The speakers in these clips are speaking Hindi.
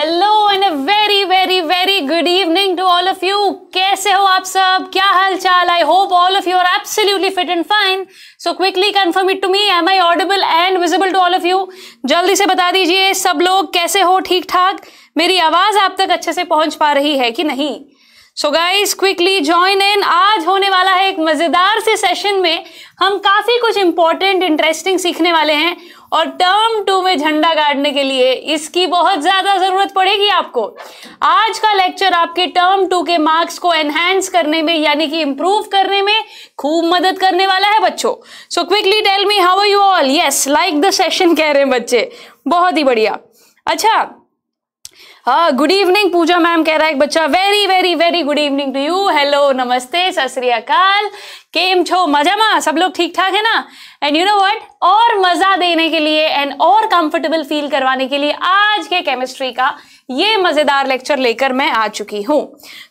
Hello and a very very very good evening to all of you कैसे हो आप सब? क्या हाल चाल I hope all of you are absolutely fit and fine so quickly confirm it to me am I audible and visible to all of you जल्दी से बता दीजिए सब लोग कैसे हो? ठीक ठाक मेरी आवाज़ आप तक अच्छे से पहुँच पा रही है कि नहीं? So guys quickly join in आज होने वाला है एक मज़ेदार से सेशन में। हम काफ़ी कुछ इंपॉर्टेंट इंटरेस्टिंग सीखने वाले हैं। और टर्म टू में झंडा गाड़ने के लिए इसकी बहुत ज़्यादा ज़रूरत पड़ेगी आपको। आज का लेक्चर आपके टर्म टू के मार्क्स को एनहेंस करने में, यानी कि इंप्रूव करने में खूब मदद करने वाला है बच्चों। So quickly tell me how you all yes like the session कह रहे हैं बच्चे। बहुत ही बढ़िया। अच्छा हाँ गुड इवनिंग पूजा मैम कह रहा है एक बच्चा very very very good evening to you hello नमस्ते, सत केम छो, मज़ा मा? सब लोग ठीक ठाक है ना? एंड यू नो व्हाट और मज़ा देने के लिए एंड और कंफर्टेबल फील करवाने के लिए आज के केमिस्ट्री का ये मज़ेदार लेक्चर लेकर मैं आ चुकी हूँ।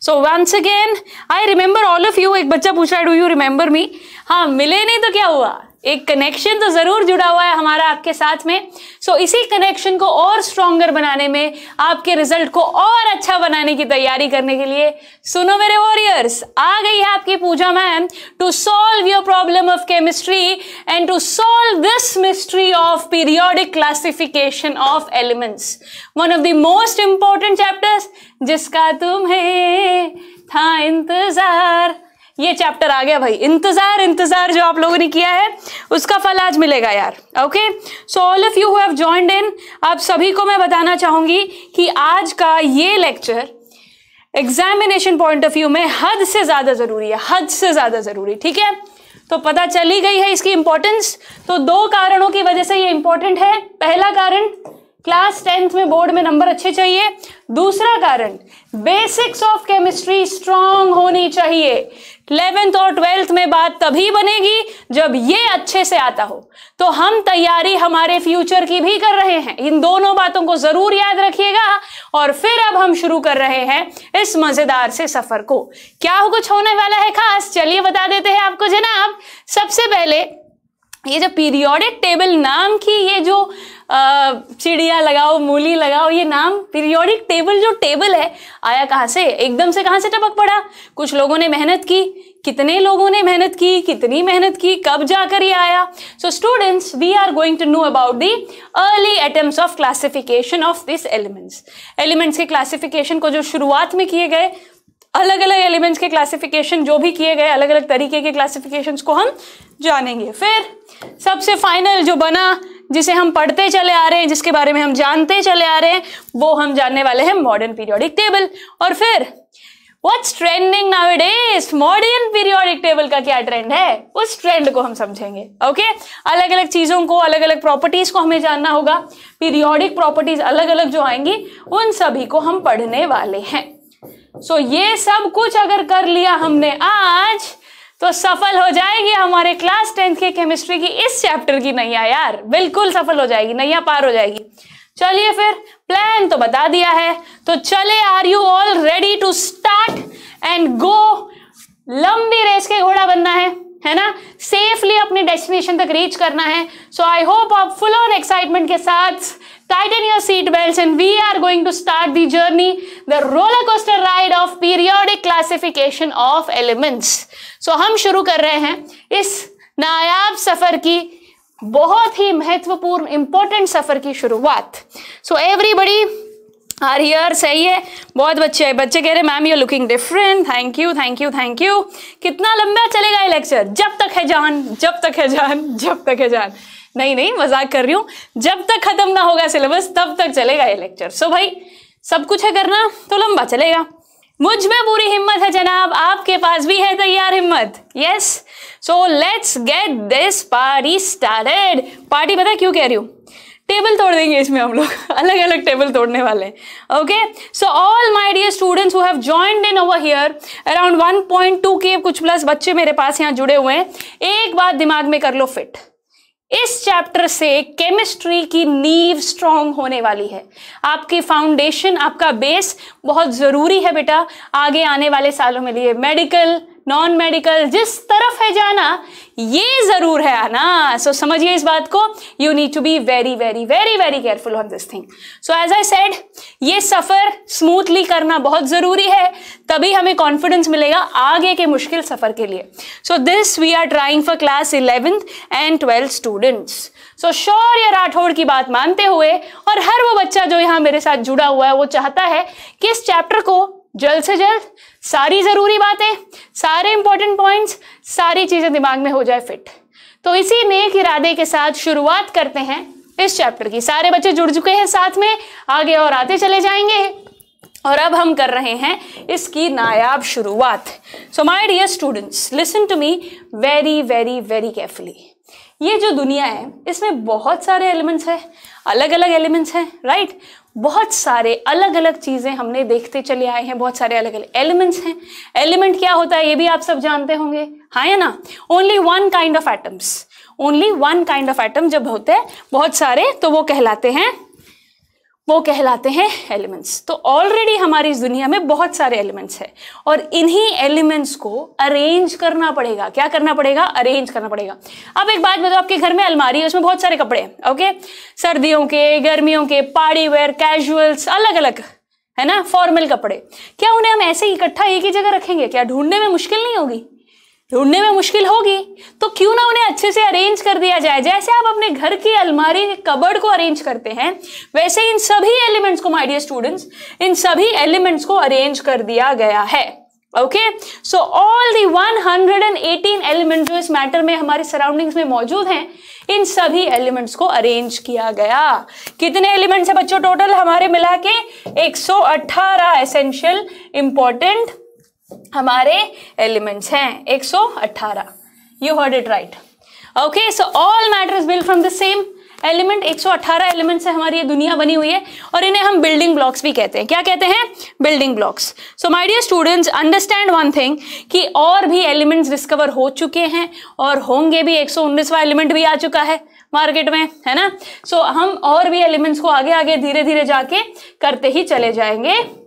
So once again I remember all of you एक बच्चा पूछ रहा है डू यू रिमेंबर मी हाँ मिले नहीं तो क्या हुआ? एक कनेक्शन तो ज़रूर जुड़ा हुआ है हमारा आपके साथ में। सो so, इसी कनेक्शन को और स्ट्रॉन्गर बनाने में आपके रिज़ल्ट को और अच्छा बनाने की तैयारी करने के लिए सुनो मेरे वॉरियर्स आ गई है आपकी Pooja ma'am. To solve your problem of chemistry and to solve this mystery of periodic classification of elements one of the most important chapters जिसका तुम्हें था इंतज़ार। ये चैप्टर आ गया भाई। इंतज़ार इंतज़ार जो आप लोगों ने किया है, उसका फल आज मिलेगा यार। Okay so all of you have joined in आप सभी को मैं बताना चाहूँगी कि आज का ये lecture examination point of view में हद से ज़्यादा ज़रूरी है, हद से ज़्यादा ज़रूरी, ठीक है? तो पता चली गई है इसकी इंपॉर्टेंस तो दो कारणों की वजह से ये इंपॉर्टेंट है। पहला कारण क्लास टेंथ में बोर्ड में नंबर अच्छे चाहिए। दूसरा कारण बेसिक्स ऑफ़ केमिस्ट्री स्ट्रांग होनी चाहिए। इलेवेंथ और ट्वेल्थ में बात तभी बनेगी जब ये अच्छे से आता हो। तो हम तैयारी हमारे फ्यूचर की भी कर रहे हैं। इन दोनों बातों को ज़रूर याद रखिएगा। और फिर अब हम शुरू कर रहे हैं इस मज़ेदार से सफ़र को। क्या कुछ होने वाला है खास? चलिए बता देते हैं आपको जनाब। सबसे पहले ये जो पीरियोडिक टेबल नाम की ये जो चिड़िया लगाओ, मूली लगाओ, ये नाम पीरियोडिक टेबल जो टेबल है, आया कहाँ से? एकदम से कहाँ से टपक पड़ा? कुछ लोगों ने मेहनत की, कितने लोगों ने मेहनत की, कितनी मेहनत की, कब जाकर ये आया? So students we are going to know about the early attempt of classification of this elements elements के क्लासिफिकेशन को जो शुरुआत में किए गए अलग अलग एलिमेंट्स के क्लासिफिकेशन जो भी किए गए अलग अलग तरीके के क्लासिफिकेशन को हम जानेंगे। फिर सबसे फाइनल जो बना, जिसे हम पढ़ते चले आ रहे हैं, जिसके बारे में हम जानते चले आ रहे हैं, वो हम जानने वाले हैं मॉडर्न पीरियोडिक टेबल और फिर what's trending nowadays modern periodic table का क्या ट्रेंड है? उस ट्रेंड को हम समझेंगे ओके अलग अलग चीज़ों को अलग अलग प्रॉपर्टीज़ को हमें जानना होगा। पीरियोडिक प्रॉपर्टीज़ अलग अलग जो आएँगी, उन सभी को हम पढ़ने वाले हैं। सो so, ये सब कुछ अगर कर लिया हमने आज तो सफल हो जाएगी हमारे क्लास टेंथ के केमिस्ट्री की। इस चैप्टर की नैया यार बिल्कुल सफल हो जाएगी नैया पार हो जाएगी। चलिए फिर प्लान तो बता दिया है। तो चले are you all ready to start and go लंबी रेस के घोड़ा बनना है। है ना? सेफली अपने डेस्टिनेशन तक रीच करना है। सो आई होप आप फुल ऑन एक्साइटमेंट के साथ tighten your seat belt and we are going to start the journey the roller coaster ride of periodic classification of elements so हम शुरू कर रहे हैं इस नायाब सफ़र की बहुत ही महत्वपूर्ण इंपॉर्टेंट सफ़र की शुरुआत। सो एवरीबडी आर हियर सही है। बहुत बच्चे हैं। बच्चे कह रहे ma'am you looking different thank you thank you thank you कितना लंबा चलेगा ये लेक्चर जब तक है जान, जब तक है जान, जब तक है जान। नहीं नहीं, मज़ाक कर रही हूँ। जब तक खत्म ना होगा सिलेबस तब तक चलेगा ये लेक्चर सो भाई, सब कुछ है करना तो लंबा चलेगा। मुझमें पूरी हिम्मत है जनाब। आपके पास भी है तैयार हिम्मत। Yes so let's get this party started party पता क्यों कह रही हूँ? टेबल तोड़ देंगे इसमें हम लोग। अलग अलग टेबल तोड़ने वाले okay so all my dear students who have joined in over here around 1.2 के कुछ प्लस बच्चे मेरे पास यहाँ जुड़े हुए हैं। एक बात दिमाग में कर लो फिट इस चैप्टर से केमिस्ट्री की नींव स्ट्रांग होने वाली है। आपकी फाउंडेशन आपका बेस बहुत ज़रूरी है बेटा। आगे आने वाले सालों में लिए मेडिकल नॉन मेडिकल जिस तरफ़ है जाना ये ज़रूर है ना सो so, समझिए इस बात को। You need to be very very very very careful on this thing so as I said ये सफ़र स्मूथली करना बहुत ज़रूरी है। तभी हमें कॉन्फिडेंस मिलेगा आगे के मुश्किल सफ़र के लिए। So this we are trying for class eleventh and twelfth students so Shaurya Rathore की बात मानते हुए और हर वो बच्चा जो यहाँ मेरे साथ जुड़ा हुआ है वो चाहता है कि इस चैप्टर को जल्द से जल्द सारी ज़रूरी बातें, सारे इंपॉर्टेंट पॉइंट्स सारी चीज़ें दिमाग में हो जाए फिट तो इसी नेक इरादे के साथ शुरुआत करते हैं इस चैप्टर की। सारे बच्चे जुड़ चुके हैं साथ में, आगे और आते चले जाएँगे। और अब हम कर रहे हैं इसकी नायाब शुरुआत। So my dear students listen to me very very very carefully ये जो दुनिया है, इसमें बहुत सारे एलिमेंट्स हैं अलग अलग एलिमेंट्स हैं राइट बहुत सारे अलग अलग चीज़ें हमने देखते चले आए हैं, बहुत सारे अलग अलग एलिमेंट्स हैं। एलिमेंट क्या होता है, ये भी आप सब जानते होंगे। हाँ या ना? Only one kind of atoms only one kind of atom जब होते हैं, बहुत सारे तो वो कहलाते हैं वो कहलाते हैं एलिमेंट्स। तो ऑलरेडी हमारी इस दुनिया में बहुत सारे एलिमेंट्स हैं और इन्हीं एलिमेंट्स को अरेंज करना पड़ेगा। क्या करना पड़ेगा? अरेंज करना पड़ेगा। अब एक बात बताओ, आपके घर में अलमारी है, उसमें बहुत सारे कपड़े हैं ओके सर्दियों के, गर्मियों के पार्टी वेयर कैजुअल्स अलग अलग है ना? फॉर्मल कपड़े। क्या उन्हें हम ऐसे इकट्ठा एक ही जगह रखेंगे? क्या ढूँढने में मुश्किल नहीं होगी? ढूँढने में मुश्किल होगी। तो क्यों ना उन्हें अच्छे से अरेंज कर दिया जाए? जैसे आप अपने घर की अलमारी कबर्ड को अरेंज करते हैं, वैसे इन सभी एलिमेंट्स को माय डियर स्टूडेंट्स इन सभी एलिमेंट्स को अरेंज कर दिया गया है। Okay so all the 118 element जो इस मैटर में, हमारे सराउंडिंग्स में मौजूद हैं, इन सभी एलिमेंट्स को अरेंज किया गया। कितने एलिमेंट्स है बच्चों टोटल हमारे मिला के 118 एसेंशियल इंपॉर्टेंट हमारे एलिमेंट्स हैं 118 you heard it right okay so all matters build from the same element 118 element से हमारी ये दुनिया बनी हुई है और इन्हें हम बिल्डिंग ब्लॉक्स भी कहते हैं। क्या कहते हैं? Building blocks so my dear students understand one thing कि और भी एलिमेंट्स डिस्कवर हो चुके हैं और होंगे भी। 119वां एलिमेंट भी आ चुका है मार्केट में है ना? सो so, हम और भी एलिमेंट्स को आगे आगे धीरे धीरे जाके करते ही चले जाएँगे।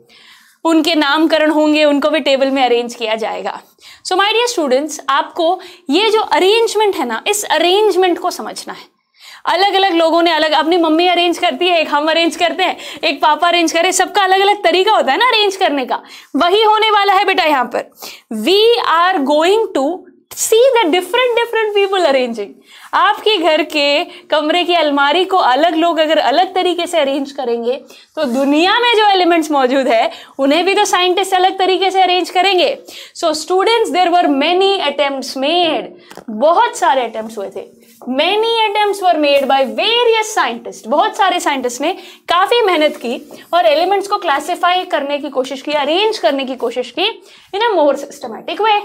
उनके नामकरण होंगे, उनको भी टेबल में अरेंज किया जाएगा। सो माय डियर स्टूडेंट्स आपको ये जो अरेंजमेंट है ना, इस अरेंजमेंट को समझना है। अलग अलग लोगों ने अलग, अपनी मम्मी अरेंज करती है, एक हम अरेंज करते हैं, एक पापा अरेंज करे सबका अलग अलग तरीका होता है ना अरेंज करने का। वही होने वाला है बेटा यहाँ पर। We are going to see the different different people arranging आपके घर के कमरे की अलमारी को अलग लोग अगर अलग तरीके से अरेंज करेंगे तो दुनिया में जो एलिमेंट्स मौजूद है, उन्हें भी तो साइंटिस्ट अलग तरीके से अरेंज करेंगे। So students there were many attempt made बहुत सारे अटेम्प्ट हुए थे। Many attempt were made by various scientist बहुत सारे साइंटिस्ट ने काफ़ी मेहनत की और एलिमेंट्स को क्लासिफाई करने की कोशिश की अरेंज करने की कोशिश की इन अ मोर सिस्टमैटिक वे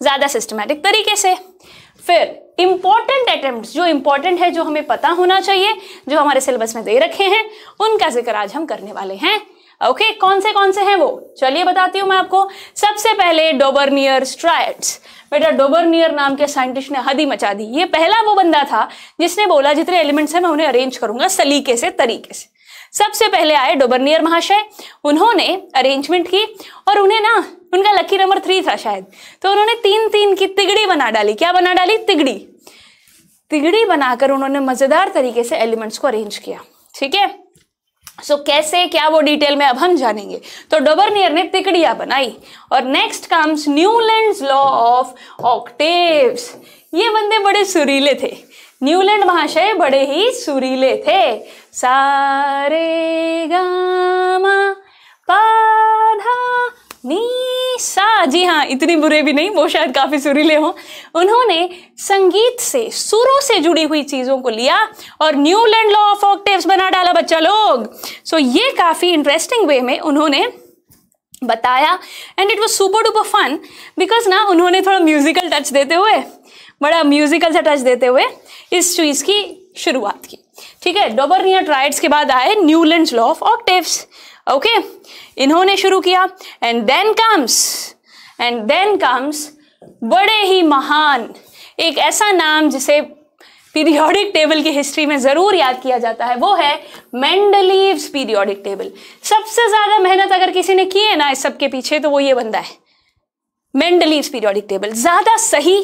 ज़्यादा सिस्टमैटिक तरीके से। फिर इंपॉर्टेंट अटेम्प्ट जो इंपॉर्टेंट है जो हमें पता होना चाहिए जो हमारे सिलेबस में दे रखे हैं उनका ज़िक्र आज हम करने वाले हैं। ओके okay, कौन से कौन से हैं वो? चलिए बताती हूँ मैं आपको। सबसे पहले डोबरनियर स्ट्राइड्स बेटा डोबरनियर नाम के साइंटिस्ट ने हदी मचा दी। ये पहला वो बंदा था जिसने बोला जितने एलिमेंट्स हैं मैं उन्हें अरेंज करूँगा सलीके से तरीके से। सबसे पहले आए डोबरनियर महाशय। उन्होंने अरेंजमेंट की और उन्हें ना उनका लकी नंबर थ्री था शायद। तो उन्होंने तीन तीन की तिगड़ी बना डाली। क्या बना डाली? तिगड़ी। तिगड़ी बनाकर उन्होंने मज़ेदार तरीके से एलिमेंट्स को अरेंज किया। ठीक है? सो so, कैसे क्या वो डिटेल में अब हम जानेंगे। तो डोबरनियर ने तिकड़िया बनाई। और next comes Newland law of octaves ये बंदे बड़े सुरीले थे। न्यूलैंड महाशय बड़े ही सुरीले थे। सारे गामा पाधा सा जी हाँ इतनी बुरे भी नहीं वो शायद काफ़ी सुरीले हों। उन्होंने संगीत से सुरों से जुड़ी हुई चीज़ों को लिया और न्यूलैंड लॉ ऑफ़ ऑक्टेव्स बना डाला बच्चा लोग। सो so, ये काफ़ी इंटरेस्टिंग वे में उन्होंने बताया। And it was super duper fun because ना उन्होंने थोड़ा म्यूजिकल टच देते हुए बड़ा म्यूजिकल सा टच देते हुए इस चीज़ की शुरुआत की। ठीक है डोबरनियर ट्राइड्स के बाद आए Newland law of octaves. Okay, इन्होंने शुरू किया। And then comes and then comes बड़े ही महान, एक ऐसा नाम जिसे पीरियोडिक टेबल की हिस्ट्री में ज़रूर याद किया जाता है, वो है मेंडलीव्स पीरियोडिक टेबल। सबसे ज़्यादा मेहनत अगर किसी ने की है ना इस सब के पीछे तो वो ये बंदा है, मेंडलीव्स पीरियोडिक टेबल। ज़्यादा सही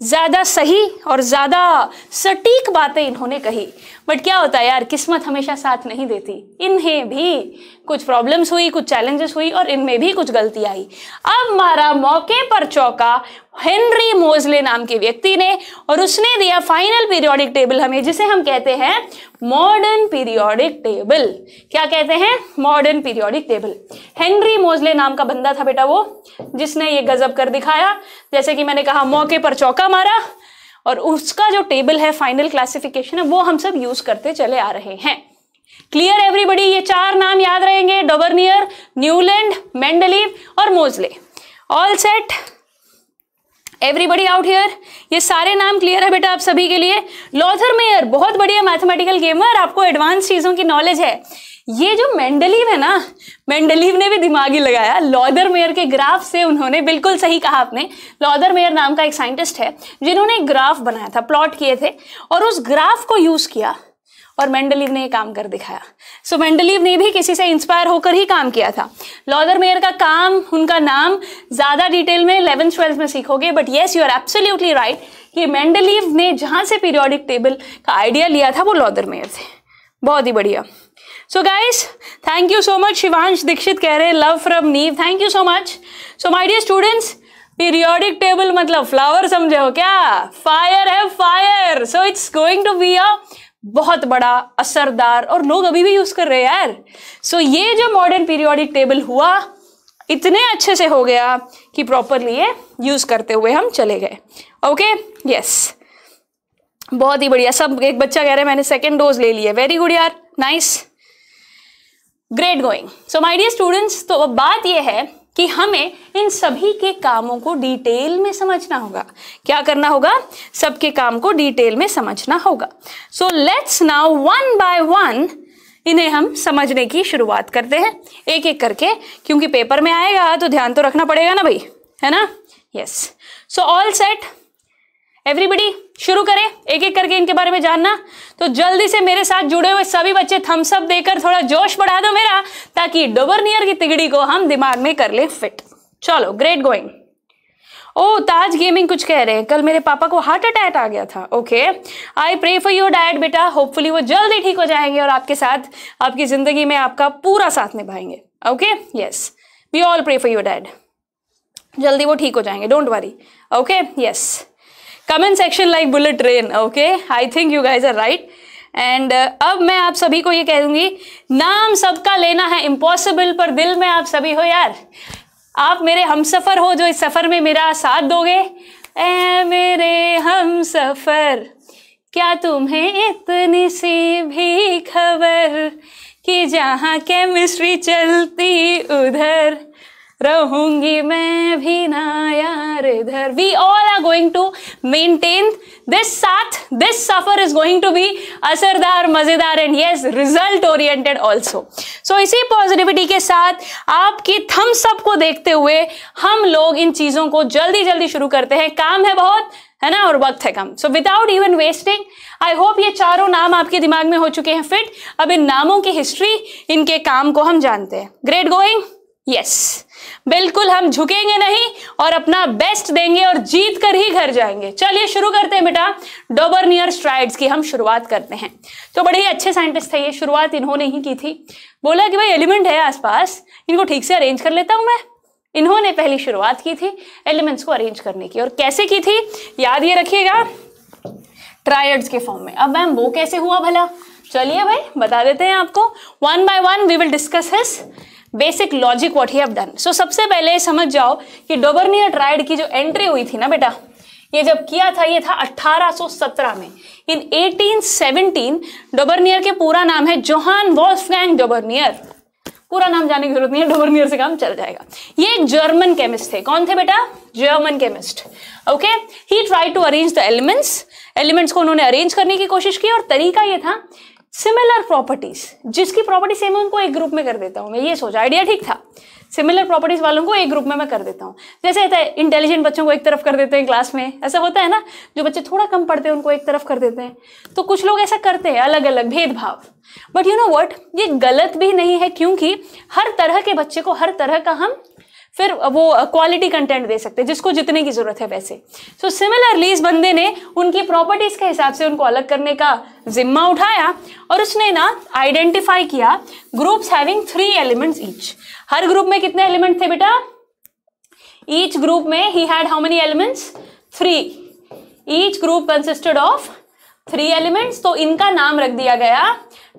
ज़्यादा सही और ज़्यादा सटीक बातें इन्होंने कही। बट क्या होता है यार, किस्मत हमेशा साथ नहीं देती। इन्हें भी कुछ प्रॉब्लम्स हुई, कुछ चैलेंजेस हुई और इनमें भी कुछ गलती आई। अब मारा मौके पर चौका हेनरी मोजले नाम के व्यक्ति ने और उसने दिया फाइनल पीरियोडिक टेबल हमें, जिसे हम कहते हैं मॉडर्न पीरियोडिक टेबल क्या कहते हैं? मॉडर्न पीरियोडिक टेबल हेनरी मोजले नाम का बंदा था बेटा वो, जिसने ये गजब कर दिखाया। जैसे कि मैंने कहा, मौके पर चौका मारा और उसका जो टेबल है फाइनल क्लासिफिकेशन है, वो हम सब यूज़ करते चले आ रहे हैं। क्लियर एवरीबडी ये चार नाम याद रहेंगे। डोबरनियर न्यूलैंड मेंडलीव और Moseley all set everybody out here ये सारे नाम क्लियर है बेटा आप सभी के लिए। लॉथर मेयर बहुत बढ़िया मैथमेटिकल गेमर आपको एडवांस चीज़ों की नॉलेज है। ये जो मेंडलीव है ना मेंडलीव ने भी दिमाग ही लगाया। लॉदर मेयर के ग्राफ से उन्होंने बिल्कुल सही कहा आपने लॉदर मेयर नाम का एक साइंटिस्ट है जिन्होंने एक ग्राफ बनाया था प्लॉट किए थे और उस ग्राफ को यूज़ किया और मेंडलीव ने ये काम कर दिखाया। सो so, मेंडलीव ने भी किसी से इंस्पायर होकर ही काम किया था। लॉदर मेयर का काम उनका नाम ज़्यादा डिटेल में इलेवेंथ ट्वेल्थ में सीखोगे but yes you are absolutely right कि मेंडलीव ने जहाँ से पीरियोडिक टेबल का आइडिया लिया था वो लॉदर मेयर थे बहुत ही बढ़िया। So guys thank you so much Shivansh Dixit कह रहे love from Neev thank you so much so my dear students periodic table मतलब फ्लावर समझे हो क्या? फायर है fire so it's going to be a बहुत बड़ा असरदार और लोग अभी भी यूज़ कर रहे हैं यार. सो so, ये जो मॉडर्न पीरियोडिक टेबल हुआ इतने अच्छे से हो गया कि प्रॉपरली ये यूज़ करते हुए हम चले गए. ओके यस बहुत ही बढ़िया. सब एक बच्चा कह रहे हैं मैंने सेकेंड डोज ले लिया वेरी गुड यार. Nice great going so my dear students तो अब बात यह है कि हमें इन सभी के कामों को डिटेल में समझना होगा। क्या करना होगा? सबके काम को डिटेल में समझना होगा। So let's now one by one इन्हें हम समझने की शुरुआत करते हैं। एक एक करके, क्योंकि पेपर में आएगा तो ध्यान तो रखना पड़ेगा ना भाई, है ना? Yes so all set everybody शुरू करें एक एक करके इनके बारे में जानना। तो जल्दी से मेरे साथ जुड़े हुए सभी बच्चे थम्सअप देकर थोड़ा जोश बढ़ा दो मेरा, ताकि डोबरनियर की तिगड़ी को हम दिमाग में कर ले फिट चलो ग्रेट गोइंग ओ, ताज गेमिंग कुछ कह रहे हैं। कल मेरे पापा को हार्ट अटैक आ गया था। Okay I pray for your dad बेटा। होपफुली वो जल्दी ठीक हो जाएँगे और आपके साथ, आपकी ज़िंदगी में आपका पूरा साथ निभाएँगे। Okay yes we all pray for your dad जल्दी वो ठीक हो जाएँगे। Don't worry okay yes comment section like bullet train okay I think you guys are right and अब मैं आप सभी को ये कह दूँगी, नाम सबका लेना है इम्पॉसिबल पर दिल में आप सभी हो यार। आप मेरे हम सफ़र हो जो इस सफ़र में मेरा साथ दोगे। ए मेरे हम सफ़र क्या तुम्हें इतनी सी भी खबर कि जहाँ केमिस्ट्री चलती उधर? रहूँगी मैं भी ना यार इधर। We all are going to maintain this साथ दिस सफ़र इज़ गोइंग टू बी असरदार, मज़ेदार and yes result oriented also so इसी पॉजिटिविटी के साथ आपकी थम सबको देखते हुए हम लोग इन चीज़ों को जल्दी जल्दी शुरू करते हैं। काम है बहुत, है ना? और वक्त है कम। So without even wasting I hope ये चारों नाम आपके दिमाग में हो चुके हैं। फिट अब इन नामों की हिस्ट्री इनके काम को हम जानते हैं। ग्रेट गोइंग यस बिल्कुल हम झुकेंगे नहीं और अपना बेस्ट देंगे और जीत कर ही घर जाएँगे। चलिए शुरू करते हैं बेटा डोबरनियर स्ट्राइड्स की हम शुरुआत करते हैं। तो बड़े ही अच्छे साइंटिस्ट थे ये, शुरुआत इन्होंने ही की थी। बोला कि भाई एलिमेंट है आसपास, इनको ठीक से अरेंज कर लेता हूँ मैं। इन्होंने पहली शुरुआत की थी एलिमेंट्स को अरेंज करने की। और कैसे की थी? याद ये रखिएगा ट्रायड्स के फॉर्म में। अब मैम वो कैसे हुआ भला? चलिए भाई, बता देते हैं आपको। One by one we will discuss his basic logic what he have done so सबसे पहले समझ जाओ कि डोबरनियर ट्राइड की जो एंट्री हुई थी ना बेटा, ये जब किया था, ये था 1817 में। इन 1817 डोबरनियर के पूरा नाम है जोहान वॉल्फगैंग डोबरनियर पूरा नाम जाने की ज़रूरत नहीं है डोबरनियर से काम चल जाएगा। ये एक जर्मन केमिस्ट थे। कौन थे बेटा? German chemist okay he try to arrange the elements elements को उन्होंने अरेंज करने की कोशिश की और तरीका ये था सिमिलर प्रॉपर्टीज़ जिसकी प्रॉपर्टी सेम है, उनको एक ग्रुप में कर देता हूँ मैं। ये सोचा आइडिया ठीक था। सिमिलर प्रॉपर्टीज़ वालों को एक ग्रुप में मैं कर देता हूँ। जैसे होता है इंटेलिजेंट बच्चों को एक तरफ़ कर देते हैं क्लास में। ऐसा होता है ना, जो बच्चे थोड़ा कम पढ़ते हैं, उनको एक तरफ़ कर देते हैं। तो कुछ लोग ऐसा करते हैं अलग अलग भेदभाव। बट यू नो वट ये गलत भी नहीं है, क्योंकि हर तरह के बच्चे को, हर तरह का हम फिर वो क्वालिटी कंटेंट दे सकते हैं जिसको जितने की ज़रूरत है वैसे। सो सिमिलरली इस बंदे ने उनकी प्रॉपर्टीज़ के हिसाब से उनको अलग करने का जिम्मा उठाया और उसने ना आइडेंटिफाई किया groups having three elements each हर ग्रुप में कितने एलिमेंट थे बेटा? ईच ग्रुप में he had how many elements three each group consisted of three elements तो इनका नाम रख दिया गया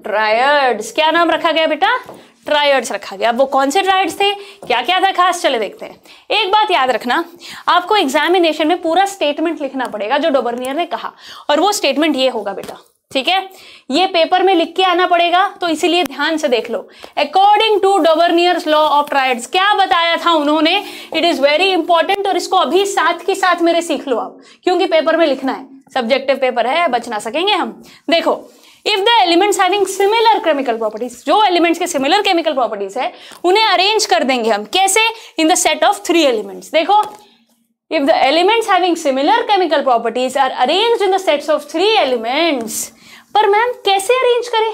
ट्रायड्स क्या नाम रखा गया बेटा? ट्रायड्स रखा गया। अब वो कौन से ट्रायड्स थे? क्या क्या था खास? चले देखते हैं। एक बात याद रखना, आपको एग्जामिनेशन में पूरा स्टेटमेंट लिखना पड़ेगा, जो डोबरनियर ने कहा। और वो स्टेटमेंट ये होगा बेटा, ठीक है? ये पेपर में लिख के आना पड़ेगा तो इसीलिए ध्यान से देख लो। According to Dobereiner's law of triads क्या बताया था उन्होंने? इट इज़ वेरी इंपॉर्टेंट और इसको अभी साथ के साथ मेरे सीख लो आप, क्योंकि पेपर में लिखना है। सब्जेक्टिव पेपर है, बच ना सकेंगे हम। देखो if the elements having similar chemical properties जो एलिमेंट्स के सिमिलर केमिकल प्रॉपर्टीज़ है, उन्हें अरेंज कर देंगे हम। कैसे? In the set of three elements देखो, if the elements having similar chemical properties are arranged in the sets of three elements, पर मैम कैसे अरेंज करें?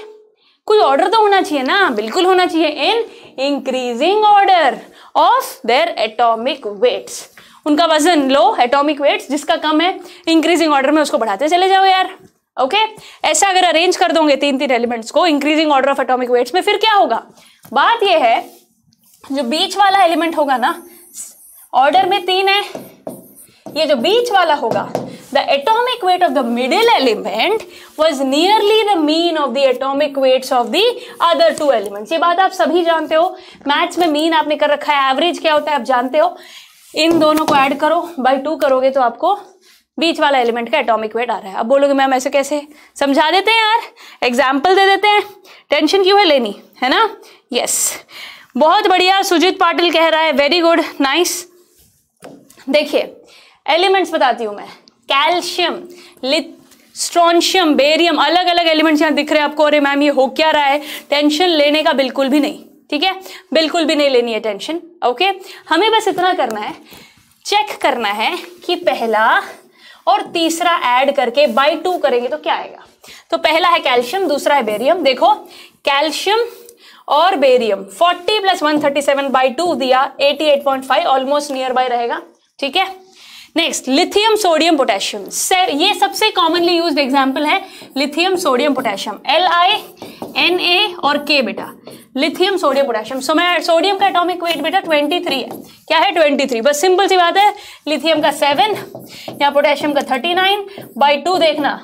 कोई ऑर्डर तो होना चाहिए ना? बिल्कुल होना चाहिए। In increasing order of their atomic weights उनका वज़न लो एटॉमिक वेट्स जिसका कम है इंक्रीजिंग ऑर्डर में उसको बढ़ाते चले जाओ यार। Okay okay? ऐसा अगर अरेंज कर दोगे तीन तीन एलिमेंट्स को increasing order of atomic weights में फिर क्या होगा? बात यह है, जो बीच वाला एलिमेंट होगा ना ऑर्डर में तीन है। ये जो बीच वाला होगा, the atomic weight of the middle element was nearly the mean of the atomic weights of the other two elements. ये बात आप सभी जानते हो। मैथ्स में मीन आपने कर रखा है एवरेज क्या होता है आप जानते हो। इन दोनों को ऐड करो बाई टू करोगे तो आपको बीच वाला एलिमेंट का एटॉमिक वेट आ रहा है। अब बोलोगे, मैम, ऐसे कैसे? समझा देते हैं यार। एग्ज़ाम्पल दे देते हैं। टेंशन क्यों है लेनी? है ना? यस बहुत बढ़िया, सुजीत पाटिल कह रहा है वेरी गुड नाइस देखिए एलिमेंट्स बताती हूँ मैं। कैल्शियम लिथ स्ट्रॉन्शियम बेरियम अलग अलग एलिमेंट्स यहाँ दिख रहे हैं आपको। अरे मैम, ये हो क्या रहा है? टेंशन लेने का बिल्कुल भी नहीं। ठीक है? बिल्कुल भी नहीं लेनी है टेंशन ओके हमें बस इतना करना है। चेक करना है कि पहला और तीसरा ऐड करके बाई टू करेंगे तो क्या आएगा? तो पहला है कैल्शियम, दूसरा है बेरियम। देखो, कैल्शियम और बेरियम 40 प्लस 137 बाई टू दिया 88.5 ऑलमोस्ट नियर बाय रहेगा। ठीक है? नेक्स्ट लिथियम सोडियम पोटेशियम ये सबसे कॉमनली यूज़ एग्ज़ाम्पल है lithium sodium potassium L I N A और के बेटा। लिथियम सोडियम पोटेशियम सो मैं सोडियम का एटॉमिक वेट बेटा 23 है। क्या है 23 बस सिंपल सी बात है। लिथियम का 7 या पोटेशियम का 39 नाइन बाई टू देखना।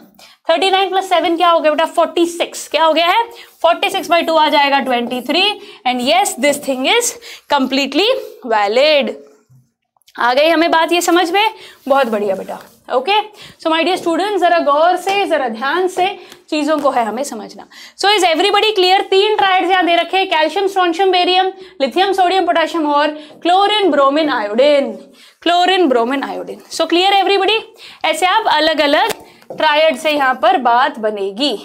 39 नाइन प्लस सेवन क्या हो गया बेटा? 46 क्या हो गया है? 46 सिक्स बाई टू आ जाएगा 23 and yes this thing is completely valid आ गई हमें बात, ये समझ में? बहुत बढ़िया बेटा। Okay so my dear student जरा गौर से, जरा ध्यान से चीज़ों को है हमें समझना। सो इज़ एवरीबडी क्लियर तीन ट्राइड्स यहाँ दे रखे calcium strontium barium lithium sodium potassium और chlorine bromine iodine chlorine bromine iodine so clear everybody ऐसे आप अलग अलग ट्रायड से यहाँ पर बात बनेगी।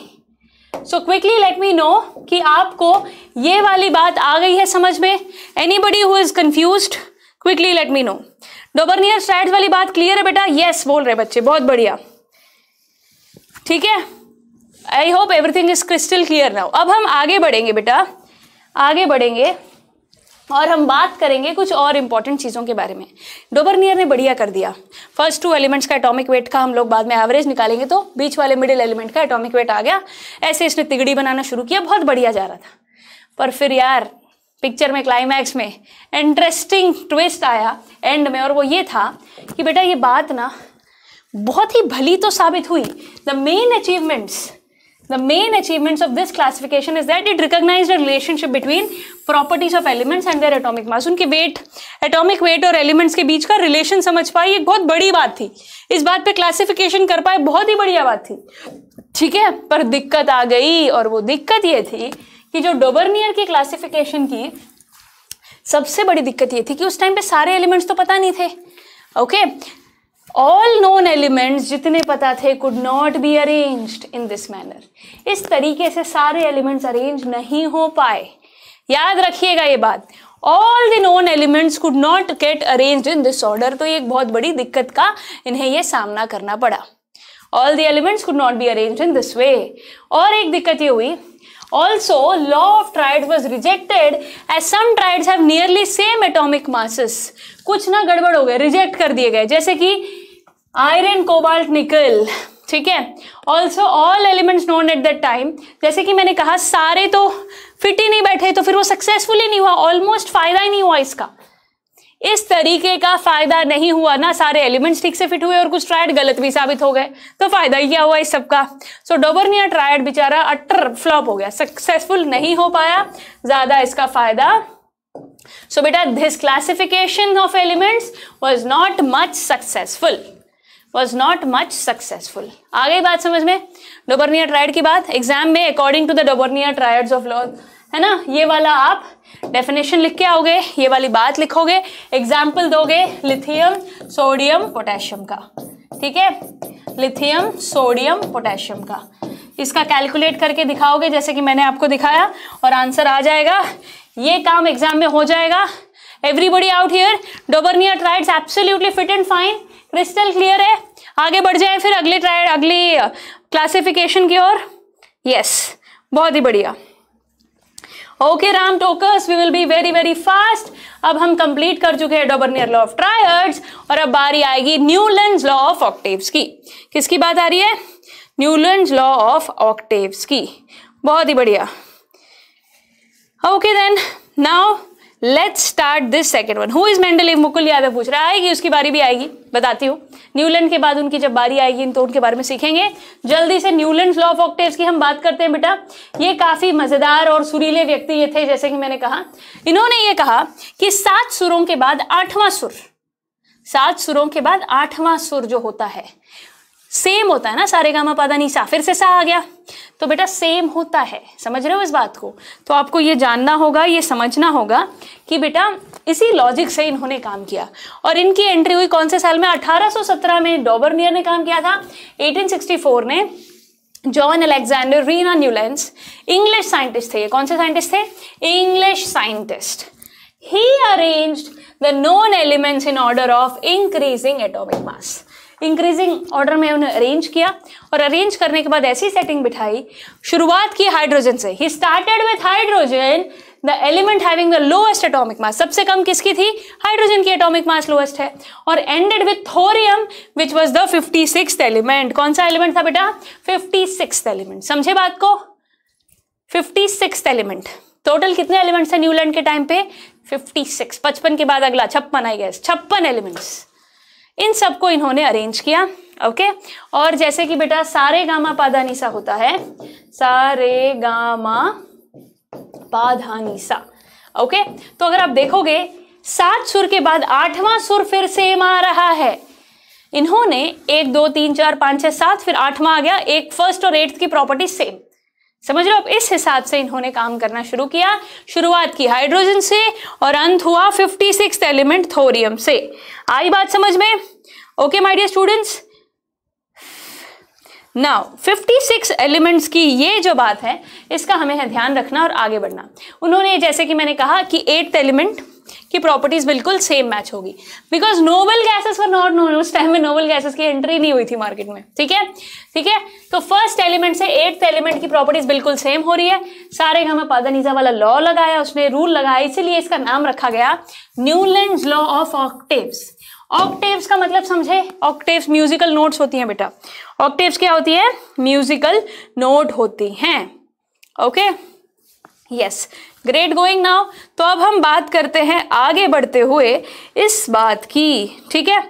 So quickly let me know कि आपको ये वाली बात आ गई है समझ में? Anybody who is confused quickly let me know Dobereiner triads वाली बात क्लियर है बेटा? यस बोल रहे बच्चे, बहुत बढ़िया। ठीक है? I hope everything is crystal clear now अब हम आगे बढ़ेंगे बेटा। आगे बढ़ेंगे और हम बात करेंगे कुछ और इंपॉर्टेंट चीज़ों के बारे में। डोबरनियर ने बढ़िया कर दिया। फ़र्स्ट टू एलिमेंट्स का एटॉमिक वेट का हम लोग बाद में एवरेज निकालेंगे तो बीच वाले मिडिल एलिमेंट का एटॉमिक वेट आ गया। ऐसे इसने तिगड़ी बनाना शुरू किया, बहुत बढ़िया जा रहा था। पर फिर यार पिक्चर में क्लाइमैक्स में। इंटरेस्टिंग ट्विस्ट आया एंड में और वो ये था कि बेटा ये बात ना बहुत ही भली तो साबित हुई। The main achievements the main achievements of this classification is that it recognise the relationship between properties of elements and their atomic mass उनके वेट एटॉमिक वेट और एलिमेंट्स के बीच का रिलेशन समझ पाई एक बहुत बड़ी बात थी। इस बात पे क्लासिफिकेशन कर पाए, बहुत ही बढ़िया बात थी। ठीक है, पर दिक्कत आ गई और वो दिक्कत ये थी कि जो डोबरनियर की क्लासिफिकेशन की सबसे बड़ी दिक्कत ये थी कि उस टाइम पे सारे एलिमेंट्स तो पता नहीं थे ओके ऑल नोन एलिमेंट्स जितने पता थे could not be arranged in this manner इस तरीके से सारे एलिमेंट्स अरेंज नहीं हो पाए। याद रखिएगा ये बात। All the known elements could not get arrange in this order तो एक बहुत बड़ी दिक्कत का इन्हें ये सामना करना पड़ा। All the elements could not be arrange in this way और एक दिक्कत ये हुई Also, law of triads was rejected as some triads have nearly same atomic masses. कुछ ना गड़बड़ हो गए रिजेक्ट कर दिए गए। जैसे कि आयरन कोबाल्ट निकल ठीक है? Also all elements known at that time जैसे कि मैंने कहा सारे तो फिट ही नहीं बैठे तो फिर वो सक्सेसफुल ही नहीं हुआ ऑलमोस्ट फ़ायदा ही नहीं हुआ इसका। इस तरीके का फ़ायदा नहीं हुआ ना, सारे एलिमेंट्स ठीक से फिट हुए और कुछ ट्रायड गलत भी साबित हो गए। तो फ़ायदा क्या हुआ इस सबका? सो डोबरनिया ट्रायड बेचारा अटर फ्लॉप हो गया सक्सेसफुल नहीं हो पाया, ज़्यादा इसका फ़ायदा। सो बेटा this classification of elements was not much successful was not much successful आ गई बात समझ में? डोबरनिया ट्रायड की बात एग्ज़ाम में according to the Dobereiner triads of law है ना? ये वाला आप डेफिनेशन लिख के आओगे ये वाली बात लिखोगे एग्ज़ाम्पल दोगे लिथियम सोडियम पोटेशियम का। ठीक है? लिथियम सोडियम पोटेशियम का। इसका कैलकुलेट करके दिखाओगे जैसे कि मैंने आपको दिखाया और आंसर आ जाएगा ये काम एग्ज़ाम में हो जाएगा। Everybody out here Dobereiner triads absolutely fit and fine crystal clear है। आगे बढ़ जाए फिर अगले ट्राइड अगली क्लासिफिकेशन की ओर। यस yes, बहुत ही बढ़िया। Okay Ram Tokas we will be very very fast अब हम कंप्लीट कर चुके हैं डोबर्नियर लॉ ऑफ़ ट्रायड्स और अब बारी आएगी न्यूलैंड लॉ ऑफ़ ऑक्टेव्स की। किसकी बात आ रही है? न्यूलैंड लॉ ऑफ़ ऑक्टेव्स की। बहुत ही बढ़िया। Okay then now let's start this second one who is Mendeleev Mukul Yadav पूछ रहा है। कि उसकी बारी भी आएगी। बताती हूँ। न्यूलैंड के बाद उनकी जब बारी आएगी तो उनके बारे में सीखेंगे। जल्दी से न्यूलैंड लॉ ऑफ़ ऑक्टेव्स की हम बात करते हैं बेटा। ये काफ़ी मज़ेदार और सुरीले व्यक्ति ये थे, जैसे कि मैंने कहा। इन्होंने ये कहा कि सात सुरों के बाद आठवां सुर, सात सुरों के बाद आठवां सुर जो होता है सेम होता है ना, सारे गामा पादा नीसा फिर से सा आ गया। तो बेटा सेम होता है। समझ रहे हो इस बात को? तो आपको ये जानना होगा, ये समझना होगा कि बेटा, इसी लॉजिक से इन्होंने काम किया। और इनकी एंट्री हुई कौन से साल में? 1817 में डॉबरनियर ने काम किया था। 1864 ने John Alexander, Reina Newlands English scientist थे। कौन से साइंटिस्ट थे? English scientist. He arranged the known elements in order of increasing atomic mass increasing order में उन्हें अरेंज किया और अरेंज करने के बाद ऐसी सेटिंग बिठाई। शुरुआत की हाइड्रोजन से। He started with hydrogen the element having the lowest atomic mass सबसे कम किसकी थी? हाइड्रोजन की एटॉमिक मास लोएस्ट है। और ended with thorium which was the fifty six element कौन सा एलिमेंट था बेटा? फिफ्टी सिक्स एलिमेंट समझे बात को? फिफ्टी सिक्स एलिमेंट टोटल कितने एलिमेंट्स है न्यूलैंड के टाइम पे? फिफ्टी सिक्स पचपन के बाद अगला, छप्पन आई गए छप्पन एलिमेंट्स इन सबको इन्होंने अरेंज किया ओके और जैसे कि बेटा, सारे गामा पादानीसा होता है। सारे गामा पाधानीसा ओके तो अगर आप देखोगे, सात सुर के बाद आठवां सुर फिर सेम आ रहा है। इन्होंने एक, दो, तीन, चार, पाँच, छह, सात, फिर आठवां आ गया। एक फ़र्स्ट और एट्थ की प्रॉपर्टी सेम समझ लो आप इस हिसाब से इन्होंने काम करना शुरू किया। शुरुआत की हाइड्रोजन से और अंत हुआ फिफ्टी सिक्स एलिमेंट थोरियम से। आई बात समझ में? Okay my dear students now 56 elements की ये जो बात है, इसका हमें ध्यान रखना और आगे बढ़ना। उन्होंने जैसे कि मैंने कहा कि एट्थ एलिमेंट की प्रॉपर्टीज़ बिल्कुल सेम मैच होगी। Because noble gases were not known उस टाइम में नोबल गैसेस की एंट्री नहीं हुई थी मार्केट में। ठीक है? ठीक है? तो फ़र्स्ट एलिमेंट से एट्थ एलिमेंट की प्रॉपर्टीज़ बिल्कुल सेम हो रही है। सारे का मैं पादानीजा वाला लॉ लगाया, उसने रूल लगाया, इसीलिए इसका नाम रखा गया Newland law of octaves octaves का मतलब समझे? ऑक्टेव्स म्यूजिकल नोट्स होती हैं बेटा। ऑक्टेव्स क्या होती है? म्यूजिकल नोट होती हैं। Okay yes great going now तो अब हम बात करते हैं आगे बढ़ते हुए इस बात की, ठीक है?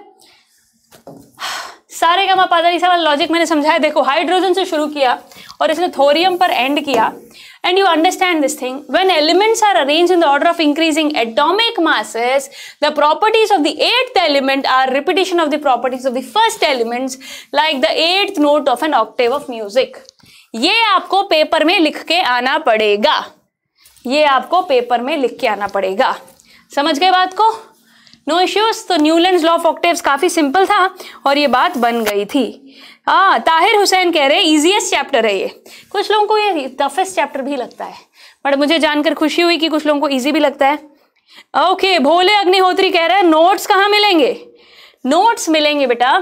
सारे का मैं पता सवाल लॉजिक मैंने समझाया, देखो हाइड्रोजन से शुरू किया और इसने थोरियम पर एंड किया। And you understand this thing when elements are arrange in the order of increasing atomic masses the properties of the eight element are repetition of the properties of the first elements like the eighth note of an octave of music ये आपको पेपर में लिख के आना पड़ेगा। ये आपको पेपर में लिख के आना पड़ेगा। समझ गए बात को? नो इश्यूज़ तो न्यूलैंड लॉ ऑफ़ ऑक्टेव्स काफ़ी सिंपल था और ये बात बन गई थी। हाँ ताहिर हुसैन कह रहे हैं इजीएस्ट चैप्टर है ये। कुछ लोगों को ये टफेस्ट चैप्टर भी लगता है, बट मुझे जानकर खुशी हुई कि कुछ लोगों को इजी भी लगता है। ओके भोले अग्निहोत्री कह रहे हैं नोट्स कहाँ मिलेंगे? नोट्स मिलेंगे बेटा।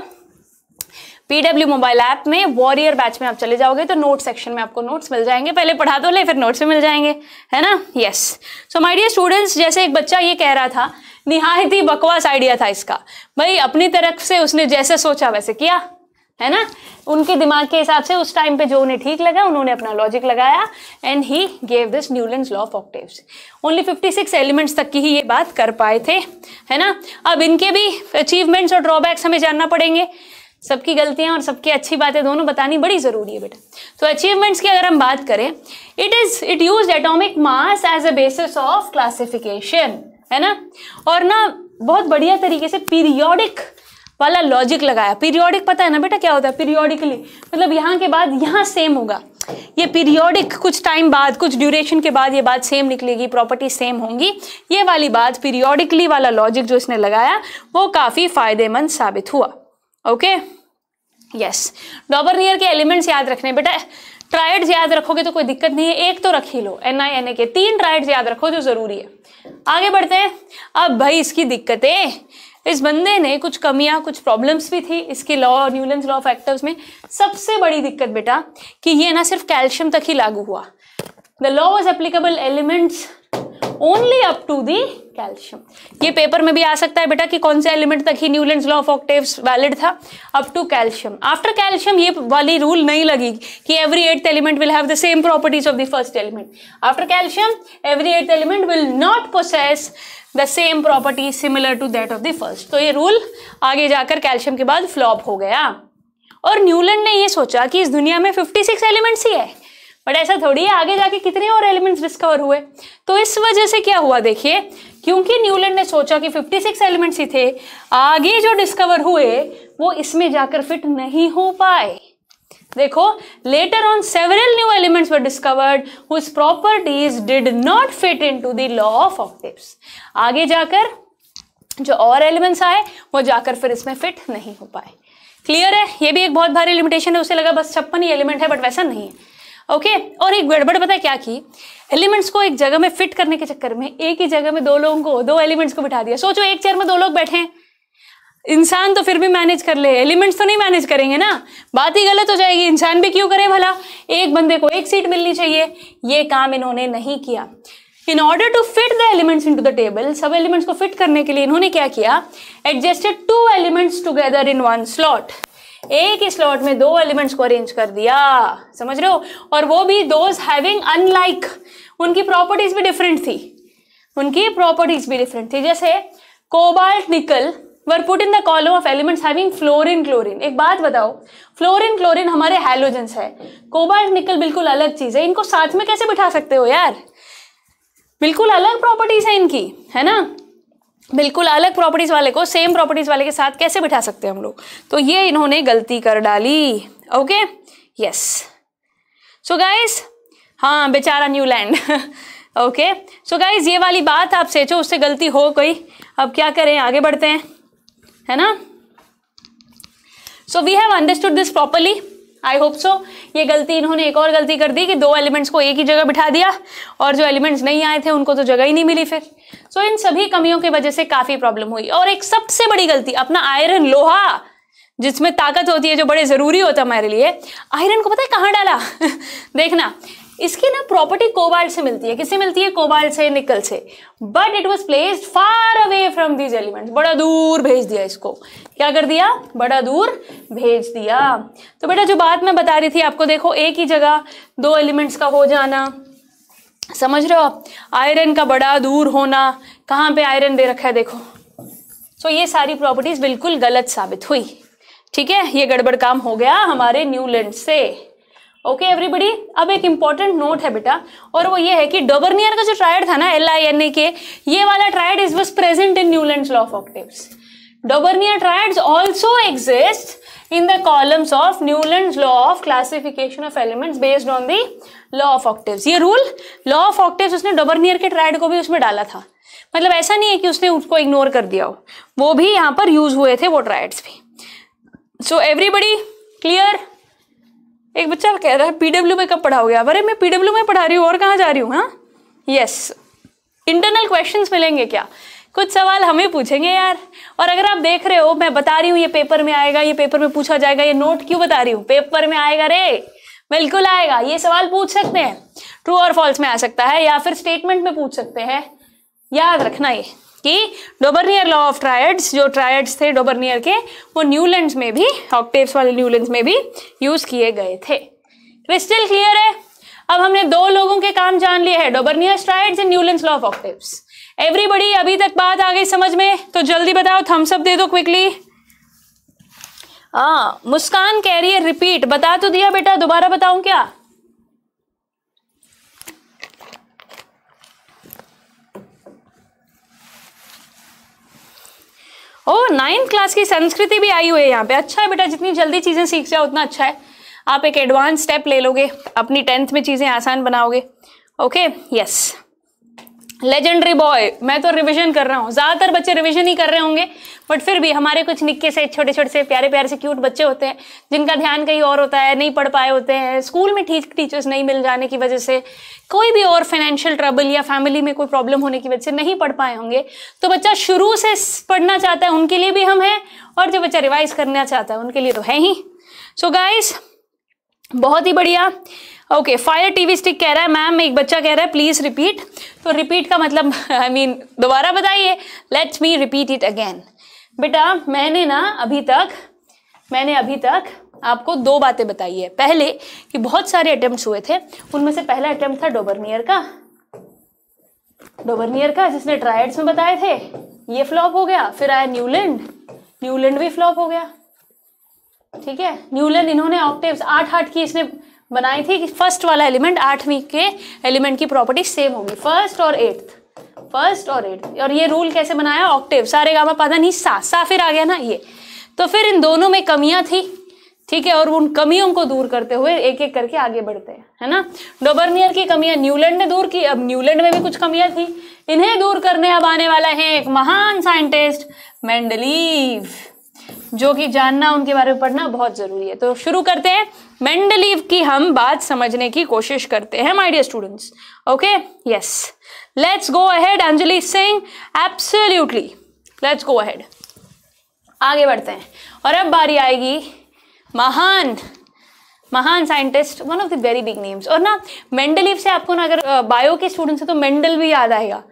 पीडब्ल्यू मोबाइल ऐप में वॉरियर बैच में आप चले जाओगे तो नोट सेक्शन में आपको नोट्स मिल जाएँगे। पहले पढ़ा दो ले, फिर नोट्स भी मिल जाएँगे, है ना? Yes so my dear students जैसे एक बच्चा ये कह रहा था, निहायत ही बकवास आइडिया था इसका। भाई, अपनी तरफ़ से उसने जैसे सोचा, वैसे किया, है ना? उनके दिमाग के हिसाब से उस टाइम पे जो उन्हें ठीक लगा, उन्होंने अपना लॉजिक लगाया and he gave this Newlands law of octaves only 56 elements तक की ही ये बात कर पाए थे, है ना? अब इनके भी अचीवमेंट्स और ड्रॉबैक्स हमें जानना पड़ेंगे। सबकी गलतियाँ और सबकी अच्छी बातें दोनों बतानी बड़ी ज़रूरी है बेटा। तो अचीवमेंट्स की अगर हम बात करें it is it use atomic mass as a basis of classification है ना? और ना, बहुत बढ़िया तरीके से पीरियोडिक वाला लॉजिक लगाया। पीरियोडिक पता है ना बेटा क्या होता है? पीरियोडिकली मतलब यहाँ के बाद यहाँ सेम होगा। ये पीरियोडिक कुछ टाइम बाद, कुछ ड्यूरेशन के बाद ये बात सेम निकलेगी प्रॉपर्टी सेम होंगी। ये वाली बात पीरियोडिकली वाला लॉजिक जो इसने लगाया, वो काफ़ी फ़ायदेमंद साबित हुआ। ओके यस डॉबरनियर के एलिमेंट्स याद रखने। बेटा ट्राइड्स याद रखोगे तो कोई दिक्कत नहीं है। एक तो रख ही लो। एन आई एन ए के तीन ट्राइड्स याद रखो जो ज़रूरी है। आगे बढ़ते हैं। अब भाई, इसकी दिक्कतें। इस बंदे ने कुछ कमियाँ, कुछ प्रॉब्लम्स भी थी। इसके law Newland law of octaves में सबसे बड़ी दिक्कत बेटा, कि ये ना सिर्फ़ कैल्शियम तक ही लागू हुआ। The law was applicable elements only up to the calcium ये पेपर में भी आ सकता है बेटा कि कौन से एलिमेंट तक ही Newland law of octaves valid था? Up to calcium after calcium ये वाली रूल नहीं लगी कि every eight element will have the same properties of the first element after calcium every eight element will not possess the same property similar to that of the first तो ये रूल आगे जाकर कैल्शियम के बाद फ्लॉप हो गया। और न्यूलैंड ने ये सोचा कि इस दुनिया में 56 एलिमेंट्स ही है। बट ऐसा थोड़ी है, आगे जाके कितने और एलिमेंट्स डिस्कवर हुए। तो इस वजह से क्या हुआ देखिए, क्योंकि न्यूलैंड ने सोचा कि 56 एलिमेंट्स ही थे, आगे जो डिस्कवर हुए, वो इसमें जाकर फिट नहीं हो पाए। देखो later on several new elements were discovered whose properties did not fit into the law of octaves आगे जाकर जो और एलिमेंट्स आए, वो जाकर फिर इसमें फिट नहीं हो पाए। क्लियर है? ये भी एक बहुत भारी लिमिटेशन है, उसे लगा बस छप्पन ही एलिमेंट है बट वैसा नहीं है। Okay okay? और एक गड़बड़ पता क्या की? एलिमेंट्स को एक जगह में फिट करने के चक्कर में, एक ही जगह में दो लोगों को, दो एलिमेंट्स को बिठा दिया। सोचो, एक चेयर में दो लोग बैठे हैं। इंसान तो फिर भी मैनेज कर ले। एलिमेंट्स तो नहीं मैनेज करेंगे ना। बात ही गलत हो जाएगी। इंसान भी क्यों करे भला? एक बंदे को एक सीट मिलनी चाहिए। ये काम इन्होंने नहीं किया। In order to fit the elements into the table सब एलिमेंट्स को फिट करने के लिए इन्होंने क्या किया? Adjusted two elements together in one slot एक ही स्लॉट में दो एलिमेंट्स को अरेंज कर दिया। समझ रहे हो? और वो भी दोज हैविंग अनलाइक उनकी प्रॉपर्टीज़ भी डिफरेंट थी। उनकी प्रॉपर्टीज़ भी डिफरेंट थी। जैसे cobalt nickel were put in the column of elements having fluorine chlorine एक बात बताओ फ्लोरिन क्लोरिन हमारे हैलोजेंस है। कोबाल्ट निकल बिल्कुल अलग चीज़ है। इनको साथ में कैसे बिठा सकते हो यार? बिल्कुल अलग प्रॉपर्टीज़ है इनकी, है ना? बिल्कुल अलग प्रॉपर्टीज़ वाले को सेम प्रॉपर्टीज़ वाले के साथ कैसे बिठा सकते हैं हम लोग? तो ये इन्होंने गलती कर डाली। ओके यस सो गाइस हाँ बेचारा न्यूलैंड ओके सो गाइस ये वाली बात आप सोचो, उससे गलती हो गई। अब क्या करें? आगे बढ़ते हैं। है ना? So we have understood this properly I hope so ये गलती, इन्होंने एक और गलती कर दी कि दो एलिमेंट्स को एक ही जगह बिठा दिया। और जो एलिमेंट्स नहीं आए थे, उनको तो जगह ही नहीं मिली फिर। सो इन सभी कमियों की वजह से काफ़ी प्रॉब्लम हुई। और एक सबसे बड़ी गलती, अपना आयरन लोहा, जिसमें ताकत होती है, जो बड़े ज़रूरी होता है हमारे लिए आयरन को पता है कहाँ डाला? देखना, इसकी ना प्रॉपर्टी कोबाल्ट से मिलती है। किससे मिलती है? कोबाल्ट से निकल से। But it was placed far away from these element बड़ा दूर भेज दिया इसको। क्या कर दिया? बड़ा दूर भेज दिया। तो बेटा, जो बात मैं बता रही थी, आपको देखो, एक ही जगह दो एलिमेंट्स का हो जाना। समझ रहे हो? आयरन का बड़ा दूर होना कहाँ पे आयरन दे रखा है देखो। सो so, ये सारी प्रॉपर्टीज़ बिल्कुल गलत साबित हुई। ठीक है? ये गड़बड़ काम हो गया हमारे न्यूलैंड से। ओके एवरीबडी अब एक इंपॉर्टेंट नोट है बेटा और वो ये है कि डोबरनियर का जो ट्रायड था ना एल आई एन ए के ये वाला triad is was present in Newland law of octaves Dobereiner triads also exist in the columns of Newland law of classification of elements based on the law of octaves ये रूल लॉ ऑफ़ ऑक्टिव्स उसने डोबरनियर के ट्रायड को भी उसमें डाला था। मतलब ऐसा नहीं है कि उसने उसको इग्नोर कर दिया हो। वो भी यहाँ पर यूज़ हुए थे वो ट्रायड्स भी। सो एवरीबडी क्लियर एक बच्चा कह रहा है, पीडब्ल्यू में कब पढ़ाओगे अरे, मैं पीडब्ल्यू में पढ़ा रही हूँ, और कहाँ जा रही हूँ हाँ? यस इंटरनल क्वेश्चंस मिलेंगे क्या? कुछ सवाल हमें पूछेंगे यार। और अगर आप देख रहे हो, मैं बता रही हूँ, ये पेपर में आएगा, ये पेपर में पूछा जाएगा, ये नोट क्यों बता रही हूँ? पेपर में आएगा रे। बिल्कुल आएगा। ये सवाल पूछ सकते हैं। ट्रू और फॉल्स में आ सकता है, या फिर स्टेटमेंट में पूछ सकते हैं। याद रखना ये, कि डोबरनियर लॉ ऑफ़ ट्रायड्स जो ट्रायड्स थे डोबरनियर के, वो न्यूलैंड्स में भी ऑक्टेव्स वाले न्यूलैंड्स में भी यूज़ किए गए थे। क्रिस्टल क्लियर है? अब हमने दो लोगों के काम जान लिए हैं Dobereiner triads and Newlands law of octaves everybody अभी तक बात आ गई समझ में? तो जल्दी बताओ थम्स अप दे दो क्विकली हाँ मुस्कान कह रही है रिपीट बता तो दिया बेटा, दोबारा बताऊँ क्या? ओ नाइन्थ क्लास की संस्कृति भी आई हुई है यहाँ पे। अच्छा है बेटा, जितनी जल्दी चीज़ें सीख जाओ, उतना अच्छा है। आप एक एडवांस स्टेप ले लोगे, अपनी टेंथ में चीज़ें आसान बनाओगे। ओके यस लेजेंडरी बॉय मैं तो रिवीजन कर रहा हूँ। ज़्यादातर बच्चे रिवीजन ही कर रहे होंगे बट फिर भी हमारे कुछ निक्के से छोटे छोटे से प्यारे प्यारे से क्यूट बच्चे होते हैं, जिनका ध्यान कहीं और होता है, नहीं पढ़ पाए होते हैं स्कूल में ठीक टीचर्स नहीं मिल जाने की वजह से, कोई भी और फाइनेंशियल ट्रबल या फैमिली में कोई प्रॉब्लम होने की वजह से नहीं पढ़ पाए होंगे तो बच्चा शुरू से पढ़ना चाहता है, उनके लिए भी हम हैं, और जो बच्चा रिवाइज करना चाहता है, उनके लिए तो है ही। सो so गाइस बहुत ही बढ़िया। ओके फायर टीवी स्टिक कह रहा है मैम एक बच्चा कह रहा है प्लीज़ रिपीट तो रिपीट का मतलब आई मीन दोबारा बताइए. Let's me repeat it again बेटा, मैंने ना अभी तक, मैंने अभी तक आपको दो बातें बताई है. पहले कि बहुत सारे अटेम्प्ट हुए थे. उनमें से पहला अटेम्प्ट था डोबरनियर का. डोबरनियर का, जिसने ट्रायड्स में बताए थे. ये फ्लॉप हो गया. फिर आया न्यूलैंड न्यूलैंड भी फ्लॉप हो गया. ठीक है? न्यूलैंड इन्होंने ऑक्टेव्स आठ आठ की इसने बनाई थी कि फ़र्स्ट वाला एलिमेंट आठवीं के एलिमेंट की प्रॉपर्टी सेम होगी। फ़र्स्ट और एट्थ फ़र्स्ट और एट्थ और ये रूल कैसे बनाया? ऑक्टेव सारे गामा पता नहीं, सा सा फिर आ गया ना ये। तो फिर इन दोनों में कमियाँ थी, ठीक है? और उन कमियों को दूर करते हुए एक एक करके आगे बढ़ते हैं, है ना? डोबरनियर की कमियाँ न्यूलैंड ने दूर की। अब न्यूलैंड में भी कुछ कमियाँ थी। इन्हें दूर करने अब आने वाला है एक महान साइंटिस्ट मेंडलीव जो कि जानना, उनके बारे में पढ़ना बहुत ज़रूरी है। तो शुरू करते हैं। मेंडलीव की हम बात समझने की कोशिश करते हैं my dear students okay yes let's go ahead Anjali Singh absolutely let's go ahead आगे बढ़ते हैं। और अब बारी आएगी महान महान scientist one of the very big names और ना मेंडलीव से आपको ना, अगर बायो के स्टूडेंट्स है तो मेंडल भी याद आएगा।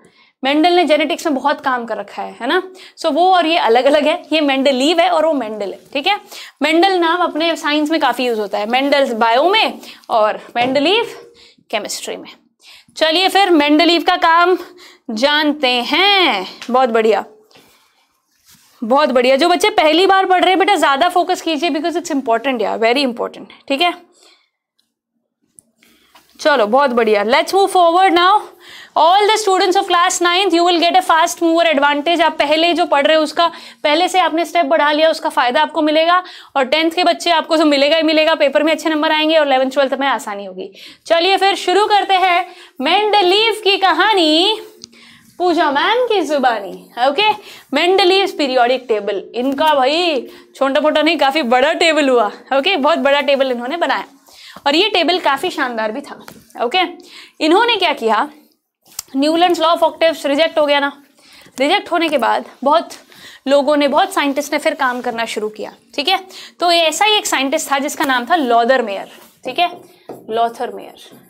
मेंडल ने जेनेटिक्स में बहुत काम कर रखा है है ना? सो so, वो और ये अलग अलग है ये मेंडलीव है और वो मेंडल है ठीक है? मेंडल नाम अपने साइंस में काफ़ी यूज़ होता है मेंडल बायो में और मेंडलीव केमिस्ट्री में। चलिए फिर मेंडलीव का काम जानते हैं। बहुत बढ़िया। बहुत बढ़िया। जो बच्चे पहली बार पढ़ रहे हैं बेटा ज़्यादा फोकस कीजिए बिकॉज़ इट्स इंपॉर्टेंट यार वेरी इंपॉर्टेंट ठीक है? चलो, बहुत बढ़िया। Let's move forward now all the students of class ninth you will get a fast mover advantage आप पहले जो पढ़ रहे हो उसका, पहले से आपने स्टेप बढ़ा लिया, उसका फ़ायदा आपको मिलेगा। और टेंथ के बच्चे आपको तो मिलेगा ही मिलेगा। पेपर में अच्छे नंबर आएँगे और इलेवंथ ट्वेल्थ में आसानी होगी। चलिए फिर शुरू करते हैं। मेंडलीव की कहानी, पूजा मैम की जुबानी ओके मेंडलीव पीरियोडिक टेबल इनका भाई छोटा मोटा नहीं, काफ़ी बड़ा टेबल हुआ ओके? बहुत बड़ा टेबल इन्होंने बनाया। और ये टेबल काफ़ी शानदार भी था, ओके? इन्होंने क्या किया? Newland law of octaves reject हो गया ना? रिजेक्ट होने के बाद बहुत लोगों ने, बहुत साइंटिस्ट ने फिर काम करना शुरू किया, ठीक है? तो ये ऐसा ही एक साइंटिस्ट था जिसका नाम था लॉदर मेयर, ठीक है? Lothar Meyer.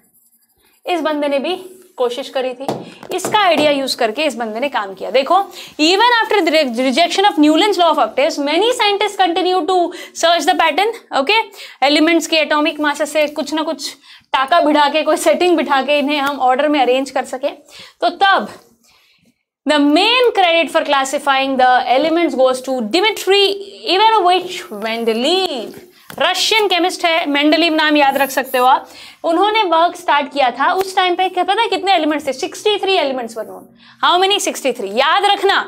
इस बंदे ने भी कोशिश करी थी। इसका आइडिया यूज़ करके इस बंदे ने काम किया। देखो even after rejection of Newland law of octaves many scientist continue to search the pattern okay elements के एटॉमिक मासेस से कुछ ना कुछ टाका बिठा के, कोई सेटिंग बिठा के इन्हें हम ऑर्डर में अरेंज कर सके। तो तब the main credit for classifying the elements goes to Dmitri Ivanovich Mendeleev Russian chemist है मेंडलीव नाम याद रख सकते हो आप। उन्होंने वर्क स्टार्ट किया था, उस टाइम पे पता है कितने एलिमेंट्स थे 63 three elements known how many 63 याद रखना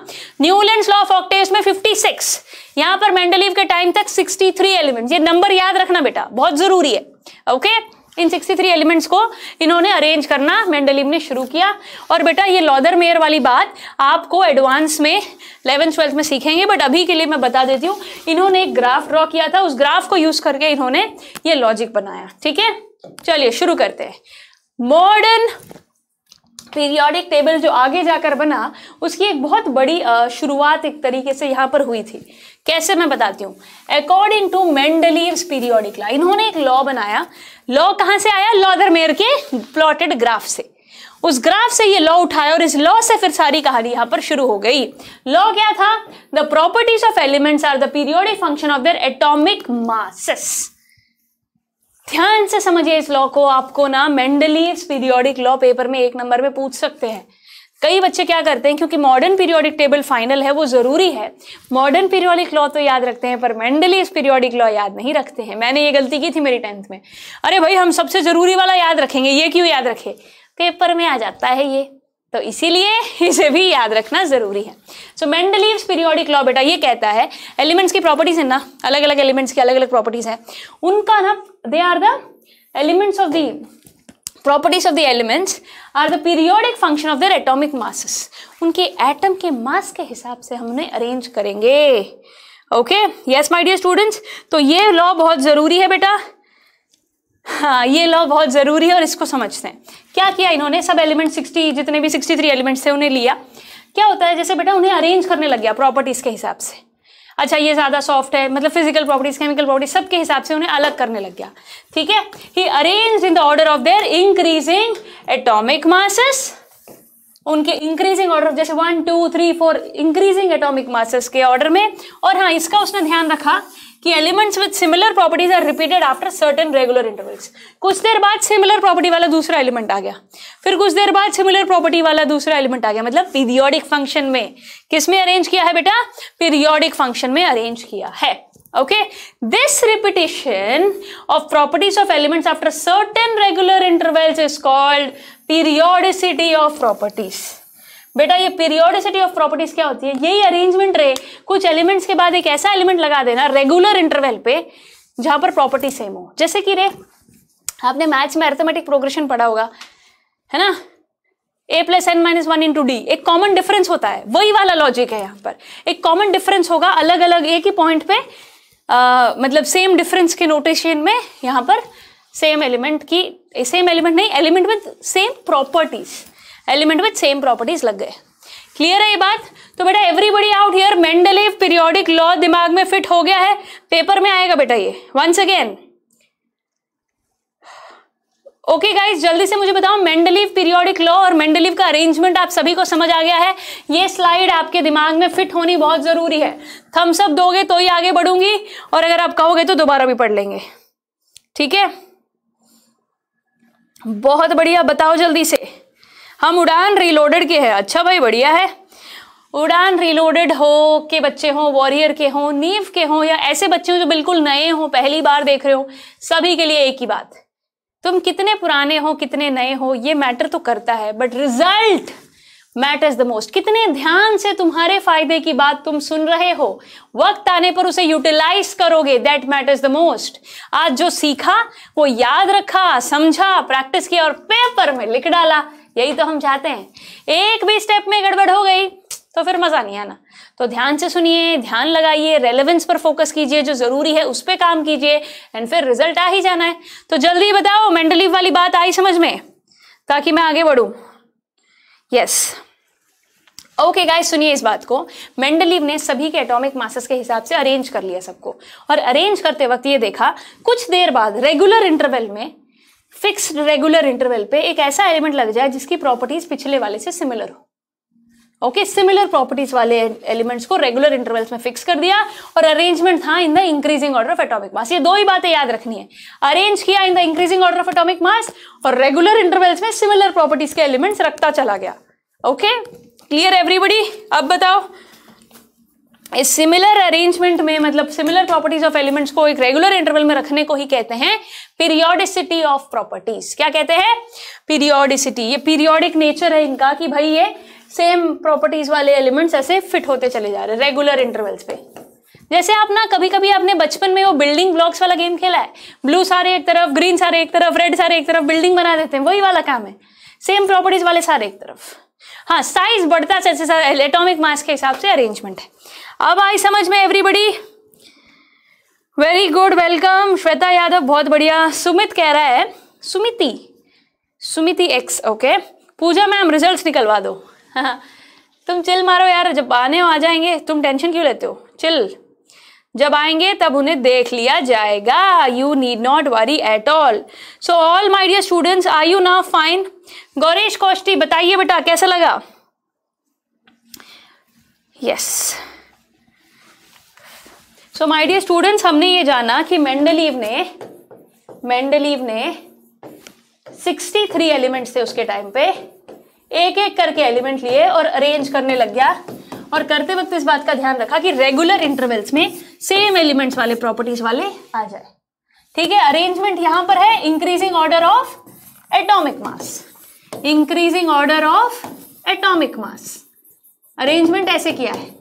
न्यूलैंड लॉ ऑफ़ ऑक्टेव्स में 56 यहाँ पर मेंडलीव के टाइम तक 63 एलिमेंट ये नंबर याद रखना बेटा, बहुत ज़रूरी है। Okay okay? इन 63 एलिमेंट्स को इन्होंने अरेंज करना मेंडलीव ने शुरू किया। और बेटा, ये लॉदर मेयर वाली बात आपको एडवांस में इलेवेंथ ट्वेल्थ में सीखेंगे बट अभी के लिए मैं बता देती हूँ, इन्होंने एक ग्राफ ड्रॉ किया था, उस ग्राफ को यूज़ करके इन्होंने ये लॉजिक बनाया, ठीक है? चलिए, शुरू करते हैं। मॉडर्न पीरियोडिक टेबल जो आगे जाकर बना, उसकी एक बहुत बड़ी शुरुआत एक तरीके से यहाँ पर हुई थी। कैसे मैं बताती हूँ? According to Mendeleev's periodic law इन्होंने एक लॉ बनाया। लॉ कहाँ से आया? लॉदरमेयर के प्लॉटेड ग्राफ से। उस ग्राफ से ये लॉ उठाया और इस लॉ से फिर सारी कहानी यहाँ पर शुरू हो गई। लॉ क्या था? The properties of elements are the periodic function of their atomic masses ध्यान से समझिए इस लॉ को। आपको ना मेंडलीव पीरियोडिक लॉ पेपर में एक नंबर में पूछ सकते हैं। कई बच्चे क्या करते हैं, क्योंकि मॉडर्न पीरियोडिक टेबल फाइनल है, वो ज़रूरी है। मॉडर्न पीरियोडिक लॉ तो याद रखते हैं, पर मेंडलीव पीरियोडिक लॉ याद नहीं रखते हैं। मैंने ये गलती की थी मेरी टेंथ में। अरे भाई, हम सबसे ज़रूरी वाला याद रखेंगे, ये क्यों याद रखे? पेपर में आ जाता है ये। तो इसीलिए इसे भी याद रखना ज़रूरी है। सो मेंडलीव्स पीरियोडिक लॉ बेटा ये कहता है एलिमेंट्स की प्रॉपर्टीज़ है ना अलग अलग एलिमेंट्स की अलग अलग प्रॉपर्टीज़ है। उनका ना they are the elements of the properties of the elements are the periodic function of their atomic masses उनके एटम के मास के हिसाब से हम उन्हें अरेंज करेंगे। Okay yes my dear students तो ये लॉ बहुत ज़रूरी है बेटा। हाँ ये लॉ बहुत ज़रूरी है और इसको समझते हैं। क्या किया इन्होंने? सब एलिमेंट सिक्सटी जितने भी सिक्सटी थ्री एलिमेंट्स थे उन्हें लिया। क्या होता है? जैसे बेटा उन्हें अरेंज करने लग गया प्रॉपर्टीज़ के हिसाब से। अच्छा ये ज़्यादा सॉफ्ट है मतलब फ़िज़िकल प्रॉपर्टीज़ केमिकल प्रॉपर्टीज़ सबके हिसाब से उन्हें अलग करने लग गया। ठीक है? He arrange in the order of their increasing atomic masses उनके इंक्रीजिंग ऑर्डर जैसे one two three four increasing atomic masses के ऑर्डर में। और हाँ इसका उसने ध्यान रखा कि elements with similar properties are repeated after certain regular intervals कुछ देर बाद सिमिलर प्रॉपर्टी वाला दूसरा एलिमेंट आ गया। फिर कुछ देर बाद सिमिलर प्रॉपर्टी वाला दूसरा एलिमेंट आ गया। मतलब पीरियोडिक फ़ंक्शन में किसमें अरेंज किया है बेटा? पीरियोडिक फ़ंक्शन में अरेंज किया है। Okay? This repetition of properties of elements after certain regular intervals is called periodicity of properties. बेटा ये पीरियोडिसिटी ऑफ़ प्रॉपर्टीज़ क्या होती है? यही अरेंजमेंट रहे। कुछ एलिमेंट्स के बाद एक ऐसा एलिमेंट लगा देना रेगुलर इंटरवल पे जहाँ पर प्रॉपर्टी सेम हो। जैसे कि रे आपने मैथ्स में अर्थमेटिक प्रोग्रेशन पढ़ा होगा है ना? A plus n minus one into d एक कॉमन डिफरेंस होता है। वही वाला लॉजिक है यहाँ पर। एक कॉमन डिफरेंस होगा अलग अलग एक ही पॉइंट पे आ, मतलब सेम डिफरेंस के नोटेशन में यहाँ पर सेम एलिमेंट की सेम एलिमेंट नहीं element with same properties element with same properties लग गए। क्लियर है ये बात? तो बेटा everybody out here Mendeleev periodic law दिमाग में फिट हो गया है। पेपर में आएगा बेटा ये। वंस अगेन ओके गाइस जल्दी से मुझे बताओ मेंडलीव पीरियोडिक लॉ और मेंडलीव का अरेंजमेंट आप सभी को समझ आ गया है। ये स्लाइड आपके दिमाग में फिट होनी बहुत ज़रूरी है। थम्स अप दोगे तो ही आगे बढ़ूँगी और अगर आप कहोगे तो दोबारा भी पढ़ लेंगे। ठीक है? बहुत बढ़िया, बताओ जल्दी से। हम उड़ान रिलोडेड के हैं। अच्छा भाई, बढ़िया है। उड़ान रिलोडेड हो, के बच्चे हों वॉरियर के हों, नीव के हों, या ऐसे बच्चे हो जो बिल्कुल नए हों, पहली बार देख रहे हो, सभी के लिए एक ही बात। तुम कितने पुराने हो, कितने नए हो, ये मैटर तो करता है but result matters the most कितने ध्यान से तुम्हारे फ़ायदे की बात तुम सुन रहे हो, वक्त आने पर उसे यूटिलाइज करोगे दैट मैटर्स द मोस्ट आज जो सीखा, वो याद रखा, समझा प्रैक्टिस किया और पेपर में लिख डाला। यही तो हम चाहते हैं। एक भी स्टेप में गड़बड़ हो गई तो फिर मज़ा नहीं आना। तो ध्यान से सुनिए, ध्यान लगाइए रेलेवेंस पर फोकस कीजिए, जो ज़रूरी है उस पर काम कीजिए एंड फिर रिज़ल्ट आ ही जाना है। तो जल्दी बताओ मेंटली वाली बात आई समझ में? ताकि मैं आगे बढ़ू। यस ओके गाइस सुनिए इस बात को। मेंडलीव ने सभी के एटॉमिक मासेस के हिसाब से अरेंज कर लिया सबको। और अरेंज करते वक्त ये देखा, कुछ देर बाद रेगुलर इंटरवल में फिक्स्ड रेगुलर इंटरवल पे एक ऐसा एलिमेंट लग जाए जिसकी प्रॉपर्टीज़ पिछले वाले से सिमिलर हो। ओके सिमिलर प्रॉपर्टीज़ वाले एलिमेंट्स को रेगुलर इंटरवल्स में फिक्स कर दिया और अरेंजमेंट था in the increasing order of atomic mass ये दो ही बातें याद रखनी है। अरेंज किया in the increasing order of atomic mass और रेगुलर इंटरवल्स में सिमिलर प्रॉपर्टीज़ के एलिमेंट्स रखता चला गया। ओके क्लियर एवरीबडी अब बताओ इस सिमिलर अरेंजमेंट में मतलब सिमिलर प्रॉपर्टीज़ ऑफ़ एलिमेंट्स को एक रेगुलर इंटरवल में रखने को ही कहते हैं पीरियोडिसिटी ऑफ़ प्रॉपर्टीज़ क्या कहते हैं? पीरियोडिसिटी ये पीरियोडिक नेचर है इनका कि भाई ये सेम प्रॉपर्टीज़ वाले एलिमेंट्स ऐसे फिट होते चले जा रहे हैं रेगुलर इंटरवल्स पे। जैसे आप ना कभी कभी आपने बचपन में वो बिल्डिंग ब्लॉक्स वाला गेम खेला है। ब्लू सारे एक तरफ़ ग्रीन सारे एक तरफ़ रेड सारे एक तरफ़ बिल्डिंग बना देते हैं। वही वाला काम है। सेम प्रॉपर्टीज़ वाले सारे एक तरफ़। हाँ साइज़ बढ़ता जैसे एटॉमिक मास के हिसाब से अरेंजमेंट है। अब आई समझ में everybody very good welcome Shweta Yadav, बहुत बढ़िया। सुमित कह रहा है, Sumiti Sumiti x okay Pooja ma'am results निकलवा दो। तुम चिल मारो यार, जब आने आ जाएँगे, तुम टेंशन क्यों लेते हो? चिल। जब आएँगे, तब उन्हें देख लिया जाएगा। You need not worry at all so all my dear students I you now fine Gauresh Kaushti, बताइए बेटा, कैसा लगा? Yes so my dear students हमने ये जाना कि मेंडलीव ने मेंडलीव ने 63 एलिमेंट्स थे उसके टाइम पे। एक एक करके एलिमेंट लिए और अरेंज करने लग गया। और करते वक्त इस बात का ध्यान रखा कि रेगुलर इंटरवल्स में सेम एलिमेंट्स वाले प्रॉपर्टीज़ वाले आ जाए। ठीक है? अरेंजमेंट यहाँ पर है increasing order of atomic mass increasing order of atomic mass arrangement ऐसे किया है।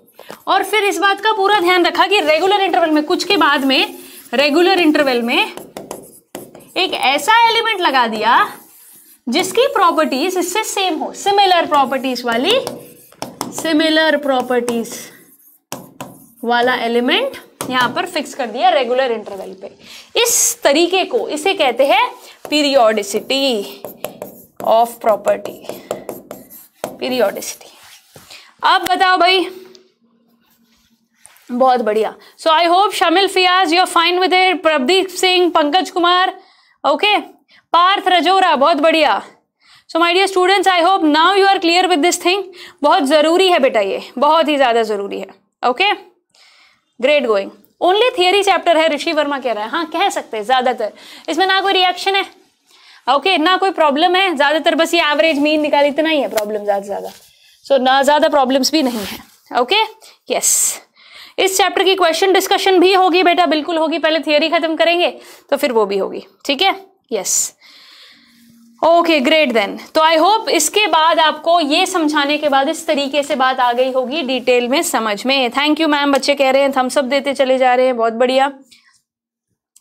और फिर इस बात का पूरा ध्यान रखा कि रेगुलर इंटरवल में, कुछ के बाद में रेगुलर इंटरवल में एक ऐसा एलिमेंट लगा दिया जिसकी प्रॉपर्टीज़ इससे सेम हो सिमिलर प्रॉपर्टीज़ वाली सिमिलर प्रॉपर्टीज़ वाला एलिमेंट यहाँ पर फिक्स कर दिया रेगुलर इंटरवल पे। इस तरीके को, इसे कहते हैं पीरियोडिसिटी ऑफ़ प्रॉपर्टी पीरियोडिसिटी अब बताओ भाई बहुत बढ़िया। So I hope Shamil Fiyaz you are fine with it Pradeep Singh Pankaj Kumar okay Parth Rajora बहुत बढ़िया। So my dear students I hope now you are clear with this thing बहुत ज़रूरी है बेटा ये बहुत ही ज़्यादा ज़रूरी है okay great going only theory chapter है ऋषि वर्मा कह रहा है। हाँ कह सकते हैं ज़्यादातर। इसमें ना कोई रिएक्शन है ओके okay, ना कोई प्रॉब्लम है ज़्यादातर बस ये एवरेज मीन निकाल इतना ही है प्रॉब्लम ज़्यादा ज़्यादा। सो so, ना ज़्यादा प्रॉब्लम्स भी नहीं है ओके यस इस चैप्टर की क्वेश्चन डिस्कशन भी होगी बेटा, बिल्कुल होगी। पहले थियोरी खत्म करेंगे तो फिर वो भी होगी। ठीक है? यस ओके ग्रेट देन तो आई होप इसके बाद आपको ये समझाने के बाद इस तरीके से बात आ गई होगी डिटेल में, समझ में। थैंक यू मैम बच्चे कह रहे हैं थम्सअप देते चले जा रहे हैं। बहुत बढ़िया।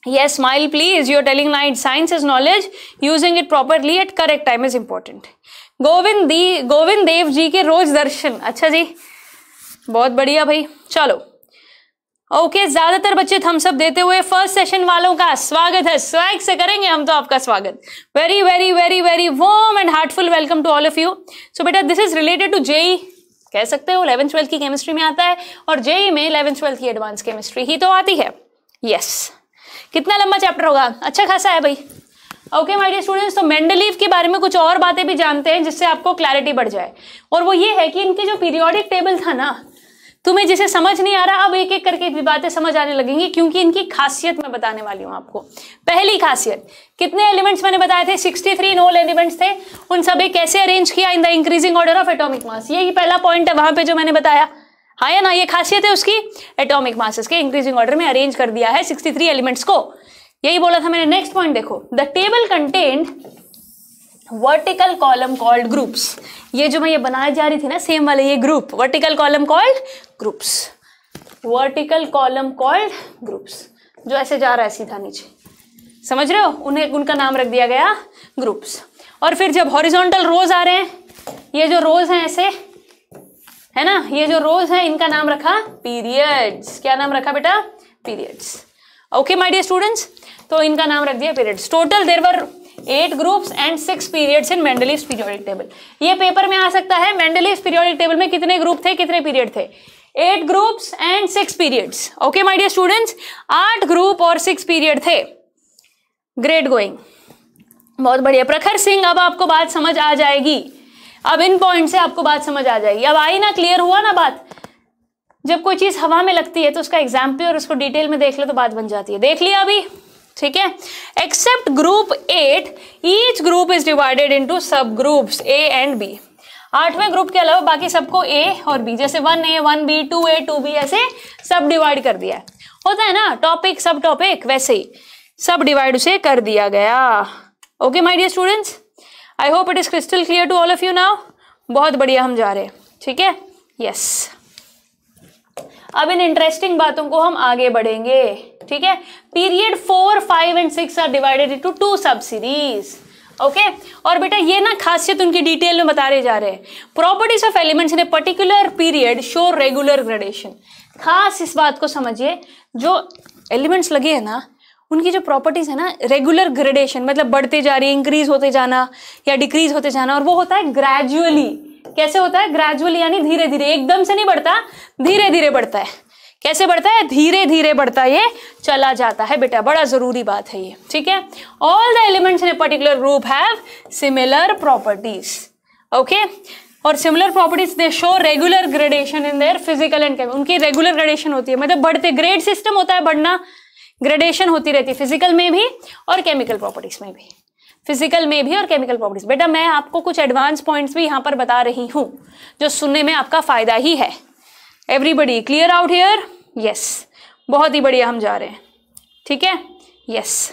Yes, smile, please. You're telling light science is knowledge. Using it properly at correct time is important. Govind दी गोविंद देव जी के रोज दर्शन। अच्छा जी। बहुत बढ़िया भाई। चलो। ओके, ज़्यादातर बच्चे थम्सअप देते हुए फ़र्स्ट सेशन वालों का स्वागत है। स्वैग से करेंगे हम तो आपका स्वागत। Very very very very warm and heartful welcome to all of you so बेटा this is related to JEE कह सकते हो इलेवन ट्वेल्थ की केमिस्ट्री में आता है और जेई में इलेवन ट्वेल्थ की एडवांस केमिस्ट्री ही तो आती है। Yes yes. कितना लंबा चैप्टर होगा? अच्छा खासा है भाई। ओके माय डियर स्टूडेंट्स तो मेंडलीव के बारे में कुछ और बातें भी जानते हैं जिससे आपको क्लैरिटी बढ़ जाए। और वो ये है कि इनके जो पीरियोडिक टेबल था ना तुम्हें जिसे समझ नहीं आ रहा, अब एक एक करके बातें समझ आने लगेंगी, क्योंकि इनकी खासियत मैं बताने वाली हूँ आपको। पहली खासियत, कितने एलिमेंट्स मैंने बताए थे? 63 थ्री नोल एलिमेंट्स थे। उन सभी कैसे अरेंज किया in the increasing order of atomic mass यही पहला पॉइंट है, वहाँ पे जो मैंने बताया। हाँ या ना, ये खासियत है उसकी? एटॉमिक मासेस के इंक्रीजिंग ऑर्डर में अरेंज कर दिया है सिक्सटी एलिमेंट्स को। यही बोला था मैंने। नेक्स्ट पॉइंट देखो the table content vertical column called groups ये जो मैं ये बनाए जा रही थी ना सेम वाले ये group vertical column called groups vertical column called groups जो ऐसे जा रहा है सीधा नीचे। समझ रहे हो? उन्हें, उनका नाम रख दिया गया ग्रुप्स और फिर जब हॉरिजॉन्टल रोज आ रहे हैं, ये जो रोज हैं ऐसे, है ना? ये जो रोज हैं, इनका नाम रखा पीरियड्स क्या नाम रखा बेटा? Periods okay my dear students तो इनका नाम रख दिया periods total there were eight groups and six periods in Mendeleev periodic table ये पेपर में आ सकता है मेंडलीव पीरियोडिक टेबल में कितने ग्रुप थे, कितने पीरियड थे? Eight groups and six periods okay my dear students आठ ग्रुप और सिक्स पीरियड थे. ग्रेट गोइंग बहुत बढ़िया। प्रखर सिंह, अब आपको बात समझ आ जाएगी। अब इन पॉइंट से आपको बात समझ आ जाएगी। अब आई ना क्लियर हुआ ना बात? जब कोई चीज़ हवा में लगती है तो उसका एग्ज़ाम्पल और उसको डिटेल में देख लो तो बात बन जाती है। देख लिया अभी? ठीक है? Except group eight each group is divided into sub groups A and B आठवें ग्रुप के अलावा बाकी सबको ए और बी जैसे one A one B two A two B ऐसे सब डिवाइड कर दिया होता है ना टॉपिक सब टॉपिक वैसे ही सब डिवाइड उसे कर दिया गया। Okay my dear students I hope it is crystal clear to all of you now बहुत बढ़िया हम जा रहे हैं। ठीक है? यस अब इन इंटरेस्टिंग बातों को हम आगे बढ़ेंगे। ठीक है? Period four five and six are divided into two sub series okay और बेटा, ये ना खासियत उनकी डिटेल में बता रहे जा रहे हैं। Properties of elements in a particular period show regular gradation खास इस बात को समझिए, जो एलिमेंट्स लगे हैं ना, उनकी जो प्रॉपर्टीज़ है ना रेगुलर ग्रेडेशन मतलब बढ़ते जा रही इंक्रीज होते जाना या डिक्रीज होते जाना, और वो होता है ग्रेजुअली कैसे होता है? ग्रेजुअली यानी धीरे धीरे एकदम से नहीं बढ़ता धीरे धीरे बढ़ता है। कैसे बढ़ता है? धीरे धीरे बढ़ता ये चला जाता है बेटा, बड़ा ज़रूरी बात है ये, ठीक है? All the elements in a particular group have similar properties okay और similar properties they show regular gradation in their physical and chemical उनकी रेगुलर ग्रेडेशन होती है मतलब बढ़ते ग्रेड सिस्टम होता है, बढ़ना ग्रेडेशन होती रहती है फ़िज़िकल में भी और केमिकल प्रॉपर्टीज़ में भी फ़िज़िकल में भी और केमिकल प्रॉपर्टीज़ बेटा, मैं आपको कुछ एडवांस पॉइंट्स भी यहाँ पर बता रही हूँ, जो सुनने में आपका फ़ायदा ही है। Everybody clear out here yes बहुत ही बढ़िया हम जा रहे हैं। ठीक है? Yes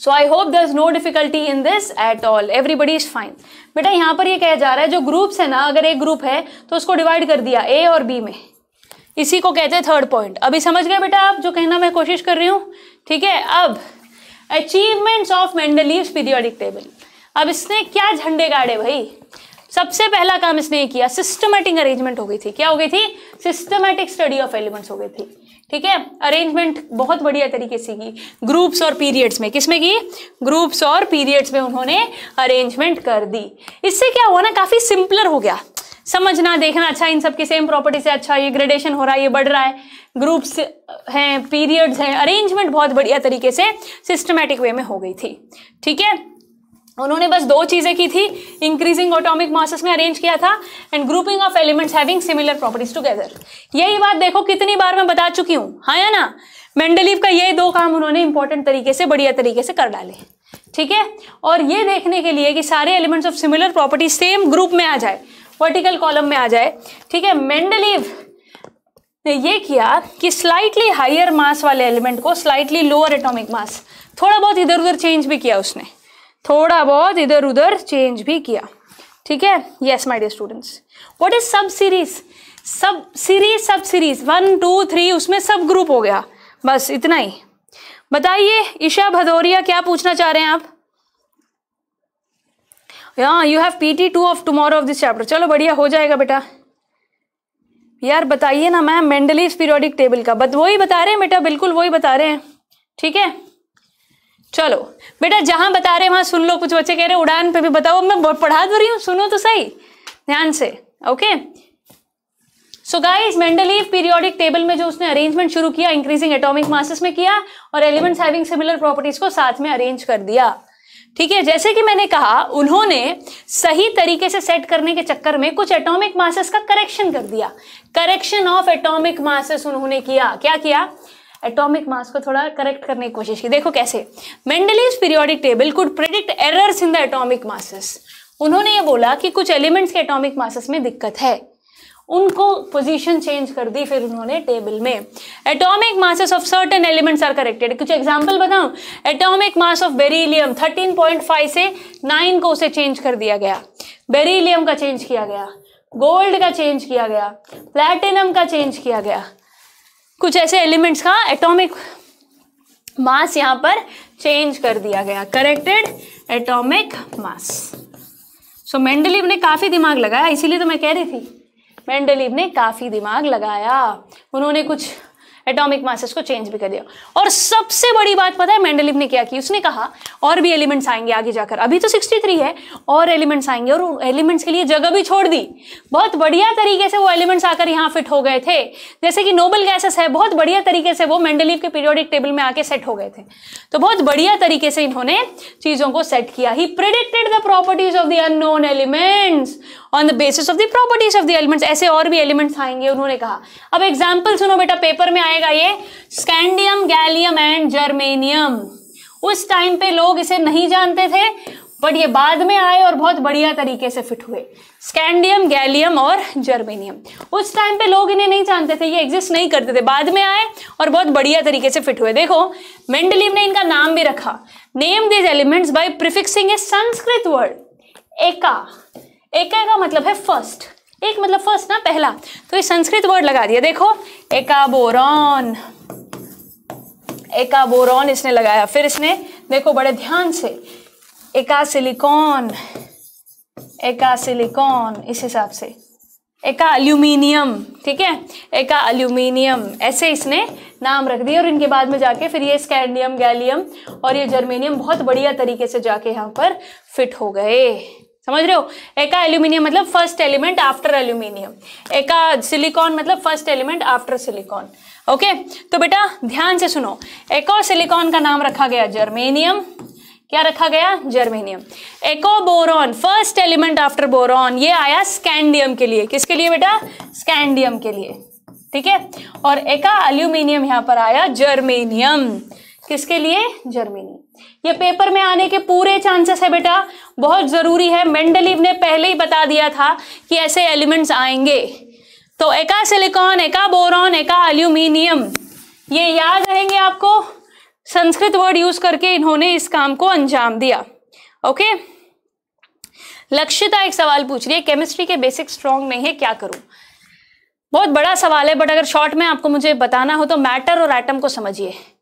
so I hope there is no difficulty in this at all everybody is fine बेटा, यहाँ पर ये कहा जा रहा है, जो ग्रुप्स है ना, अगर एक ग्रुप है तो उसको डिवाइड कर दिया ए और बी में। इसी को कहते हैं थर्ड पॉइंट अभी समझ गए बेटा आप जो कहना मैं कोशिश कर रही हूँ? ठीक है? अब achievements of Mendeleev periodic table अब इसने क्या झंडे गाड़े भाई? सबसे पहला काम इसने किया सिस्टमेटिक अरेंजमेंट हो गई थी। क्या हो गई थी? सिस्टमेटिक स्टडी ऑफ़ एलिमेंट्स हो गई थी। ठीक है? अरेंजमेंट बहुत बढ़िया तरीके से की। ग्रुप्स और पीरियड्स में। किसमें की? ग्रुप्स और पीरियड्स में उन्होंने अरेंजमेंट कर दी। इससे क्या हुआ ना, काफ़ी सिंपलर हो गया। समझना, देखना अच्छा इन सब की सेम प्रॉपर्टी से अच्छा ये ग्रेडेशन हो रहा है, ये बढ़ रहा है। ग्रुप्स हैं पीरियड्स हैं। अरेंजमेंट बहुत बढ़िया तरीके से सिस्टमेटिक वे में हो गई थी। ठीक है? उन्होंने बस दो चीज़ें की थी इंक्रीजिंग ऑटोमिक मासेस में अरेंज किया था and grouping of elements having similar properties together यही बात देखो कितनी बार मैं बता चुकी हूँ। हाँ या ना? मेंडलीव का ये दो काम उन्होंने इंपॉर्टेंट तरीके से, बढ़िया तरीके से कर डाले। ठीक है? और ये देखने के लिए कि सारे elements of similar property same group में आ जाए वर्टिकल कॉलम में आ जाए। ठीक है? मेंडलीव ने ये किया कि स्लाइटली हायर मास वाले एलिमेंट को स्लाइटली लोअर एटॉमिक मास थोड़ा बहुत इधर उधर चेंज भी किया उसने। थोड़ा बहुत इधर उधर चेंज भी किया। ठीक है? Yes my dear students what is sub series sub series sub series one two three उसमें सब ग्रुप हो गया। बस इतना ही। बताइए, ईशा भदौरिया क्या पूछना चाह रहे हैं आप? हाँ you have PT two of tomorrow of this chapter चलो, बढ़िया, हो जाएगा बेटा। यार, बताइए ना मैम मेंडलीव पीरियोडिक टेबल का। बट वही बता रहे हैं बेटा, बिल्कुल वही बता रहे हैं। ठीक है? चलो, बेटा जहाँ बता रहे वहाँ सुन लो, कुछ बच्चे कह रहे उड़ान पे भी बताओ। मैं पढ़ा तो रही हूँ, सुनो तो सही। ध्यान से, okay? So guys Mendeleev periodic table में जो उसने अरेंजमेंट शुरू किया इंक्रीजिंग एटॉमिक मासेस में किया, और एलिमेंट्स हैविंग सिमिलर प्रॉपर्टीज़ को साथ में अरेंज कर दिया। ठीक है, जैसे कि मैंने कहा, उन्होंने सही तरीके से सेट करने के चक्कर में कुछ एटॉमिक मासेस का करेक्शन कर दिया। करेक्शन ऑफ़ एटॉमिक मासेस उन्होंने किया। क्या किया? एटॉमिक मास को थोड़ा करेक्ट करने की कोशिश की। देखो कैसे। Mendeleev periodic table could predict errors in the atomic masses उन्होंने ये बोला कि कुछ एलिमेंट्स के एटॉमिक मासेस में दिक्कत है। उनको पोजीशन चेंज कर दी फिर उन्होंने टेबल में। Atomic masses of certain elements are corrected कुछ एग्जांपल बताऊँ? एटॉमिक मास ऑफ़ बेरिलियम 13.5 से 9 को उसे चेंज कर दिया गया। बेरिलियम का चेंज किया गया। गोल्ड का चेंज किया गया। प्लेटिनम का चेंज किया गया। कुछ ऐसे एलिमेंट्स का एटॉमिक मास यहाँ पर चेंज कर दिया गया। Corrected atomic mass so Mendeleev ने काफ़ी दिमाग लगाया, इसीलिए तो मैं कह रही थी मेंडलीव ने काफ़ी दिमाग लगाया। उन्होंने कुछ एटॉमिक मासेस को चेंज भी कर दिया। और सबसे बड़ी बात पता है मेंडलिव ने क्या की? उसने कहा, और भी एलिमेंट्स आएँगे आगे जाकर। अभी तो 63 है, और एलिमेंट्स आएँगे। और एलिमेंट्स के लिए जगह भी छोड़ दी। बहुत बढ़िया तरीके से वो एलिमेंट्स आकर यहाँ फिट हो गए थे। जैसे कि नोबल गैसेस है, बहुत बढ़िया तरीके से वो मेंडलिव के पीरियोडिक टेबल में आके सेट हो गए थे। तो बहुत बढ़िया तरीके से इन्होंने चीज़ों को सेट किया। He predicted the properties of the unknown elements on the basis of the properties of the elements ऐसे और भी एलिमेंट्स आएँगे, उन्होंने कहा। अब एग्ज़ाम्पल सुनो बेटा पेपर में आएगा ये, स्कैंडियम, गैलियम एंड जर्मेनियम उस टाइम पे लोग इसे नहीं जानते थे बट ये बाद में आए और बहुत बढ़िया तरीके से फिट हुए. स्कैंडियम गैलियम और जर्मेनियम उस टाइम पे लोग इन्हें नहीं जानते थे, ये एग्जिस्ट नहीं करते थे. बाद में आए और बहुत बढ़िया तरीके से फिट हुए. देखो मेंडलीव ने इनका नाम भी रखा. Name this elements by prefixing a Sanskrit word eka eka का मतलब है फ़र्स्ट एक मतलब फ़र्स्ट ना पहला। तो ये संस्कृत वर्ड लगा दिया। देखो, एकाबोरॉन। एकाबोरॉन इसने लगाया। फिर इसने, देखो, बड़े ध्यान से एका सिलिकॉन एका सिलिकॉन इस हिसाब से। एका अल्यूमिनियम ठीक है? एका अल्यूमिनियम ऐसे इसने नाम रख दिया और इनके बाद में जाके फिर ये स्कैंडियम, गैलियम और ये जर्मेनियम बहुत बढ़िया तरीके से जाके यहाँ पर फिट हो गए। समझ रहे हो? एका एल्यूमिनियम मतलब first element after aluminium eka silicon मतलब first element after silicon okay तो बेटा, ध्यान से सुनो। एक सिलिकॉन का नाम रखा गया जर्मेनियम क्या रखा गया? Germanium eka boron first element after boron ये आया स्कैंडियम के लिए। किसके लिए बेटा? स्कैंडियम के लिए। ठीक है? और एका अल्यूमिनियम यहाँ पर आया जर्मेनियम किसके लिए? जर्मेनियम ये पेपर में आने के पूरे चांसेस है बेटा। बहुत ज़रूरी है। मेंडलीव ने पहले ही बता दिया था कि ऐसे एलिमेंट्स आएँगे। तो एका सिलिकॉन, एका बोरॉन, एका अल्यूमिनियम ये याद रहेंगे आपको? संस्कृत वर्ड यूज़ करके इन्होंने इस काम को अंजाम दिया। ओके? लक्षिता, एक सवाल पूछ रही है, केमिस्ट्री के बेसिक स्ट्रॉन्ग नहीं है, क्या करूँ? बहुत बड़ा सवाल है, बट अगर शॉर्ट में आपको मुझे बताना हो तो मैटर और एटम को समझिए।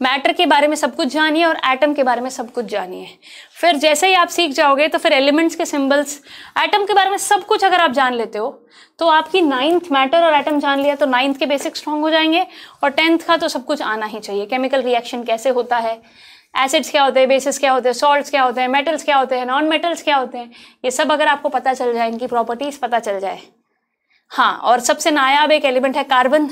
मैटर के बारे में सब कुछ जानिए और एटम के बारे में सब कुछ जानिए। फिर जैसे ही आप सीख जाओगे तो फिर एलिमेंट्स के सिंबल्स एटम के बारे में सब कुछ अगर आप जान लेते हो तो आपकी नाइन्थ मैटर और एटम जान लिया तो नाइन्थ के बेसिक स्ट्रॉन्ग हो जाएँगे और टेंथ का तो सब कुछ आना ही चाहिए। केमिकल रिएक्शन कैसे होता है? एसिड्स क्या होते हैं? बेसिस क्या होते हैं? सॉल्ट्स क्या होते हैं? मेटल्स क्या होते हैं? नॉन मेटल्स क्या होते हैं? ये सब अगर आपको पता चल जाए, इनकी प्रॉपर्टीज़ पता चल जाए हाँ और सबसे नायाब एक एलिमेंट है कार्बन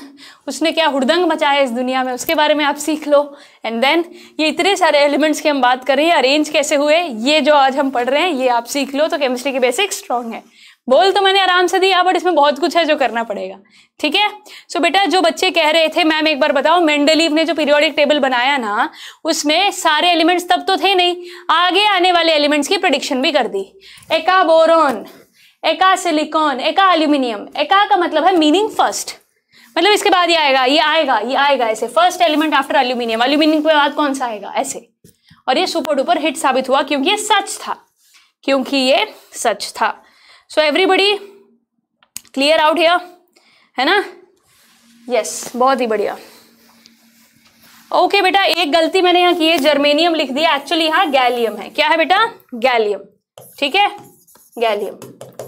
उसने क्या हुड़दंग मचाया इस दुनिया में? उसके बारे में आप सीख लो। एंड देन ये इतने सारे एलिमेंट्स की हम बात कर रहे हैं अरेंज कैसे हुए? ये जो आज हम पढ़ रहे हैं, ये आप सीख लो तो केमिस्ट्री की बेसिक स्ट्रांग है। बोल तो मैंने आराम से दिया बट इसमें बहुत कुछ है जो करना पड़ेगा। ठीक है? सो बेटा, जो बच्चे कह रहे थे मैम एक बार बताओ मेंडलीव ने जो पीरियोडिक टेबल बनाया ना उसमें सारे एलिमेंट्स तब तो थे नहीं, आगे आने वाले एलिमेंट्स की प्रोडिक्शन भी कर दी। एका बोरोन एका सिलिकॉन एका एल्यूमिनियम एका का मतलब है मीनिंग फ़र्स्ट मतलब इसके बाद ये आएगा ये आएगा ये आएगा ऐसे. First element after aluminium aluminium के बाद कौन सा आएगा? ऐसे. और ये सुपर डुपर हिट साबित हुआ क्योंकि ये सच था. क्योंकि ये सच था. So everybody clear out here है ना? यस yes, बहुत ही बढ़िया. ओके okay, बेटा एक गलती मैंने यहाँ की है. जर्मेनियम लिख दिया एक्चुअली यहाँ गैलियम है. क्या है बेटा? गैलियम ठीक है? गैलियम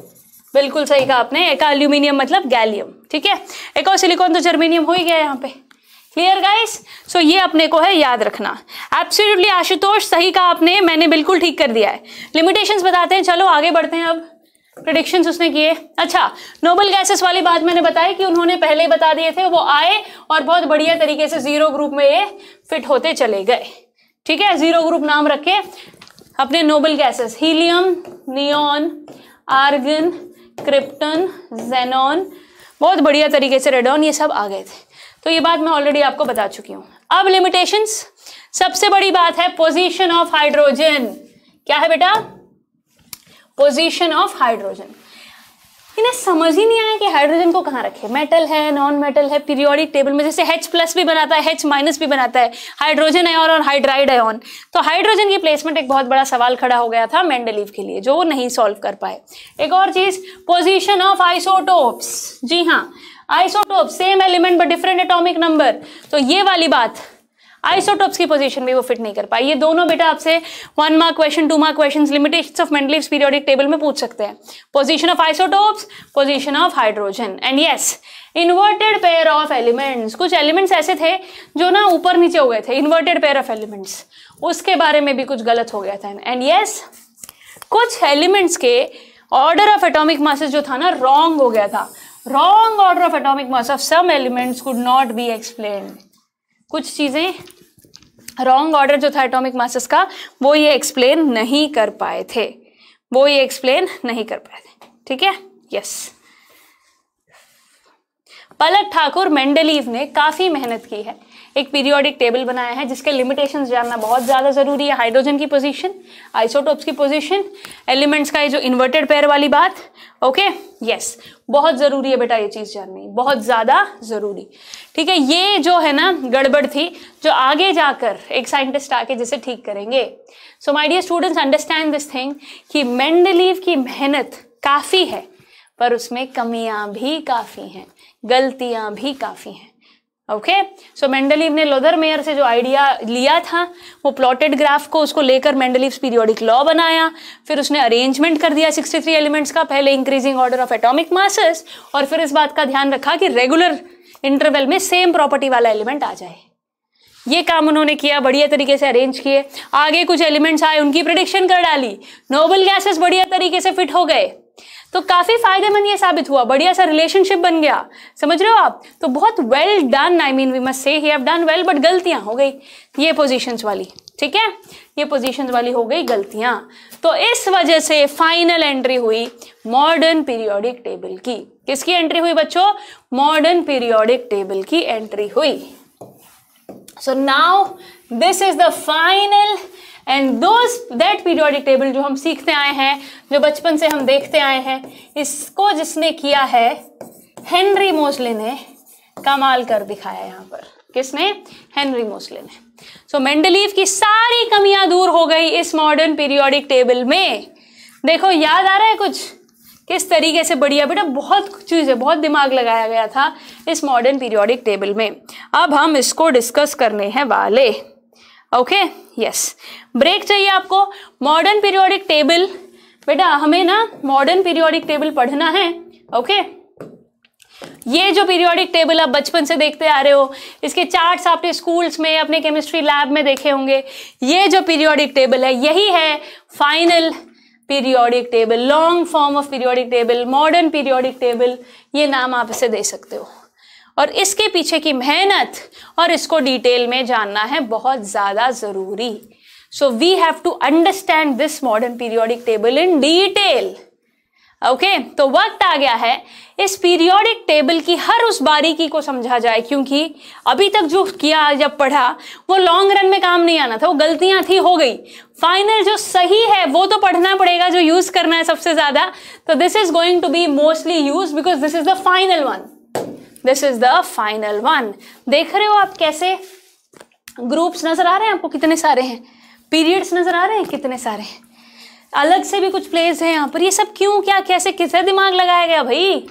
बिल्कुल सही कहा आपने। एक अल्यूमिनियम मतलब गैलियम ठीक है? एक और सिलिकॉन तो जर्मेनियम हो ही गया यहाँ पे। क्लियर गाइस सो ये अपने को है याद रखना। एब्सोल्युटली आशुतोष, सही कहा आपने। मैंने बिल्कुल ठीक कर दिया है। लिमिटेशंस बताते हैं। चलो, आगे बढ़ते हैं अब। प्रिडिक्शंस उसने किए। अच्छा नोबल गैसेस वाली बात मैंने बताई कि उन्होंने पहले ही बता दिए थे। वो आए और बहुत बढ़िया तरीके से ज़ीरो ग्रुप में ये फिट होते चले गए। ठीक है? ज़ीरो ग्रुप नाम रखे। अपने noble gases helium neon argon krypton xenon बहुत बढ़िया तरीके से रेडॉन ये सब आ गए थे। तो ये बात मैं ऑलरेडी आपको बता चुकी हूँ। अब लिमिटेशंस सबसे बड़ी बात है पोजीशन ऑफ़ हाइड्रोजन क्या है बेटा? पोजीशन ऑफ़ हाइड्रोजन इन्हें समझ ही नहीं आया कि हाइड्रोजन को कहाँ रखे। मेटल है नॉन मेटल है पीरियोडिक टेबल में जैसे H प्लस भी बनाता है, H माइनस भी बनाता है। हाइड्रोजन आयोन और हाइड्राइड आयोन तो हाइड्रोजन की प्लेसमेंट एक बहुत बड़ा सवाल खड़ा हो गया था मेंडलीव के लिए, जो वो नहीं सॉल्व कर पाए। एक और चीज़ पोजिशन ऑफ़ आइसोटोप्स जी हाँ isotope same element but different atomic number तो ये वाली बात आइसोटोप्स की पोजीशन भी वो फिट नहीं कर पाई ये दोनों बेटा आपसे one mark question two mark question limitation of Mendeleev's periodic table में पूछ सकते हैं। Position of isotopes position of hydrogen and yes inverted pair of elements कुछ एलिमेंट्स ऐसे थे जो ना ऊपर नीचे हो गए थे इन्वर्टेड पेयर ऑफ़ एलिमेंट्स उसके बारे में भी कुछ गलत हो गया था। एंड यस कुछ एलिमेंट्स के ऑर्डर ऑफ़ एटॉमिक मासेस जो था ना रॉन्ग हो गया था। Wrong order of atomic mass of some elements could not be explain कुछ चीज़ें रॉन्ग ऑर्डर जो था एटॉमिक मासेस का, वो ये एक्सप्लेन नहीं कर पाए थे। वो ये एक्सप्लेन नहीं कर पाए थे। ठीक है? यस पलक ठाकुर मेंडलीव ने काफ़ी मेहनत की है। एक पीरियोडिक टेबल बनाया है, जिसके लिमिटेशन जानना बहुत ज़्यादा ज़रूरी है। हाइड्रोजन की पोजीशन आइसोटोप्स की पोजीशन एलिमेंट्स का ये जो इन्वर्टेड पेयर वाली बात ओके यस बहुत ज़रूरी है बेटा ये चीज़ जाननी, बहुत ज़्यादा ज़रूरी। ठीक है, ये जो है ना, गड़बड़ थी, जो आगे जाकर एक साइंटिस्ट आके जिसे ठीक करेंगे। So my dear students understand this thing कि मेंडलीव की मेहनत काफ़ी है, पर उसमें कमियाँ भी काफ़ी हैं, गलतियाँ भी काफ़ी हैं। ओके सो मेंडलीव ने लोधर मेयर से जो आइडिया लिया था, वो प्लॉटेड ग्राफ को उसको लेकर मेंडलीव पीरियोडिक लॉ बनाया। फिर उसने अरेंजमेंट कर दिया 63 एलिमेंट्स का, पहले increasing order of atomic masses और फिर इस बात का ध्यान रखा कि रेगुलर इंटरवल में सेम प्रॉपर्टी वाला एलिमेंट आ जाए। ये काम उन्होंने किया, बढ़िया तरीके से अरेंज किए। आगे कुछ एलिमेंट्स आए, उनकी प्रिडिक्शन कर डाली। नोबल गैसेस बढ़िया तरीके से फिट हो गए। तो काफ़ी फ़ायदेमंद ये साबित हुआ, बढ़िया सा रिलेशनशिप बन गया। समझ रहे हो आप? तो बहुत well done I mean we must say he have done well but गलतियाँ हो गई। ये पोजीशंस वाली, ठीक है? ये पोजीशंस वाली हो गई गलतियाँ। तो इस वजह से फाइनल एंट्री हुई मॉडर्न पीरियोडिक टेबल की। किसकी एंट्री हुई बच्चों? मॉडर्न पीरियोडिक टेबल की एंट्री हुई। So now this is the final and those that periodic table जो हम सीखते आए हैं जो बचपन से हम देखते आए हैं इसको जिसने किया है हेनरी मोसले ने कमाल कर दिखाया यहाँ पर। किसने? हेनरी मोसले ने। सो so, मेंडलीव की सारी कमियाँ दूर हो गई इस मॉडर्न पीरियोडिक टेबल में। देखो याद आ रहा है कुछ? किस तरीके से बढ़िया बेटा बहुत चीज़ है बहुत दिमाग लगाया गया था इस मॉडर्न पीरियोडिक टेबल में। अब हम इसको डिस्कस करने हैं वाले। ओके यस ब्रेक चाहिए आपको. मॉडर्न पीरियोडिक टेबल बेटा, हमें ना मॉडर्न पीरियोडिक टेबल पढ़ना है. Okay okay? ये जो पीरियोडिक टेबल आप बचपन से देखते आ रहे हो, इसके चार्ट्स आपने स्कूल्स में, अपने केमिस्ट्री लैब में देखे होंगे. ये जो पीरियोडिक टेबल है, यही है final periodic table long form of periodic table modern periodic table ये नाम आप इसे दे सकते हो. और इसके पीछे की मेहनत और इसको डिटेल में जानना है बहुत ज़्यादा ज़रूरी। So we have to understand this modern periodic table in detail okay तो वक्त आ गया है। इस पीरियोडिक टेबल की हर उस बारीकी को समझा जाए, क्योंकि अभी तक जो किया, जब पढ़ा, वो लॉन्ग रन में काम नहीं आना था, वो गलतियाँ थी, हो गई। फाइनल जो सही है, वो तो पढ़ना पड़ेगा, जो यूज़ करना है सबसे ज़्यादा। तो this is going to be mostly use because this is the final one this is the final one देख रहे हो आप कैसे ग्रुप्स नज़र आ रहे हैं? आपको कितने सारे हैं? पीरियड्स नज़र आ रहे हैं? कितने सारे हैं? अलग से भी कुछ प्लेस है यहाँ पर। ये सब क्यों? क्या, कैसे, किसे दिमाग लगाया गया भाई?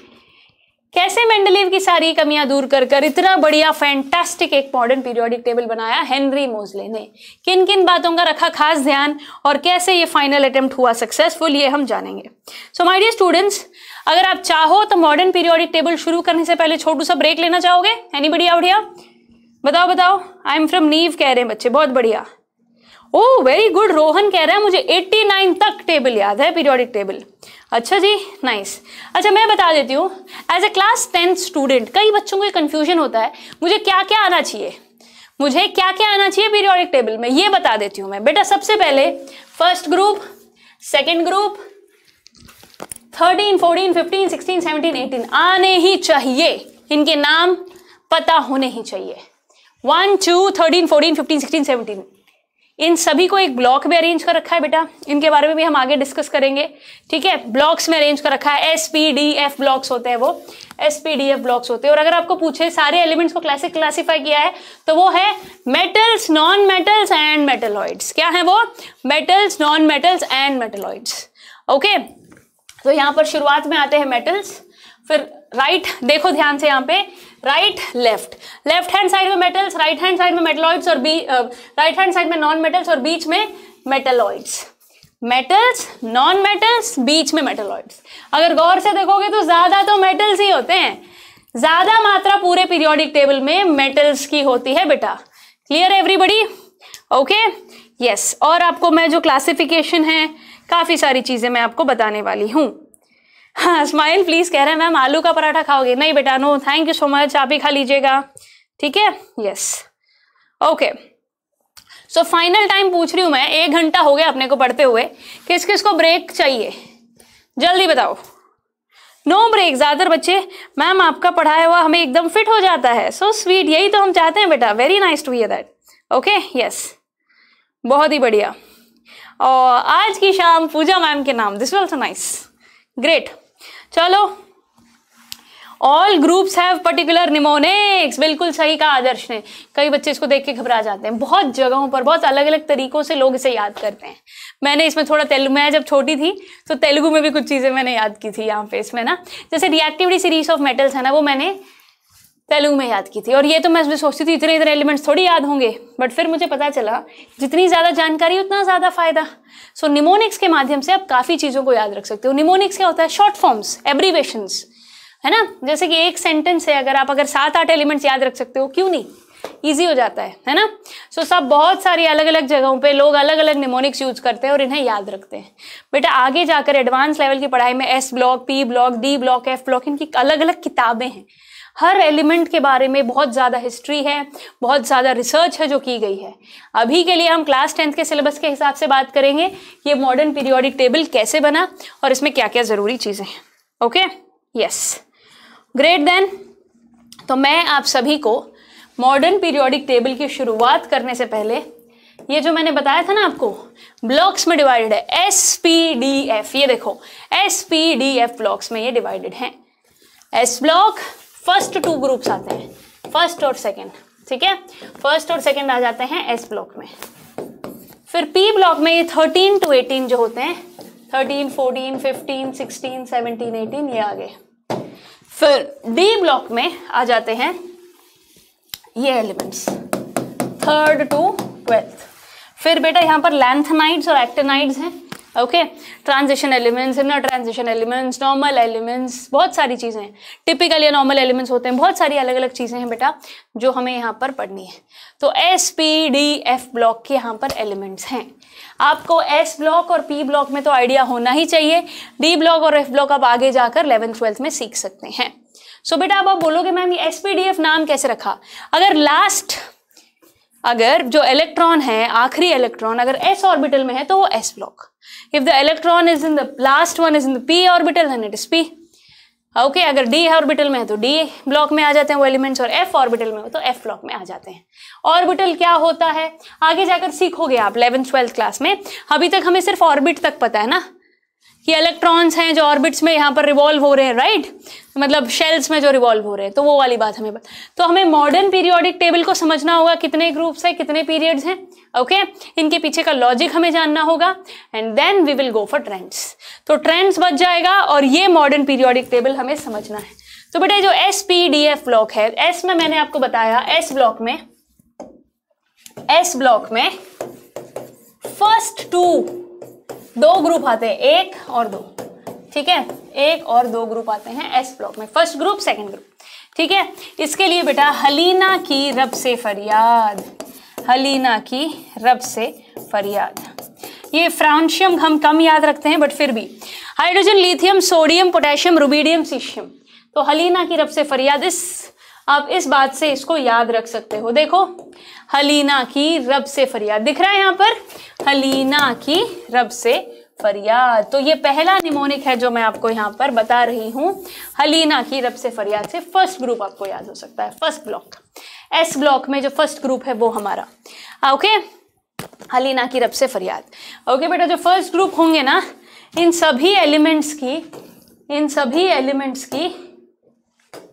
कैसे मेंडलीव की सारी कमियाँ दूर कर कर इतना बढ़िया फैंटास्टिक एक मॉडर्न पीरियोडिक टेबल बनाया हेनरी मोजले ने? किन किन बातों का रखा खास ध्यान और कैसे ये फाइनल अटेम्प्ट हुआ सक्सेसफुल ये हम जानेंगे। सो माय डियर स्टूडेंट्स अगर आप चाहो तो मॉडर्न पीरियोडिक टेबल शुरू करने से पहले छोटू सा ब्रेक लेना चाहोगे? एनी बढ़िया बढ़िया बताओ बताओ। आई एम फ्रॉम नीव कह रहे हैं बच्चे, बहुत बढ़िया। ओ वेरी गुड रोहन कह रहा है, मुझे 89 तक टेबल याद है पीरियोडिक टेबल अच्छा जी नाइस अच्छा मैं बता देती हूँ as a class tenth student कई बच्चों को कन्फ्यूज़न होता है, मुझे क्या क्या आना चाहिए? मुझे क्या क्या आना चाहिए पीरियोडिक टेबल में? ये बता देती हूँ मैं। बेटा, सबसे पहले first group second group thirteen fourteen fifteen sixteen seventeen eighteen आने ही चाहिए। इनके नाम पता होने ही चाहिए। One two thirteen fourteen fifteen sixteen seventeen इन सभी को एक ब्लॉक में अरेंज कर रखा है बेटा। इनके बारे में भी हम आगे डिस्कस करेंगे। ठीक है? ब्लॉक्स में अरेंज कर रखा है। S P D F blocks होते हैं वो। S P D F blocks होते हैं। और अगर आपको पूछे, सारे एलिमेंट्स को क्लासिक क्लासीफाई किया है तो वो है metals non metals and metalloids क्या है वो? Metals non metals and metalloids okay तो यहाँ पर शुरुआत में आते हैं मेटल्स फिर राइट right, देखो ध्यान से यहाँ पे right left left hand side में मेटल्स राइट हैंड साइड में मेटलॉइड्स और बी राइट हैंड साइड में नॉन मेटल्स और बीच में मेटलॉइड्स मेटल्स नॉन मेटल्स बीच में मेटलॉइड्स अगर गौर से देखोगे तो ज़्यादा तो मेटल्स ही होते हैं. ज़्यादा मात्रा पूरे पीरियोडिक टेबल में मेटल्स की होती है बेटा. क्लियर एवरीबडी ओके यस और आपको मैं जो क्लासिफिकेशन है काफ़ी सारी चीज़ें मैं आपको बताने वाली हूँ। हाँ स्माइल प्लीज़ कह रहे हैं, मैम, आलू का पराठा खाओगे? नहीं बेटा no thank you so much आप ही खा लीजिएगा। ठीक है? Yes okay so final time पूछ रही हूँ मैं, एक घंटा हो गया अपने को पढ़ते हुए किस किस को ब्रेक चाहिए? जल्दी बताओ। नो ब्रेक ज़्यादातर बच्चे, मैम, आपका पढ़ाया हुआ हमें एकदम फिट हो जाता है। सो so स्वीट यही तो हम चाहते हैं बेटा very nice to hear that okay yes बहुत ही बढ़िया। और आज की शाम पूजा मैम के नाम दिस ऑल्सो नाइस ग्रेट चलो all groups have particular mnemonics बिल्कुल सही कहा आदर्श ने। कई बच्चे इसको देख के घबरा जाते हैं। बहुत जगहों पर, बहुत अलग अलग तरीकों से लोग इसे याद करते हैं। मैंने इसमें थोड़ा तेलुगु, मैं जब छोटी थी तो तेलुगु में भी कुछ चीज़ें मैंने याद की थी यहाँ पे इसमें ना। जैसे रिएक्टिविटी सीरीज़ ऑफ़ मेटल्स है ना, वो मैंने तेलुगु में याद की थी। और ये तो मैं भी सोचती थी इतने इतने एलिमेंट्स थोड़ी याद होंगे। बट फिर मुझे पता चला जितनी ज़्यादा जानकारी उतना ज़्यादा फ़ायदा। सो so, निमोनिक्स के माध्यम से आप काफ़ी चीज़ों को याद रख सकते हो। निमोनिक्स क्या होता है? शॉर्ट फॉर्म्स एब्रीवेशंस है ना? जैसे कि एक सेंटेंस है अगर आप अगर सात आठ एलिमेंट्स याद रख सकते हो क्यों नहीं? ईजी हो जाता है है ना? सो so, सब बहुत सारी अलग अलग जगहों पे लोग अलग अलग निमोनिक्स यूज़ करते हैं और इन्हें याद रखते हैं। बेटा आगे जाकर एडवांस लेवल की पढ़ाई में S block P block D block F block इनकी अलग अलग किताबें हैं। हर एलिमेंट के बारे में बहुत ज़्यादा हिस्ट्री है, बहुत ज़्यादा रिसर्च है जो की गई है। अभी के लिए हम क्लास टेंथ के सिलेबस के हिसाब से बात करेंगे, ये मॉडर्न पीरियोडिक टेबल कैसे बना और इसमें क्या क्या ज़रूरी चीज़ें हैं। ओके यस ग्रेट देन तो मैं आप सभी को मॉडर्न पीरियोडिक टेबल की शुरुआत करने से पहले, ये जो मैंने बताया था ना आपको ब्लॉक्स में डिवाइडेड है। एस पी डी एफ़ ये देखो। S P D F blocks में ये डिवाइडेड है। S block first two groups आते हैं। फ़र्स्ट और सेकेंड, ठीक है? फ़र्स्ट और सेकेंड आ जाते हैं एस ब्लॉक में। फिर पी ब्लॉक में ये थर्टीन टू एटीन जो होते हैं, thirteen, fourteen, fifteen, sixteen, seventeen, eighteen, ये आ गए। फिर डी ब्लॉक में आ जाते हैं ये एलिमेंट्स, थर्ड टू ट्वेल्थ। फिर बेटा यहाँ पर लेंथनाइड्स और एक्टेनाइड्स हैं। Okay transition elements inner transition elements normal elements बहुत सारी चीज़ें हैं। टिपिकल या नॉर्मल एलिमेंट्स होते हैं बहुत सारी अलग अलग चीज़ें हैं बेटा जो हमें यहाँ पर पढ़नी है। तो S P D F block के यहाँ पर एलिमेंट्स हैं। आपको एस ब्लॉक और पी ब्लॉक में तो आइडिया होना ही चाहिए। डी ब्लॉक और एफ़ ब्लॉक आप आगे जाकर इलेवेंथ ट्वेल्थ में सीख सकते हैं। सो so, बेटा अब आप बोलोगे ma'am S P D F नाम कैसे रखा? अगर लास्ट अगर जो इलेक्ट्रॉन है, आखिरी इलेक्ट्रॉन अगर एस ऑर्बिटल में है तो वो S block if the electron is in the last one is in the P orbital it is P okay अगर डी ऑर्बिटल में है तो डी ब्लॉक में आ जाते हैं वो एलिमेंट्स और एफ़ ऑर्बिटल में हो तो एफ़ ब्लॉक में आ जाते हैं. ऑर्बिटल क्या होता है? आगे जाकर सीखोगे आप इलेवेंथ ट्वेल्थ क्लास में. अभी तक हमें सिर्फ़ ऑर्बिट तक पता है ना? कि इलेक्ट्रॉन्स हैं जो ऑर्बिट्स में यहाँ पर रिवॉल्व हो रहे हैं राइट मतलब शेल्स में जो रिवॉल्व हो रहे हैं तो वो वाली बात हमें तो हमें मॉडर्न पीरियोडिक टेबल को समझना होगा कितने ग्रुप्स हैं, कितने पीरियड्स हैं ओके? इनके पीछे का लॉजिक हमें जानना होगा and then we will go for trends तो ट्रेंड्स बच जाएगा और ये मॉडर्न पीरियोडिक टेबल हमें समझना है। तो बेटा जो S P D F block है एस में मैंने आपको बताया एस ब्लॉक में एस ब्लॉक में फ़र्स्ट टू दो ग्रुप आते हैं, एक और दो। ठीक है? एक और दो ग्रुप आते हैं एस ब्लॉक में। फ़र्स्ट ग्रुप सेकंड ग्रुप ठीक है? इसके लिए बेटा, हलीना की रब से फरियाद। हलीना की रब से फरियाद। ये फ्रांशियम हम कम याद रखते हैं बट फिर भी। Hydrogen, lithium, sodium, potassium, rubidium, caesium. तो हलीना की रब से फरियाद इस आप इस बात से इसको याद रख सकते हो। देखो, हलीना की रब से फरियाद। दिख रहा है यहाँ पर? हलीना की रब से फरियाद। तो ये पहला निमोनिक है जो मैं आपको यहाँ पर बता रही हूँ। हलीना की रब से फरियाद से फ़र्स्ट ग्रुप आपको याद हो सकता है। First block. एस ब्लॉक में जो फ़र्स्ट ग्रुप है वो हमारा। ओके? हलीना की रब से फरियाद। ओके बेटा, जो फ़र्स्ट ग्रुप होंगे ना, इन सभी एलिमेंट्स की, इन सभी एलिमेंट्स की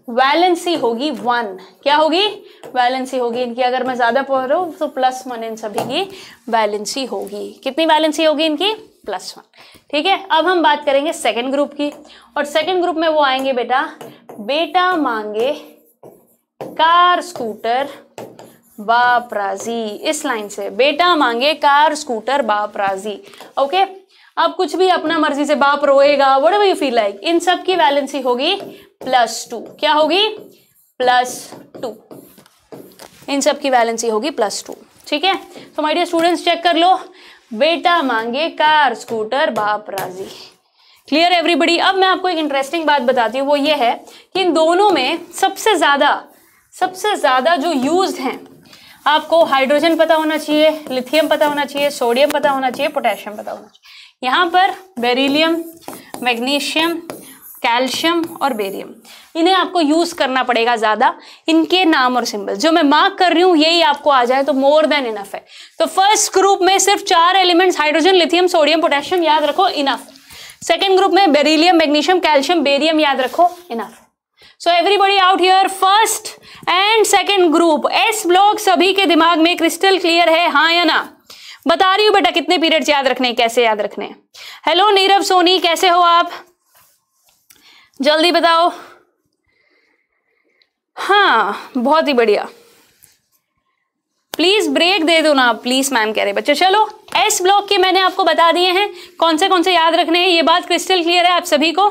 वैलेंसी होगी वन। क्या होगी? वैलेंसी होगी। इनकी अगर मैं ज़्यादा पढ़ रहा हूँ तो प्लस वन इन सभी की वैलेंसी होगी। कितनी वैलेंसी होगी इनकी? प्लस वन ठीक है? अब हम बात करेंगे सेकेंड ग्रुप की। और सेकेंड ग्रुप में वो आएँगे बेटा। बेटा मांगे कार स्कूटर बाप राज़ी। इस लाइन से। बेटा मांगे कार स्कूटर बाप राज़ी। ओके अब कुछ भी अपना मर्ज़ी से बाप रोएगा। Whatever you feel like इन सब की वैलेंसी होगी प्लस टू। क्या होगी? Plus two. इन सब की वैलेंसी होगी प्लस टू। ठीक है? तो माय डियर स्टूडेंट्स चेक कर लो। बेटा मांगे कार स्कूटर बाप राज़ी। क्लियर एवरीबडी अब मैं आपको एक इंटरेस्टिंग बात बताती हूँ। वो ये है कि इन दोनों में सबसे ज़्यादा सबसे ज़्यादा जो यूज़ हैं, आपको हाइड्रोजन पता होना चाहिए लिथियम पता होना चाहिए सोडियम पता होना चाहिए पोटेशियम पता होना चाहिए। यहाँ पर बेरिलियम मैग्नीशियम कैल्शियम और बेरियम। इन्हें आपको यूज़ करना पड़ेगा ज़्यादा। इनके नाम और सिंबल। जो मैं मार्क कर रही हूँ, यही आपको आ जाए तो मोर देन इनफ है। तो फ़र्स्ट ग्रुप में सिर्फ़ चार elements hydrogen lithium sodium potassium याद रखो इनफ सेकेंड ग्रुप में बेरिलियम मैग्नीशियम कैल्शियम बेरियम याद रखो enough so everybody out here first and second group S block सभी के दिमाग में क्रिस्टल क्लियर है हाँ या ना? बता रही हूँ बेटा, कितने पीरियड्स याद रखने कैसे याद रखने हेलो नीरव, सोनी, कैसे हो आप? जल्दी बताओ। हाँ बहुत ही बढ़िया। प्लीज़ ब्रेक दे दो ना प्लीज़ मैम कह रहे बच्चे। चलो एस ब्लॉक के मैंने आपको बता दिए हैं। कौन से कौन से याद रखने हैं? ये बात क्रिस्टल क्लियर है आप सभी को,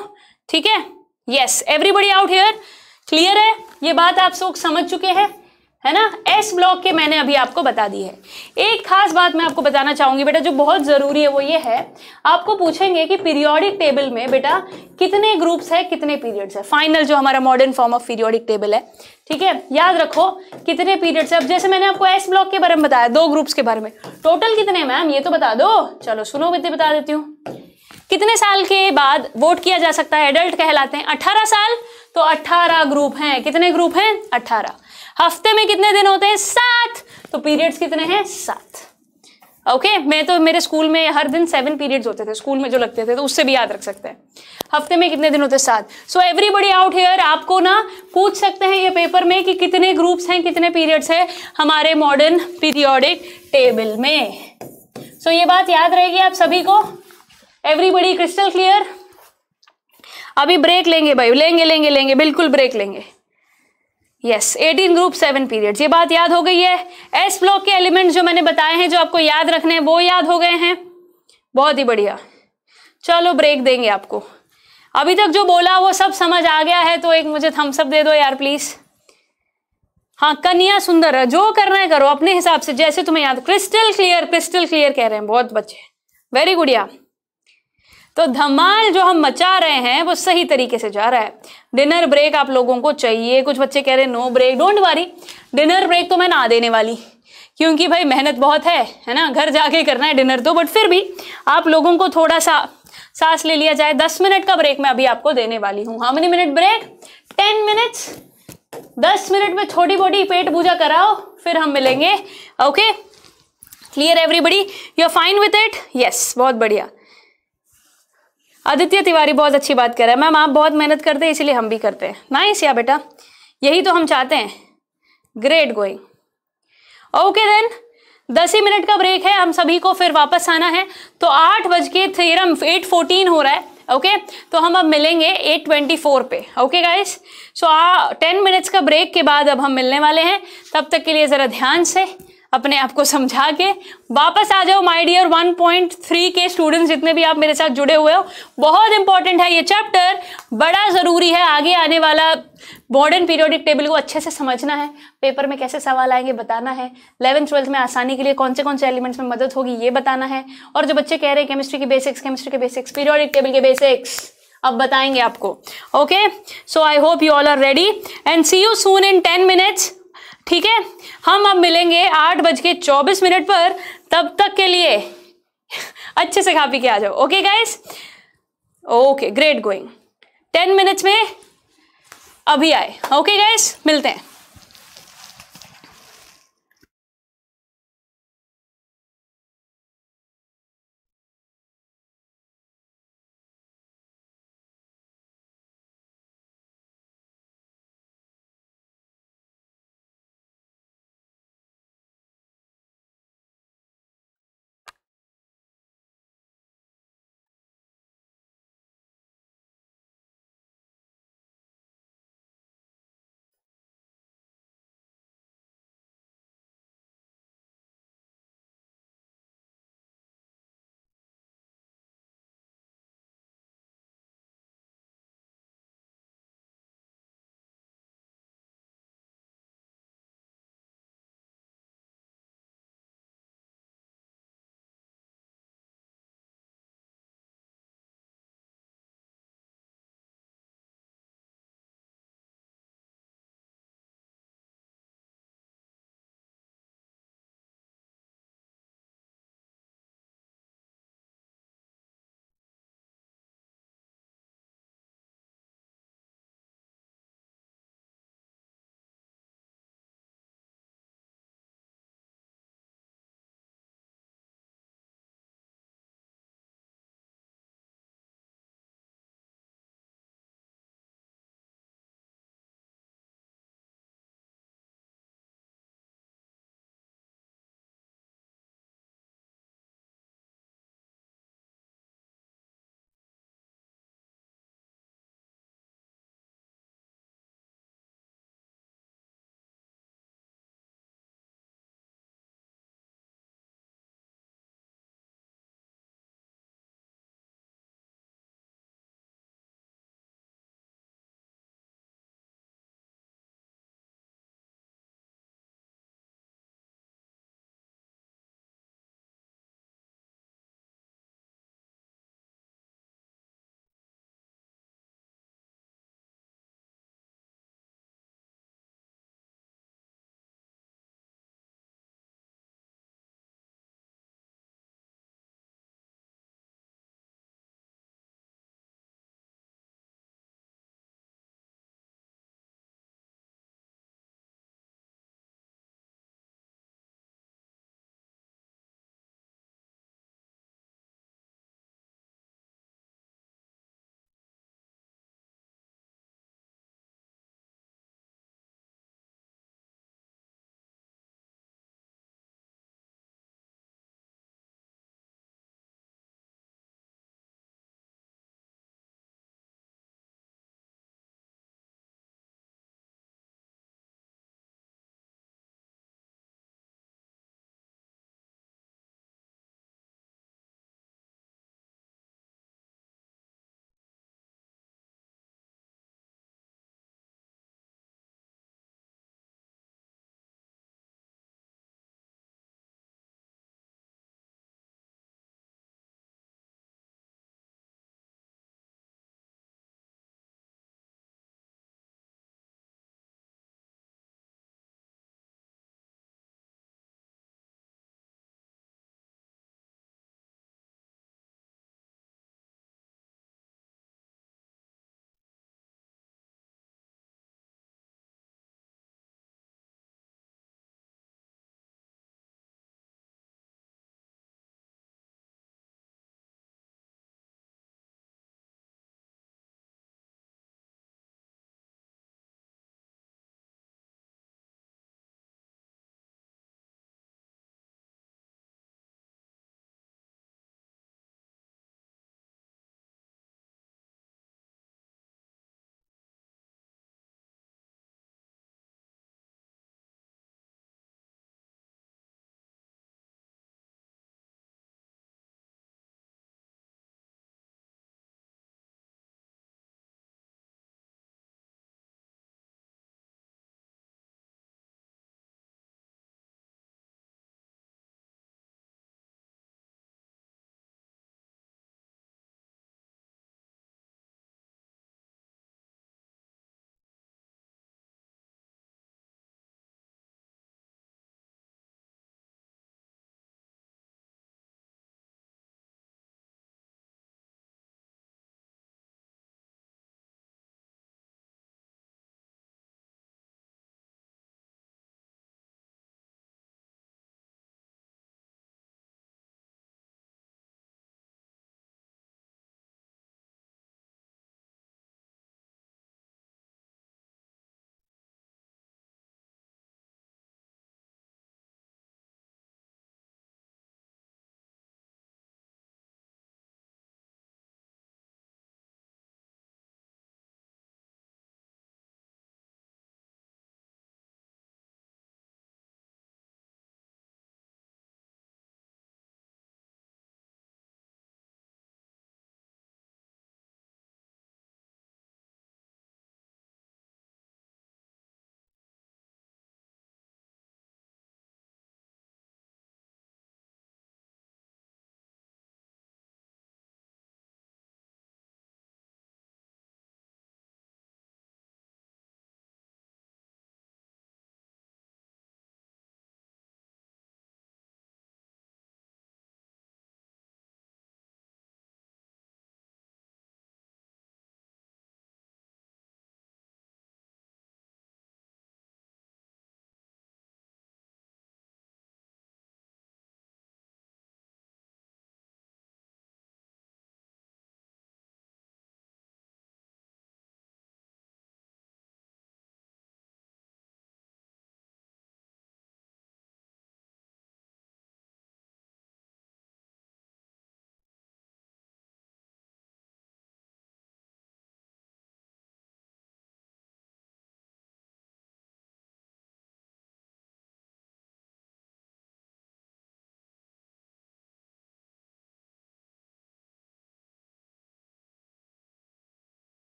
ठीक है? Yes everybody out here clear है? ये बात आप लोग समझ चुके हैं। है ना? एस ब्लॉक के मैंने अभी आपको बता दी है। एक खास बात मैं आपको बताना चाहूँगी, बेटा, जो बहुत ज़रूरी है वो ये है, आपको पूछेंगे कि पीरियोडिक टेबल में, बेटा, कितने ग्रुप्स है, कितने पीरियड्स है? फाइनल जो हमारा modern form of periodic table है, ठीक है? याद रखो, कितने पीरियड्स है? अब जैसे मैंने आपको एस ब्लॉक के बारे में बताया, दो ग्रुप्स के बारे में। टोटल कितने मैम ये तो बता दो। चलो, सुनो बेटे बता देती हूँ। कितने साल के बाद वोट किया जा सकता है? एडल्ट कहलाते हैं। अट्ठारह साल? तो अट्ठारह ग्रुप हैं। कितने ग्रुप हैं? अट्ठारह हफ़्ते में कितने दिन होते हैं? सात। तो पीरियड्स कितने हैं? सात। Okay okay? मैं तो मेरे स्कूल में हर दिन सेवन पीरियड्स होते थे स्कूल में जो लगते थे तो उससे भी याद रख सकते हैं। हफ़्ते में कितने दिन होते हैं? सात। सो एवरीबडी आउट हेयर आपको ना पूछ सकते हैं ये पेपर में कि कितने ग्रुप्स हैं कितने पीरियड्स हैं हमारे मॉडर्न पीरियोडिक टेबल में। सो so, ये बात याद रहेगी आप सभी को? एवरीबडी क्रिस्टल क्लियर अभी ब्रेक लेंगे भाई। लेंगे लेंगे लेंगे। बिल्कुल ब्रेक लेंगे। Yes eighteen group seven periods ये बात याद हो गई है? एस ब्लॉक के एलिमेंट्स जो मैंने बताए हैं, जो आपको याद रखने हैं, वो याद हो गए हैं? बहुत ही बढ़िया। चलो ब्रेक देंगे आपको। अभी तक जो बोला, वो सब समझ आ गया है तो एक मुझे थम्सअप दे दो यार प्लीज़ हाँ कन्या सुंदर है जो करना है करो, अपने हिसाब से, जैसे तुम्हें याद क्रिस्टल क्लियर क्रिस्टल क्लियर कह रहे हैं, बहुत बच्चे। वेरी गुड या तो धमाल जो हम मचा रहे हैं, वो सही तरीके से जा रहा है। डिनर ब्रेक आप लोगों को चाहिए। कुछ बच्चे कह रहे हैं no break don't worry dinner break तो मैं ना देने वाली। क्योंकि भाई मेहनत बहुत है है ना? घर जाके करना है डिनर तो बट फिर भी आप लोगों को थोड़ा सा सांस ले लिया जाए। दस मिनट का ब्रेक मैं अभी आपको देने वाली हूँ। How many minute break ten minutes दस मिनट में छोटी मोटी पेट पूजा कराओ, फिर हम मिलेंगे। Okay clear everybody you are fine with it yes बहुत बढ़िया। आदित्य तिवारी बहुत अच्छी बात कर रहा है। मैम, आप बहुत मेहनत करते हैं, इसीलिए हम भी करते हैं। नाइस या बेटा? यही तो हम चाहते हैं। ग्रेट गोइंग ओके देन दस ही मिनट का ब्रेक है, हम सभी को फिर वापस आना है। तो आठ बज के थेरम एट फोर्टीन हो रहा है ओके okay? तो हम अब मिलेंगे एट ट्वेंटी फोर पे okay guys so ten minutes का ब्रेक के बाद अब हम मिलने वाले हैं। तब तक के लिए ज़रा ध्यान से अपने आप को समझा के वापस आ जाओ माय डियर 1.3 के स्टूडेंट्स जितने भी आप मेरे साथ जुड़े हुए हो। बहुत इंपॉर्टेंट है ये चैप्टर बड़ा ज़रूरी है आगे आने वाला मॉडर्न पीरियोडिक टेबल को अच्छे से समझना है। पेपर में कैसे सवाल आएँगे बताना है। इलेवेंथ ट्वेल्थ में आसानी के लिए कौन से कौन से एलिमेंट्स में मदद होगी ये बताना है। और जो बच्चे कह रहे हैं केमिस्ट्री के बेसिक्स केमिस्ट्री के बेसिक्स पीरियोडिक टेबल के बेसिक्स अब बताएँगे आपको। Okay so I hope you all are ready and see you soon in ten minutes ठीक है? हम अब मिलेंगे आठ बज के चौबीस मिनट पर। तब तक के लिए अच्छे से खा पी के आ जाओ okay guys okay great going ten minutes में अभी आए ओके गाइस मिलते हैं।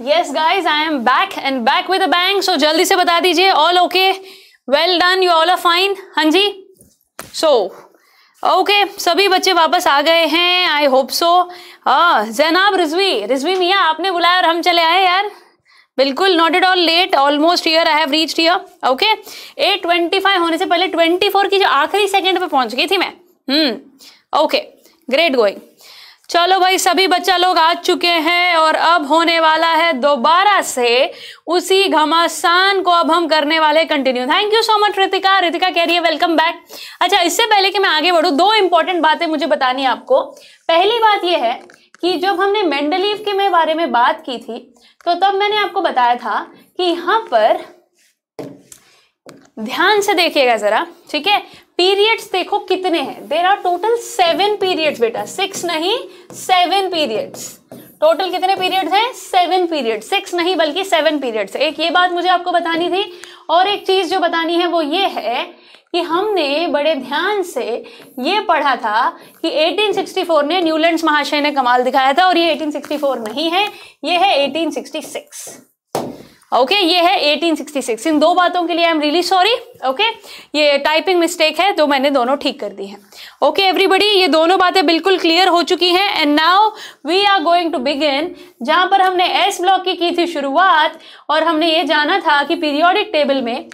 Yes guys I am back and back with a bang so जल्दी से बता दीजिए all okay well done you all are fine हाँ जी सो ओके सभी बच्चे वापस आ गए हैं. I hope so Zainab Rizvi Rizvi मियाँ, आपने बुलाया और हम चले आए यार. बिल्कुल not at all late almost here I have reached here okay eight twenty five होने से पहले ट्वेंटी फोर की जो आखिरी सेकंड पे पहुँच गई थी मैं। हम्म ओके ग्रेट गोइंग चलो भाई, सभी बच्चा लोग आ चुके हैं और अब होने वाला है दोबारा से उसी घमासान को अब हम करने वाले continue thank you so much Ritika Ritika कह रही है वेलकम बैक अच्छा इससे पहले कि मैं आगे बढ़ू, दो इंपॉर्टेंट बातें मुझे बतानी है आपको। पहली बात यह है कि जब हमने मेंडलीव के में बारे में बात की थी तो तब मैंने आपको बताया था कि यहाँ पर ध्यान से देखिएगा जरा, ठीक है? पीरियड्स देखो कितने हैं। There are total seven periods बेटा। सिक्स नहीं सेवन पीरियड्स टोटल कितने पीरियड्स हैं? सेवन पीरियड सिक्स नहीं, बल्कि सेवन पीरियड्स एक ये बात मुझे आपको बतानी थी और एक चीज़ जो बतानी है वो ये है कि हमने बड़े ध्यान से ये पढ़ा था कि 1864 ने न्यूलैंड्स महाशय ने कमाल दिखाया था और ये 1864 नहीं है ये है 1866 ओके okay, ये है 1866 इन दो बातों के लिए I am really sorry okay ये टाइपिंग मिस्टेक है तो मैंने दोनों ठीक कर दी है। ओके एवरीबडी ये दोनों बातें बिल्कुल क्लियर हो चुकी हैं and now we are going to begin जहाँ पर हमने एस ब्लॉक की की थी शुरुआत और हमने ये जाना था कि पीरियोडिक टेबल में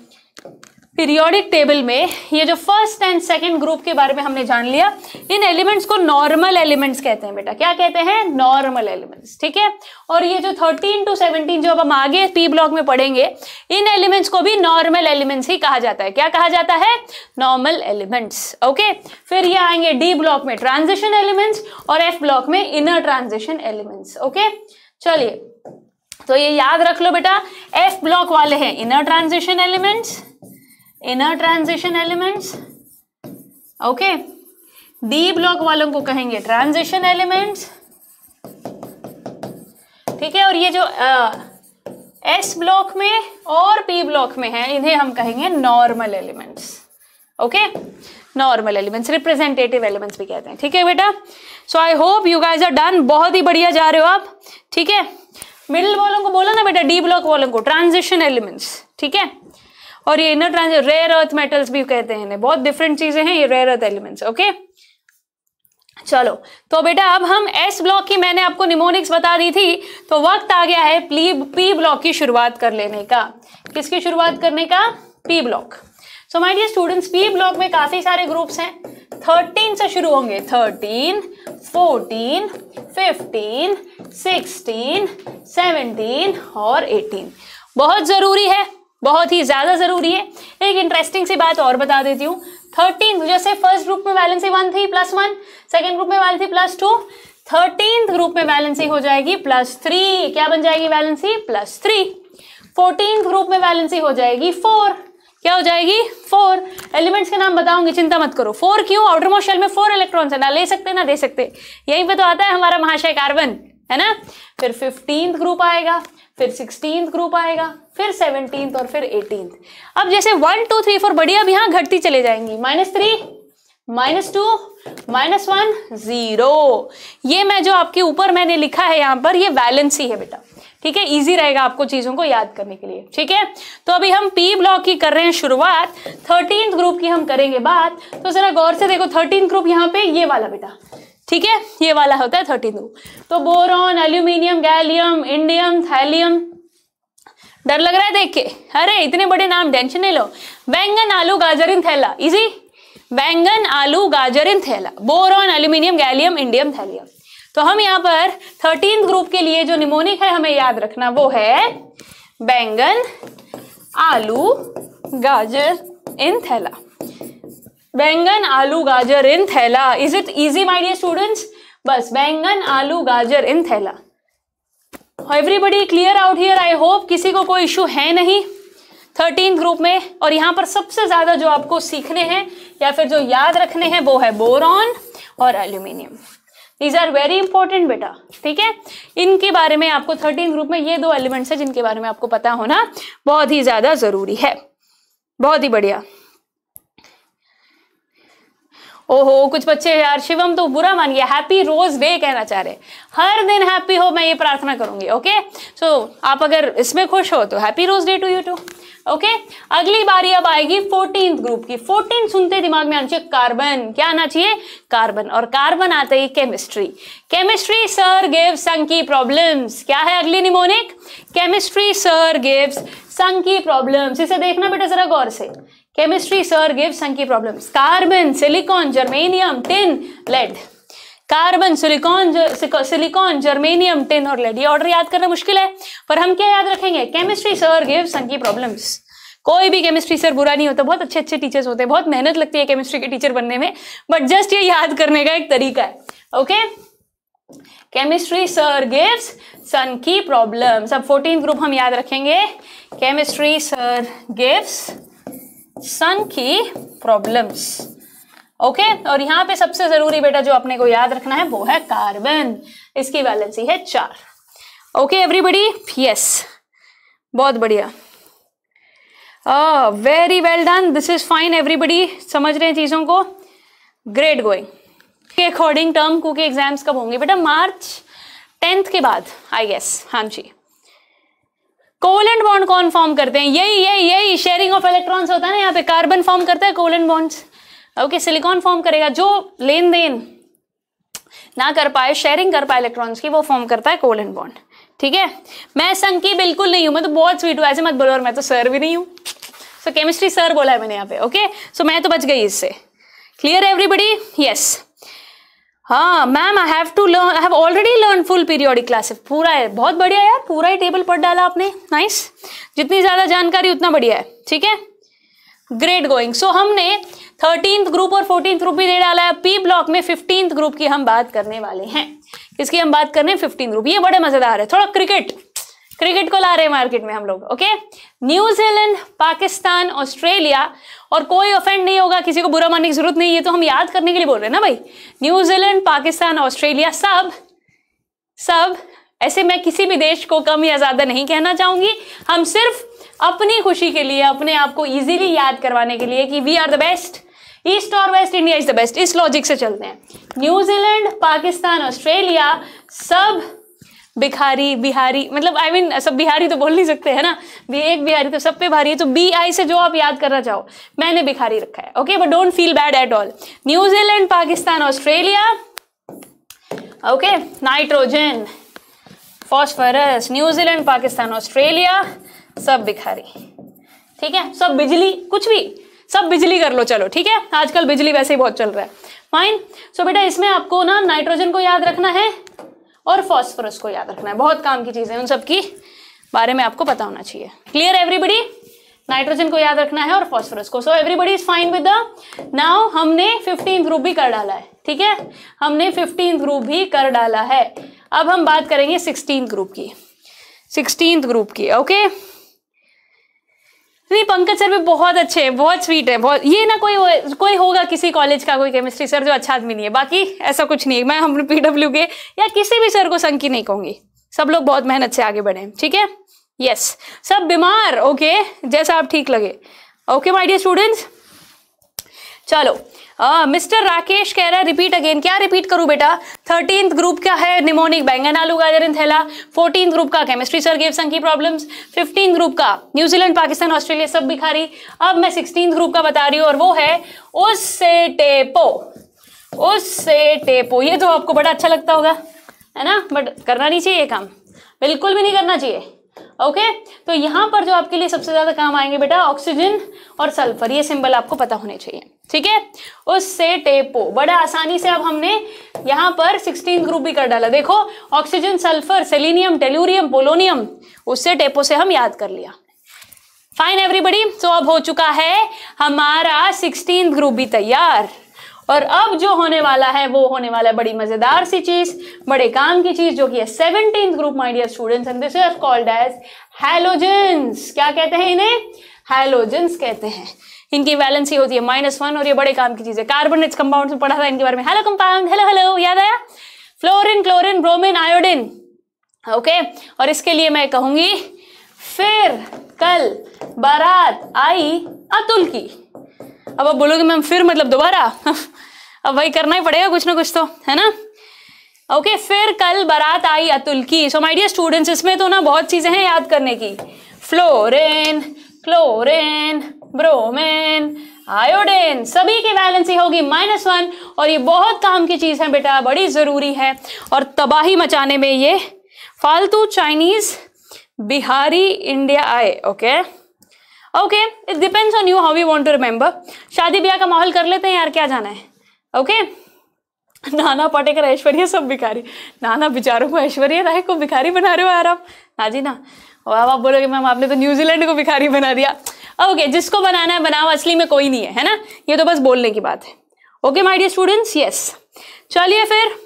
पीरियोडिक टेबल में ये जो फ़र्स्ट एंड सेकंड ग्रुप के बारे में हमने जान लिया, इन एलिमेंट्स को नॉर्मल एलिमेंट्स कहते हैं बेटा। क्या कहते हैं? नॉर्मल एलिमेंट्स ठीक है? और ये जो 13 टू 17 जो अब हम आगे पी ब्लॉक में पढ़ेंगे, इन एलिमेंट्स को भी नॉर्मल एलिमेंट्स ही कहा जाता है। क्या कहा जाता है? नॉर्मल एलिमेंट्स ओके फिर ये आएँगे डी ब्लॉक में ट्रांजिशन एलिमेंट्स और एफ़ ब्लॉक में इनर ट्रांजिशन एलिमेंट्स ओके चलिए तो ये याद रख लो बेटा एफ़ ब्लॉक वाले हैं inner transition elements inner transition elements okay D block वालों को कहेंगे. ट्रांजिशन एलिमेंट्स ठीक है, और ये जो एस ब्लॉक में और पी ब्लॉक में है, इन्हें हम कहेंगे normal elements okay normal elements representative elements भी कहते हैं. ठीक है बेटा? So I hope you guys are done बहुत ही बढ़िया जा रहे हो आप. ठीक है? मिडिल वालों को बोला ना बेटा डी ब्लॉक वालों को. ट्रांजिशन एलिमेंट्स ठीक है? और ये inner trans rare earth metals भी कहते हैं बहुत डिफरेंट चीज़ें हैं, ये रेयर अर्थ एलिमेंट्स ओके चलो तो बेटा अब हम एस ब्लॉक की मैंने आपको निमोनिक्स बता दी थी तो वक्त आ गया है पी पी ब्लॉक की शुरुआत कर लेने का। किसकी शुरुआत करने का? P block so my dear students P block में काफ़ी सारे ग्रुप्स हैं। थर्टीन से शुरू होंगे। Thirteen fourteen fifteen sixteen seventeen और एटीन बहुत ज़रूरी है। बहुत ही ज़्यादा ज़रूरी है। एक इंटरेस्टिंग सी बात और बता देती हूँ। थर्टीन जैसे फ़र्स्ट ग्रुप में वैलेंसी वन थी प्लस वन सेकेंड ग्रुप में valency plus two thirteen group में वैलेंसी हो जाएगी प्लस थ्री क्या बन जाएगी valency plus three fourteen group में वैलेंसी हो जाएगी फोर क्या हो जाएगी? फोर एलिमेंट्स के नाम बताऊँगी, चिंता मत करो। फोर क्यों? आउटर मोस्ट शेल में फोर इलेक्ट्रॉन्स है, ना ले सकते, ना दे सकते। यहीं पे तो आता है हमारा महाशय कार्बन, है ना? फिर फिफ्टींथ ग्रुप आएगा। फिर सिक्सटीन ग्रुप आएगा, फिर सेवनटीन और फिर एटीन अब जैसे वन टू थ्री फोर बढ़िया अब यहाँ घटती चले जाएँगी। Minus three minus two minus one zero ये मैं जो आपके ऊपर मैंने लिखा है यहाँ पर, ये बैलेंस ही है बेटा। ठीक है? इजी रहेगा आपको चीज़ों को याद करने के लिए। ठीक है? तो अभी हम पी ब्लॉक की कर रहे हैं शुरुआत। थर्टीन ग्रुप की हम करेंगे बात। तो जरा गौर से देखो थर्टीन ग्रुप यहाँ पे ये वाला बेटा। ठीक है? ये वाला होता है थर्टीन ग्रुप तो boron aluminium gallium indium thallium डर लग रहा है देख के? अरे, इतने बड़े नाम टेंशन नहीं लो। बैंगन, आलू, गाजर, इन थैला। इजी बैंगन, आलू, गाजर, इन थैला। Boron aluminium gallium indium thallium तो हम यहाँ पर थर्टीन ग्रुप के लिए जो निमोनिक है, हमें याद रखना, वो है बैंगन, आलू, गाजर, इन थैला। बैंगन, आलू, गाजर इन थैला। Is it easy my dear students बस, बैंगन, आलू, गाजर इन थैला। Everybody clear out here I hope किसी को कोई इशू है नहीं। थर्टीन ग्रुप में, और यहाँ पर सबसे ज़्यादा जो आपको सीखने हैं, या फिर जो याद रखने हैं, वो है बोरॉन और aluminium these are very important बेटा, ठीक है? इनके बारे में आपको थर्टीन ग्रुप में ये दो एलिमेंट्स है जिनके बारे में आपको पता होना बहुत ही ज़्यादा ज़रूरी है। बहुत ही बढ़िया। ओहो कुछ बच्चे यार शिवम तो बुरा मान गया हैप्पी रोज डे कहना चाह रहे हर दिन हैप्पी हो मैं ये प्रार्थना करूँगी ओके सो so, आप अगर इसमें खुश हो तो happy rose day to you too okay अगली बारी अब आएगी फोर्टीन ग्रुप की। फोर्टीन सुनते दिमाग में आना चाहिए कार्बन क्या आना चाहिए? कार्बन और कार्बन आता ही chemistry chemistry sir give sunky problems क्या है अगली mnemonic chemistry sir gives sunky problems इसे देखना बेटा जरा गौर से। Chemistry sir give sunky problems carbon silicon germanium tin lead carbon silicon silicon germanium tin और लेड ये ऑर्डर याद करना मुश्किल है, पर हम क्या याद रखेंगे? केमिस्ट्री सर गिव संकी प्रॉब्लम्स कोई भी केमिस्ट्री सर बुरा नहीं होता। बहुत अच्छे अच्छे टीचर्स होते हैं। बहुत मेहनत लगती है केमिस्ट्री के टीचर बनने में बट जस्ट ये याद करने का एक तरीका है। ओके केमिस्ट्री सर गिव्स सन की प्रॉब्लम्स अब फोर्टीन ग्रुप हम याद रखेंगे। केमिस्ट्री सर गिव्स सन की प्रॉब्लम्स ओके और यहाँ पे सबसे ज़रूरी बेटा जो अपने को याद रखना है, वो है कार्बन इसकी वैलेंसी है चार. ओके एवरीबडी यस बहुत बढ़िया. Very well done this is fine everybody समझ रहे हैं चीज़ों को? ग्रेट गोइंग के अकॉर्डिंग टर्म कू के एग्ज़ाम्स कब होंगे बेटा? मार्च टेंथ के बाद आई गेस हाँ जी. कोलेंट बॉन्ड कौन फॉर्म करते हैं? यही यही यही शेयरिंग ऑफ़ इलेक्ट्रॉन्स होता है ना, यहाँ पे कार्बन फॉर्म करता है covalent bonds okay silicon form करेगा, जो लेन देन ना कर पाए शेयरिंग कर पाए इलेक्ट्रॉन्स की, वो फॉर्म करता है कोलेंट बॉन्ड ठीक है? मैं संकी बिल्कुल नहीं हूँ, मैं तो बहुत स्वीट हूँ, ऐसे मत बोलो, और मैं तो सर भी नहीं हूँ। सो केमिस्ट्री सर बोला है मैंने यहाँ पे ओके सो मैं तो बच गई इससे। क्लियर एवरीबडी यस हाँ ma'am I have to learn I have already learn full periodic classes पूरा है, बहुत बढ़िया यार, पूरा ही टेबल पढ़ डाला आपने नाइस जितनी ज़्यादा जानकारी, उतना बढ़िया है, ठीक है? ग्रेट गोइंग सो हमने थर्टींथ ग्रुप और फोर्टीन ग्रुप भी दे डाला है। पी ब्लॉक में फिफ्टींथ ग्रुप की हम बात करने वाले हैं। किसकी हम बात कर रहे हैं? फिफ्टीन ग्रुप ये बड़े मज़ेदार है, थोड़ा क्रिकेट क्रिकेट को ला रहे हैं मार्केट में हम लोग, ओके? न्यूजीलैंड पाकिस्तान, ऑस्ट्रेलिया, और कोई ऑफेंड नहीं होगा, किसी को बुरा मानने की ज़रूरत नहीं है तो हम याद करने के लिए बोल रहे हैं ना भाई? न्यूजीलैंड पाकिस्तान, ऑस्ट्रेलिया, सब सब, ऐसे मैं किसी भी देश को कम या ज़्यादा नहीं कहना चाहूँगी। हम सिर्फ़ अपनी खुशी के लिए, अपने आप को इजीली याद करवाने के लिए कि we are the best east और west India is the best इस लॉजिक से चलते हैं। न्यूजीलैंड पाकिस्तान, ऑस्ट्रेलिया, सब बिखारी बिहारी मतलब आई I मीन mean, सब बिहारी तो बोल नहीं सकते है ना? एक बिहारी तो सब पे भारी है तो बी आई से जो आप याद करना चाहो मैंने बिखारी रखा है okay but don't feel bad at all New Zealand Pakistan Australia okay nitrogen phosphorus New Zealand Pakistan Australia सब बिखारी ठीक है? सब बिजली कुछ भी सब बिजली कर लो चलो ठीक है? आजकल बिजली वैसे ही बहुत चल रहा है। फाइन सो बेटा इसमें आपको ना नाइट्रोजन को याद रखना है और फॉस्फोरस को याद रखना है। बहुत काम की चीज़ें उन सब की, बारे में आपको पता होना चाहिए। क्लियर एवरीबडी नाइट्रोजन को याद रखना है और फॉस्फोरस को। So everybody is fine with the now हमने फिफ्टीन ग्रुप भी कर डाला है, ठीक है? हमने फिफ्टीन ग्रुप भी कर डाला है। अब हम बात करेंगे सिक्सटीन ग्रुप की। सिक्सटीन ग्रुप की ओके okay? नहीं, पंकज सर भी बहुत अच्छे हैं, बहुत स्वीट है, बहुत, ये ना कोई कोई होगा किसी कॉलेज का कोई केमिस्ट्री सर जो अच्छा आदमी नहीं है, बाकी ऐसा कुछ नहीं है। मैं हम पीडब्ल्यू के या किसी भी सर को संकी नहीं कहूँगी। सब लोग बहुत मेहनत से आगे बढ़े ठीक है? यस सब बीमार ओके जैसा आप ठीक लगे। ओके माय डियर स्टूडेंट्स चलो मिस्टर राकेश कह रहा है रिपीट अगेन क्या रिपीट करूँ बेटा? थर्टीन ग्रुप का है निमोनिक बैंगन, आलू, गाजर इन थैला फोर्टीन ग्रुप का केमिस्ट्री सर गेव संकी प्रॉब्लम्स फिफ्टीन ग्रुप का न्यूजीलैंड पाकिस्तान ऑस्ट्रेलिया सब बिखारी अब मैं सिक्सटीन ग्रुप का बता रही हूँ, और वो है उससे टेपो। उससे टेपो, ये तो आपको बड़ा अच्छा लगता होगा, है ना? बट करना नहीं चाहिए ये काम। बिल्कुल भी नहीं करना चाहिए। Okay okay? तो यहाँ पर जो आपके लिए सबसे ज़्यादा काम आएँगे बेटा ऑक्सीजन और सल्फ़र ये सिंबल आपको पता होने चाहिए। ठीक है? उससे टेपो। बड़ा आसानी से अब हमने यहाँ पर सिक्सटीन ग्रुप भी कर डाला। देखो oxygen sulphur selenium tellurium polonium उससे टेपो से हम याद कर लिया। फाइन एवरीबडी सो अब हो चुका है हमारा सिक्सटीन ग्रुप भी तैयार। और अब जो होने वाला है, वो होने वाला है बड़ी मज़ेदार सी चीज़, बड़े काम की चीज़, जो कि है seventeen group my dear students and this is called as halogens क्या कहते हैं इन्हें? हैलोजेंस कहते हैं। इनकी वैलेंसी होती है माइनस वन और ये बड़े काम की चीज़ है। कार्बन इट्स कंपाउंड में पढ़ा था इनके बारे में। हेलो कंपाउंड हेलो हेलो याद आया? Fluorine chlorine bromine iodine okay और इसके लिए मैं कहूँगी फिर कल बारात आई अतुल की। अब आप बोलोगे मैम फिर मतलब दोबारा? अब वही करना ही पड़ेगा कुछ ना कुछ तो है ना? ओके okay, फिर कल बारात आई अतुल की। सो माय डियर स्टूडेंट्स इसमें तो ना बहुत चीज़ें हैं याद करने की। Fluorine chlorine bromine. आयोडीन, सभी की वैलेंसी होगी माइनस वन। और ये बहुत काम की चीज़ है बेटा, बड़ी ज़रूरी है। और तबाही मचाने में ये फालतू चाइनीज़ बिहारी इंडिया आए okay okay it depends on you how you want to remember शादी ब्याह का माहौल कर लेते हैं यार, क्या जाना है? Okay okay? नाना पाटेकर, ऐश्वर्य सब भिखारी। नाना बेचारों को ऐश्वर्य राय को भिखारी बना रहे हो यार आप। ना जी ना और आप बोलोगे मैम, आपने तो न्यूजीलैंड को भिखारी बना दिया। ओके जिसको बनाना है, बनाओ। असली में कोई नहीं है है ना? ये तो बस बोलने की बात है। Okay my dear students yes चलिए फिर।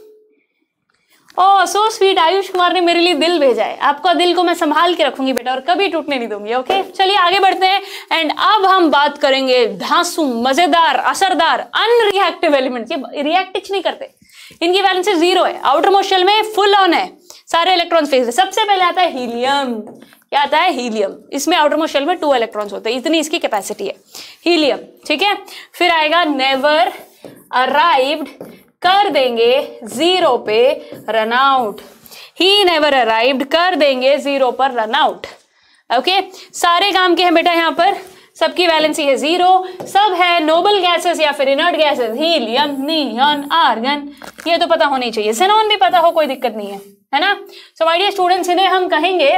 Oh so sweet Ayush Kumar ने मेरे लिए दिल भेजा है। आपका दिल को मैं संभाल के रखूँगी बेटा, और कभी टूटने नहीं दूँगी ओके चलिए आगे बढ़ते हैं। एंड अब हम बात करेंगे धांसू, मज़ेदार, असरदार अनरिएक्टिव एलिमेंट ये रिएक्ट नहीं करते? इनकी वैलेंसी ज़ीरो है। आउटर मोस्टल में फुल ऑन है। सारे इलेक्ट्रॉन फ़ेज़ सबसे पहले आता है हीलियम क्या आता है हीलियम। इसमें आउटर मोस्ट में टू इलेक्ट्रॉन्स होते हैं। इतनी इसकी कैपेसिटी है। हीलियम, ठीक है? फिर आएगा नेवर अराइव्ड कर देंगे ज़ीरो पे रन आउट ही नेवर अराइव्ड कर देंगे ज़ीरो पर रन आउट ओके सारे काम के हैं बेटा यहाँ पर। सबकी वैलेंसी है ज़ीरो सब है नोबल गैसेस या फिर inert gases helium neon argon ये तो पता होनी चाहिए। जेनोन भी पता हो, कोई दिक्कत नहीं है। है ना? सो माय डियर स्टूडेंट्स इन्हें हम कहेंगे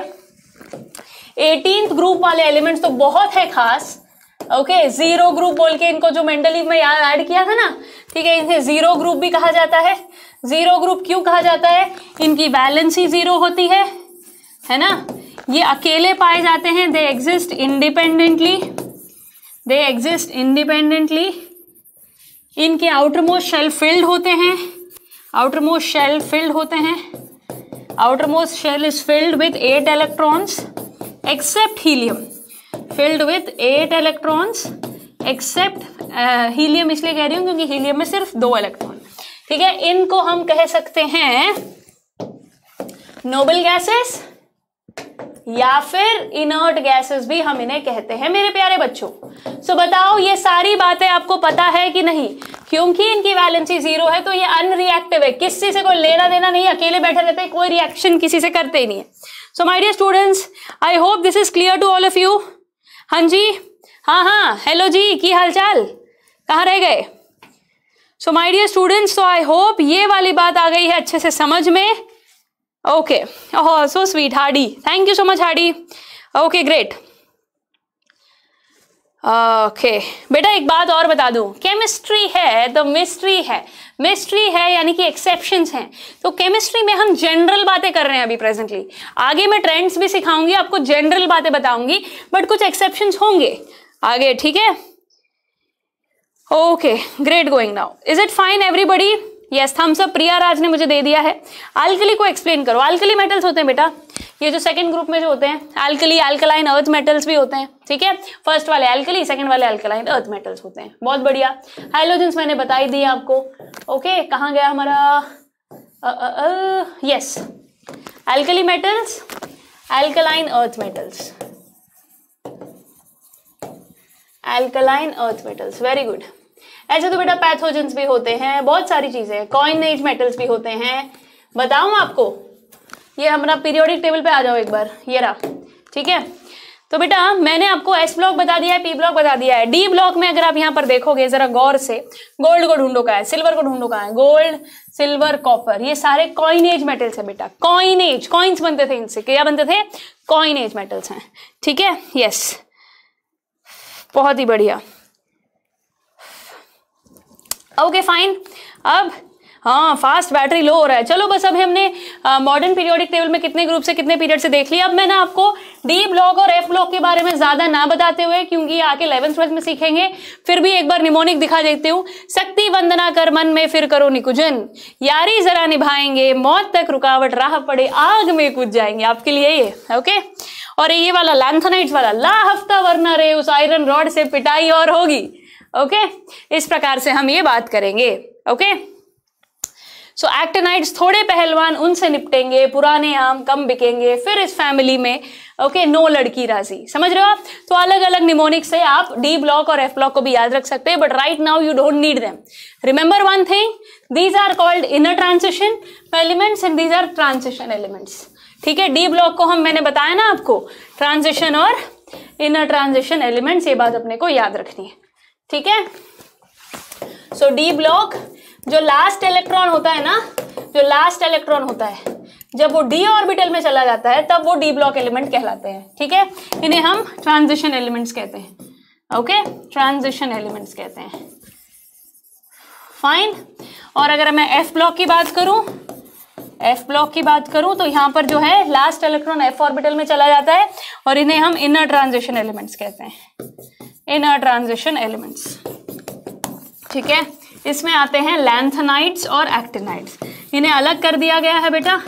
एटीन ग्रुप वाले एलिमेंट्स तो बहुत है खास। ओके ज़ीरो ग्रुप बोल के इनको जो मेंटली में याद ऐड किया था ना, ठीक है, इन्हें ज़ीरो ग्रुप भी कहा जाता है। ज़ीरो ग्रुप क्यों कहा जाता है? इनकी वैलेंसी ज़ीरो होती है है ना? ये अकेले पाए जाते हैं they exist independently they exist independently इनके आउटर मोस्ट शेल फिल्ड होते हैं आउटर मोस्ट शेल फिल्ड होते हैं। Outermost shell is filled with 8 electrons except helium filled with 8 electrons except uh, helium इसलिए कह रही हूँ क्योंकि हीलियम में सिर्फ़ दो इलेक्ट्रॉन ठीक है इनको हम कह सकते हैं नोबल गैसेस या फिर इनर्ट गैसेस भी हम इन्हें कहते हैं, मेरे प्यारे बच्चों। सो so बताओ, ये सारी बातें आपको पता है कि नहीं? क्योंकि इनकी वैलेंसी ज़ीरो है तो ये अनरिएक्टिव है। किसी से कोई लेना देना नहीं, अकेले बैठे रहते हैं, कोई रिएक्शन किसी से करते ही नहीं है। So my dear students I hope this is clear to all of you हाँ जी? हाँ हाँ। हेलो जी, की हालचाल? कहाँ रह गए? सो माय डियर स्टूडेंट्स तो आई होप ये वाली बात आ गई है अच्छे से समझ में। Okay so sweet Hardy thank you so much Hardy okay great okay okay. बेटा, एक बात और बता दूँ। केमिस्ट्री है तो मिस्ट्री है। मिस्ट्री है, यानी कि एक्सेप्शंस हैं। तो केमिस्ट्री में हम जनरल बातें कर रहे हैं अभी प्रेजेंटली आगे मैं ट्रेंड्स भी सिखाऊँगी, आपको जनरल बातें बताऊँगी बट कुछ एक्सेप्शंस होंगे। आगे, ठीक है? Okay great going now is it fine everybody yes thumbs up Priya Raj ने मुझे दे दिया है। अल्कली को एक्सप्लेन करो। अल्कली मेटल्स होते हैं बेटा। ये जो सेकंड ग्रुप में जो होते हैं अल्कली अल्कलाइन अर्थ मेटल्स भी होते हैं, ठीक है? फ़र्स्ट वाले अल्कली सेकंड वाले अल्कलाइन अर्थ मेटल्स होते हैं। बहुत बढ़िया। हाइलोजेंस मैंने बताई दी आपको। ओके कहाँ गया हमारा? Yes alkali metals alkaline earth metals alkaline earth metals very good ऐसे तो बेटा पैथोजेंस भी होते हैं, बहुत सारी चीज़ें कॉइनेज मेटल्स भी होते हैं। बताऊँ आपको? ये हमारा पीरियोडिक टेबल पे आ जाओ एक बार, ये रहा, ठीक है? तो बेटा, मैंने आपको एस ब्लॉक बता दिया है पी ब्लॉक बता दिया है। डी ब्लॉक में अगर आप यहाँ पर देखोगे, जरा गौर से गोल्ड को ढूंढो का है सिल्वर को ढूंढो का है गोल्ड सिल्वर कॉपर ये सारे कॉइनेज मेटल्स है बेटा। कॉइनेज कॉइन्स बनते थे इनसे, क्या बनते थे? कॉइनेज मेटल्स हैं, ठीक है? यस बहुत ही बढ़िया। ओके फाइन अब हाँ फास्ट बैटरी लो हो रहा है। चलो बस अभी हमने मॉडर्न पीरियोडिक टेबल में कितने ग्रुप से कितने पीरियड से देख लिया। अब मैं ना आपको डी ब्लॉक और एफ़ ब्लॉक के बारे में ज़्यादा ना बताते हुए, क्योंकि आके इलेवेंथ ट्वेल्थ में सीखेंगे, फिर भी एक बार निमोनिक दिखा देती हूँ। शक्ति वंदना कर मन में, फिर करो निकुजन। यारी जरा निभाएँगे, मौत तक रुकावट, राह पड़े, आग में कूद जाएँगे। आपके लिए ये ओके और ये वाला लैंथोनाइट्स वाला, ला हफ़्ता वरना रे, उस आयरन रॉड से पिटाई और होगी। ओके इस प्रकार से हम ये बात करेंगे। ओके सो एक्टेनाइड्स थोड़े पहलवान उनसे निपटेंगे, पुराने आम कम बिकेंगे, फिर इस फैमिली में ओके नो लड़की राज़ी। समझ रहे हो आप? तो अलग अलग निमोनिक से आप डी ब्लॉक और एफ़ ब्लॉक को भी याद रख सकते हैं but right now you don't need them remember one thing these are called inner transition elements and these are transition elements ठीक है? डी ब्लॉक को हम, मैंने बताया ना आपको ट्रांजिशन और इनर ट्रांजिशन एलिमेंट्स ये बात अपने को याद रखनी है। ठीक है? सो डी ब्लॉक जो लास्ट इलेक्ट्रॉन होता है ना, जो लास्ट इलेक्ट्रॉन होता है, जब वो डी ऑर्बिटल में चला जाता है, तब वो डी ब्लॉक एलिमेंट कहलाते हैं, ठीक है? इन्हें हम ट्रांजिशन एलिमेंट्स कहते हैं ओके ट्रांजिशन एलिमेंट्स कहते हैं। फाइन और अगर मैं एफ़ ब्लॉक की बात करूँ एफ़ ब्लॉक की बात करूँ तो यहाँ पर जो है लास्ट इलेक्ट्रॉन एफ़ ऑर्बिटल में चला जाता है, और इन्हें हम इनर ट्रांजिशन एलिमेंट्स कहते हैं। इनर ट्रांजिशन एलिमेंट्स ठीक है? इसमें आते हैं लैंथनाइट्स और एक्टिनाइट्स इन्हें अलग कर दिया गया है बेटा।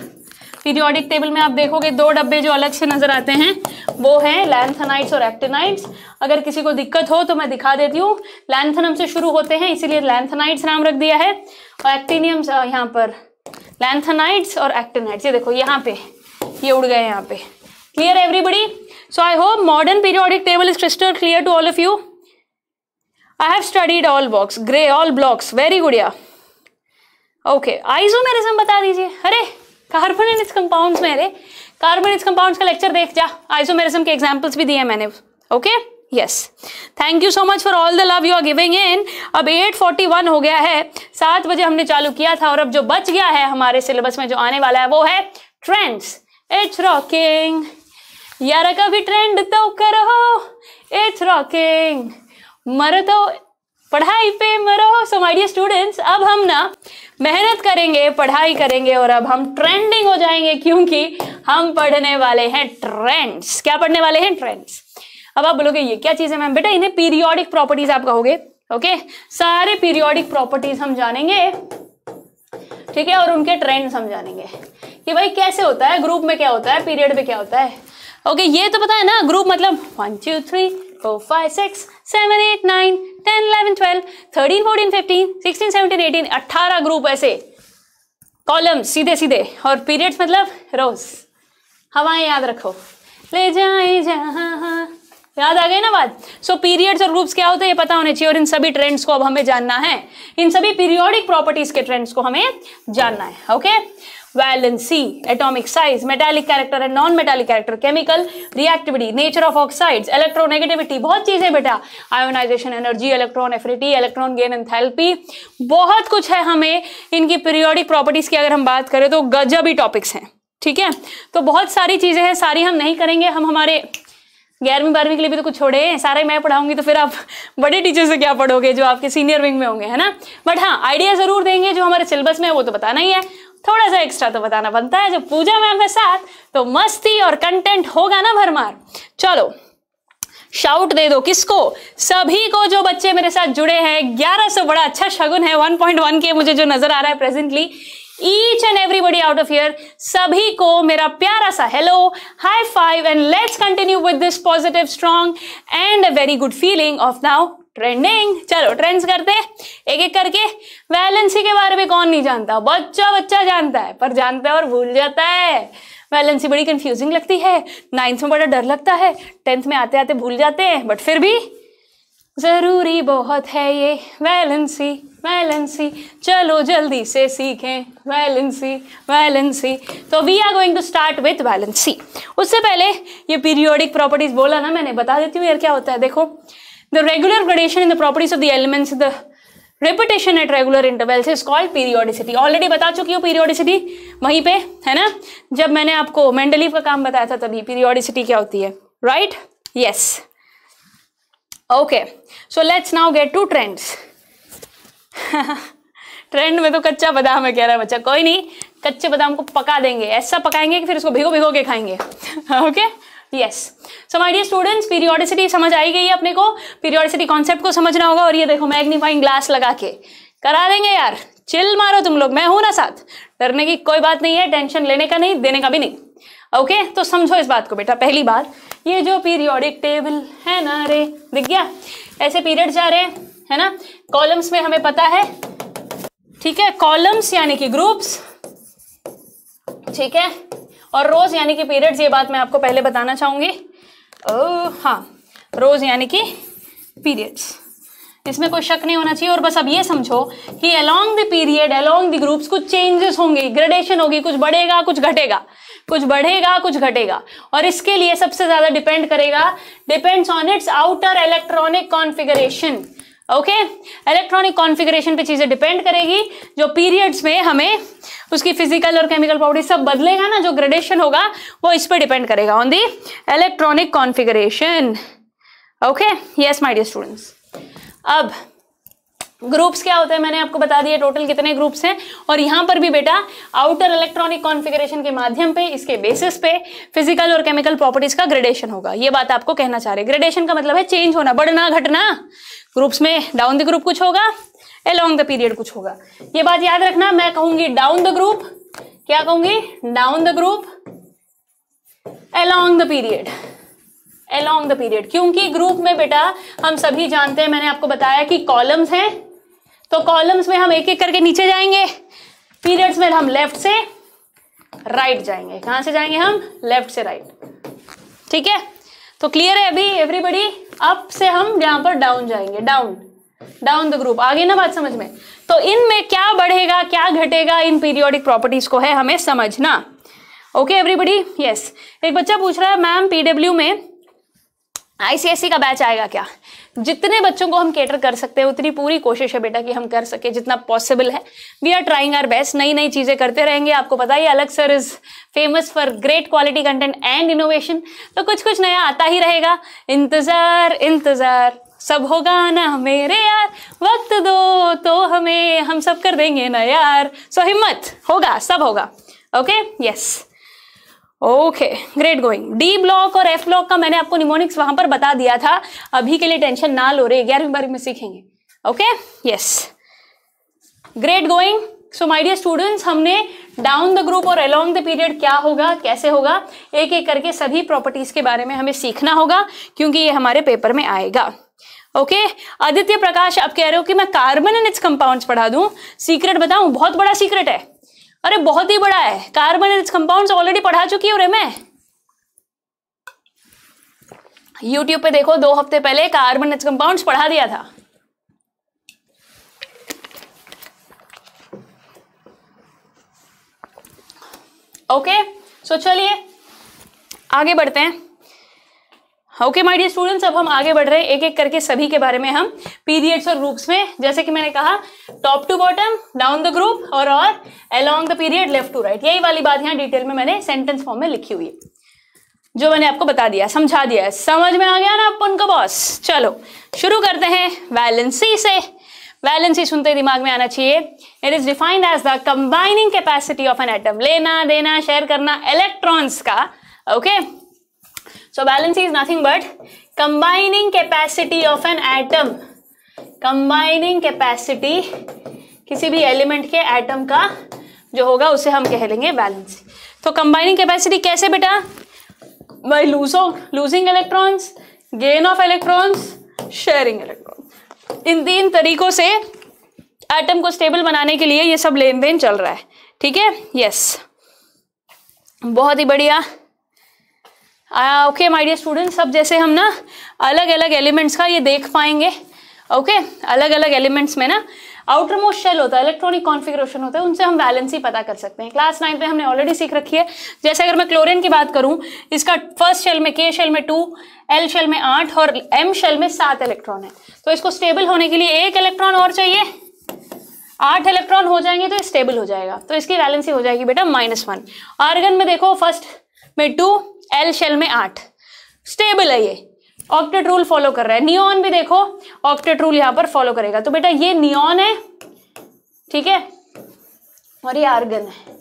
पीरियोडिक टेबल में आप देखोगे दो डब्बे जो अलग से नज़र आते हैं, वो हैं लैंथनाइट्स और एक्टिनाइट्स अगर किसी को दिक्कत हो तो मैं दिखा देती हूँ। लैंथनम से शुरू होते हैं, इसीलिए लैंथनाइट्स नाम रख दिया है। और एक्टिनियम्स यहाँ पर लैंथनाइट्स और एक्टिनाइट्स ये देखो, यहाँ पे, ये उड़ गए यहाँ पे। Clear everybody so I hope modern periodic table is crystal clear to all of you I have studied all boxes grey all blocks very good या ओके आइसोमेरिज्म बता दीजिए। अरे कार्बन एंड इट्स कंपाउंड्स में अरे कार्बन इट्स कंपाउंड्स का लेक्चर देख, जा। आइसोमेरिज्म के एग्जांपल्स भी दिए मैंने। Okay yes thank you so much for all the love you are giving in अब 8:41 हो गया है। सात बजे हमने चालू किया था और अब जो बच गया है हमारे सिलेबस में जो आने वाला है, वो है ट्रेंड्स इट्स रॉकिंग यार कभी ट्रेंड तो करो। इट्स रॉकिंग मर तो पढ़ाई पे मरो। सो माय डियर स्टूडेंट्स अब हम ना मेहनत करेंगे, पढ़ाई करेंगे और अब हम ट्रेंडिंग हो जाएँगे क्योंकि हम पढ़ने वाले हैं ट्रेंड्स क्या पढ़ने वाले हैं? ट्रेंड्स अब आप बोलोगे, ये क्या चीज़ है मैम? बेटा, इन्हें पीरियोडिक प्रॉपर्टीज़ आप कहोगे ओके सारे पीरियोडिक प्रॉपर्टीज़ हम जानेंगे, ठीक है? और उनके ट्रेंड्स हम जानेंगे। कि भाई कैसे होता है? ग्रुप में क्या होता है? पीरियड में क्या होता है? ओके ये तो पता है ना ग्रुप मतलब one two three four five six seven eight nine ten eleven twelve thirteen fourteen fifteen sixteen seventeen eighteen अट्ठारह ग्रुप ऐसे। कॉलम सीधे सीधे, और पीरियड्स मतलब रोज हवाएँ याद रखो। ले जाए जहाँ, याद आ गई ना बात? सो पीरियड्स और ग्रुप्स क्या होते हैं, ये पता होने चाहिए, और इन सभी ट्रेंड्स को अब हमें जानना है। इन सभी पीरियोडिक प्रॉपर्टीज़ के ट्रेंड्स को हमें जानना है okay valency atomic size metallic character and non metallic character chemical reactivity nature of oxides electronegativity बहुत चीज़ें बेटा। Ionisation energy electron affinity electron gain enthalpy बहुत कुछ है हमें इनकी पीरियोडिक प्रॉपर्टीज़ की अगर हम बात करें तो गजब ही टॉपिक्स हैं, ठीक है? तो बहुत सारी चीज़ें हैं, सारी हम नहीं करेंगे, हम हमारे ग्यारहवीं, बारहवीं के लिए भी तो कुछ छोड़े हैं, सारे मैं पढ़ाऊँगी तो फिर आप बड़े टीचर से क्या पढ़ोगे जो आपके सीनियर विंग में होंगे, है ना? बट हाँ आइडिया ज़रूर देंगे, जो हमारे सिलेबस में है, वो तो बताना ही है। थोड़ा सा एक्स्ट्रा तो बताना बनता है, जब पूजा मैम है साथ तो मस्ती और कंटेंट होगा ना भरमार। चलो शाउट दे दो किसको? सभी को जो बच्चे मेरे साथ जुड़े हैं 1100 बड़ा अच्छा शगुन है 1.1 के मुझे जो नज़र आ रहा है presently each and everybody out of year सभी को मेरा प्यारा सा hello hi five and let's continue with this positive strong and a very good feeling of now trending चलो ट्रेंड्स करते हैं। एक एक करके। वैलेंसी के बारे में कौन नहीं जानता? बच्चा बच्चा जानता है, पर जानता है और भूल जाता है। वैलेंसी बड़ी कंफ्यूजिंग लगती है। नाइन्थ में बड़ा डर लगता है। टेंथ में आते आते भूल जाते हैं बट फिर भी ज़रूरी बहुत है ये। वैलेंसी वैलेंसी चलो जल्दी से सीखें। वैलेंसी वैलेंसी तो we are going to start with valency उससे पहले ये पीरियोडिक प्रॉपर्टीज़ बोला ना मैंने, बता देती हूँ यार क्या होता है। देखो The regular gradation in the properties of the elements, the repetition at regular intervals is called periodicity. Already बता चुकी हूँ periodicity वहीं पे है ना जब मैंने आपको मेंडलीव का काम बताया था तभी periodicity क्या होती है right? Yes. Okay. So let's now get to trends. Trend में तो कच्चा बादाम है कह रहा है बच्चा कोई नहीं कच्चे बादाम को पका देंगे ऐसा पकाएँगे कि फिर उसको भिगो भिगो के खाएँगे okay yes so my dear students periodicity समझ आई गई है अपने को? पीरियोडिसिटी कॉन्सेप्ट को समझना होगा और ये देखो मैग्नीफाइंग ग्लास लगा के। करा देंगे यार। चिल मारो तुम लोग, मैं हूँ ना साथ। डरने की कोई बात नहीं है टेंशन लेने का नहीं, देने का भी नहीं। Okay okay? तो समझो इस बात को बेटा, पहली बार। ये जो पीरियोडिक टेबल है ना रे, दिख गया? ऐसे पीरियड जा रहे हैं, है ना? कॉलम्स में हमें पता है। ठीक है? कॉलम्स यानी कि ग्रुप्स ठीक है? और रोज यानी कि पीरियड्स ये बात मैं आपको पहले बताना चाहूँगी। हाँ रोज यानी कि पीरियड्स इसमें कोई शक नहीं होना चाहिए और बस अब ये समझो कि along the period along the groups कुछ चेंजेस होंगे ग्रेडेशन होगी, कुछ बढ़ेगा, कुछ घटेगा। कुछ बढ़ेगा, कुछ घटेगा। और इसके लिए सबसे ज़्यादा डिपेंड करेगा depends on its outer electronic configuration okay electronic configuration पे चीज़ें डिपेंड करेगी, जो पीरियड्स में हमें उसकी फ़िज़िकल और केमिकल प्रॉपर्टी सब बदलेगा ना, जो ग्रेडेशन होगा, वो इस पर डिपेंड करेगा. On the electronic configuration okay yes my dear students अब ग्रुप्स क्या होते हैं? मैंने आपको बता दिया टोटल कितने ग्रुप्स हैं। और यहाँ पर भी बेटा आउटर इलेक्ट्रॉनिक कॉन्फ़िगरेशन के माध्यम पे, इसके बेसिस पे फ़िज़िकल और केमिकल प्रॉपर्टीज़ का ग्रेडेशन होगा। ये बात आपको कहना चाह रहे ग्रेडेशन का मतलब है चेंज होना, बढ़ना, घटना। ग्रुप्स में डाउन द ग्रुप कुछ होगा अलोंग द पीरियड कुछ होगा। ये बात याद रखना, मैं कहूँगी डाउन द ग्रुप क्या कहूँगी? Down the group along the period along the period क्योंकि ग्रुप में बेटा, हम सभी जानते हैं, मैंने आपको बताया कि कॉलम्स हैं। तो कॉलम्स में हम एक एक करके नीचे जाएँगे। पीरियड्स में हम लेफ़्ट से राइट जाएँगे। कहाँ से जाएँगे हम? लेफ़्ट से राइट ठीक है? तो क्लियर है अभी एवरीबडी अप से हम यहाँ पर डाउन जाएँगे। डाउन डाउन द ग्रुप आगे ना बात समझ में? तो इनमें क्या बढ़ेगा, क्या घटेगा, इन पीरियोडिक प्रॉपर्टीज़ को है हमें समझना। ओके एवरीबडी यस एक बच्चा पूछ रहा है मैम पीडब्ल्यू में आईसीएससी का बैच आएगा क्या? जितने बच्चों को हम केटर कर सकते हैं, उतनी पूरी कोशिश है बेटा कि हम कर सके, जितना पॉसिबल है। We are trying our best नई नई चीज़ें करते रहेंगे। आपको पता ही अलग sir is famous for great quality content and innovation तो कुछ कुछ नया आता ही रहेगा। इंतज़ार इंतज़ार, सब होगा ना मेरे यार। वक्त दो तो हमें, हम सब कर देंगे ना यार। सो हिम्मत होगा, सब होगा। Okay yes okay great going D block और एफ़ ब्लॉक का मैंने आपको निमोनिक्स वहाँ पर बता दिया था। अभी के लिए टेंशन ना लो, रे, ग्यारहवीं बारहवीं में सीखेंगे। Okay yes great going so my dear students हमने डाउन द ग्रुप और अलोंग द पीरियड क्या होगा, कैसे होगा? एक एक करके सभी प्रॉपर्टीज़ के बारे में हमें सीखना होगा, क्योंकि ये हमारे पेपर में आएगा। Okay okay? आदित्य प्रकाश, आप कह रहे हो कि मैं कार्बन एंड इट्स कंपाउंड्स पढ़ा दूँ। सीक्रेट बताऊँ? बहुत बड़ा सीक्रेट है। अरे बहुत ही बड़ा है। कार्बन एंड कंपाउंड्स ऑलरेडी पढ़ा चुकी हूँ रे मैं। यूट्यूब पे देखो, दो हफ़्ते पहले कार्बन एंड कंपाउंड्स पढ़ा दिया था। ओके सो चलिए, आगे बढ़ते हैं। ओके माय डियर स्टूडेंट्स अब हम आगे बढ़ रहे हैं। एक एक करके सभी के बारे में हम पीरियड्स और ग्रुप्स में। जैसे कि मैंने कहा top to bottom down the group और और along the period left to right यही वाली बात यहाँ डिटेल में मैंने सेंटेंस फॉर्म में लिखी हुई है। जो मैंने आपको बता दिया, समझा दिया है। समझ में आ गया ना अपन का बॉस चलो, शुरू करते हैं वैलेंसी से। वैलेंसी सुनते दिमाग में आना चाहिए। It is defined as the combining capacity of an atom लेना, देना शेयर करना इलेक्ट्रॉन्स का। Okay okay? So valency is nothing but combining capacity of an atom. Combining capacity किसी भी एलिमेंट के एटम का जो होगा, उसे हम कह लेंगे वैलेंसी तो कंबाइनिंग कैपेसिटी कैसे बेटा? By lose losing electrons gain of electrons sharing electron इन तीन तरीकों से एटम को स्टेबल बनाने के लिए ये सब लेन देन चल रहा है. ठीक है? यस बहुत ही बढ़िया. ओके माय डियर स्टूडेंट्स अब जैसे हम ना अलग अलग एलिमेंट्स का ये देख पाएँगे ओके okay? अलग अलग एलिमेंट्स में ना आउटर मोस्ट शेल होता है इलेक्ट्रॉनिक कॉन्फ़िगरेशन होता है, उनसे हम वैलेंसी पता कर सकते हैं। क्लास नाइन पे हमने ऑलरेडी सीख रखी है। जैसे अगर मैं क्लोरीन की बात करूँ, इसका फ़र्स्ट शेल में के शेल में टू एल शेल में आठ और एम शेल में सात इलेक्ट्रॉन है। तो इसको स्टेबल होने के लिए एक इलेक्ट्रॉन और चाहिए। आठ इलेक्ट्रॉन हो जाएँगे तो स्टेबल हो जाएगा। तो इसकी वैलेंसी हो जाएगी बेटा माइनस वन आर्गन में देखो फ़र्स्ट में टू एल शेल में आठ। स्टेबल है ये। ऑक्टेट रूल फॉलो कर रहा है। नियॉन भी देखो ऑक्टेट रूल यहाँ पर फॉलो करेगा। तो बेटा ये नियॉन है, ठीक है? और ये आर्गन है।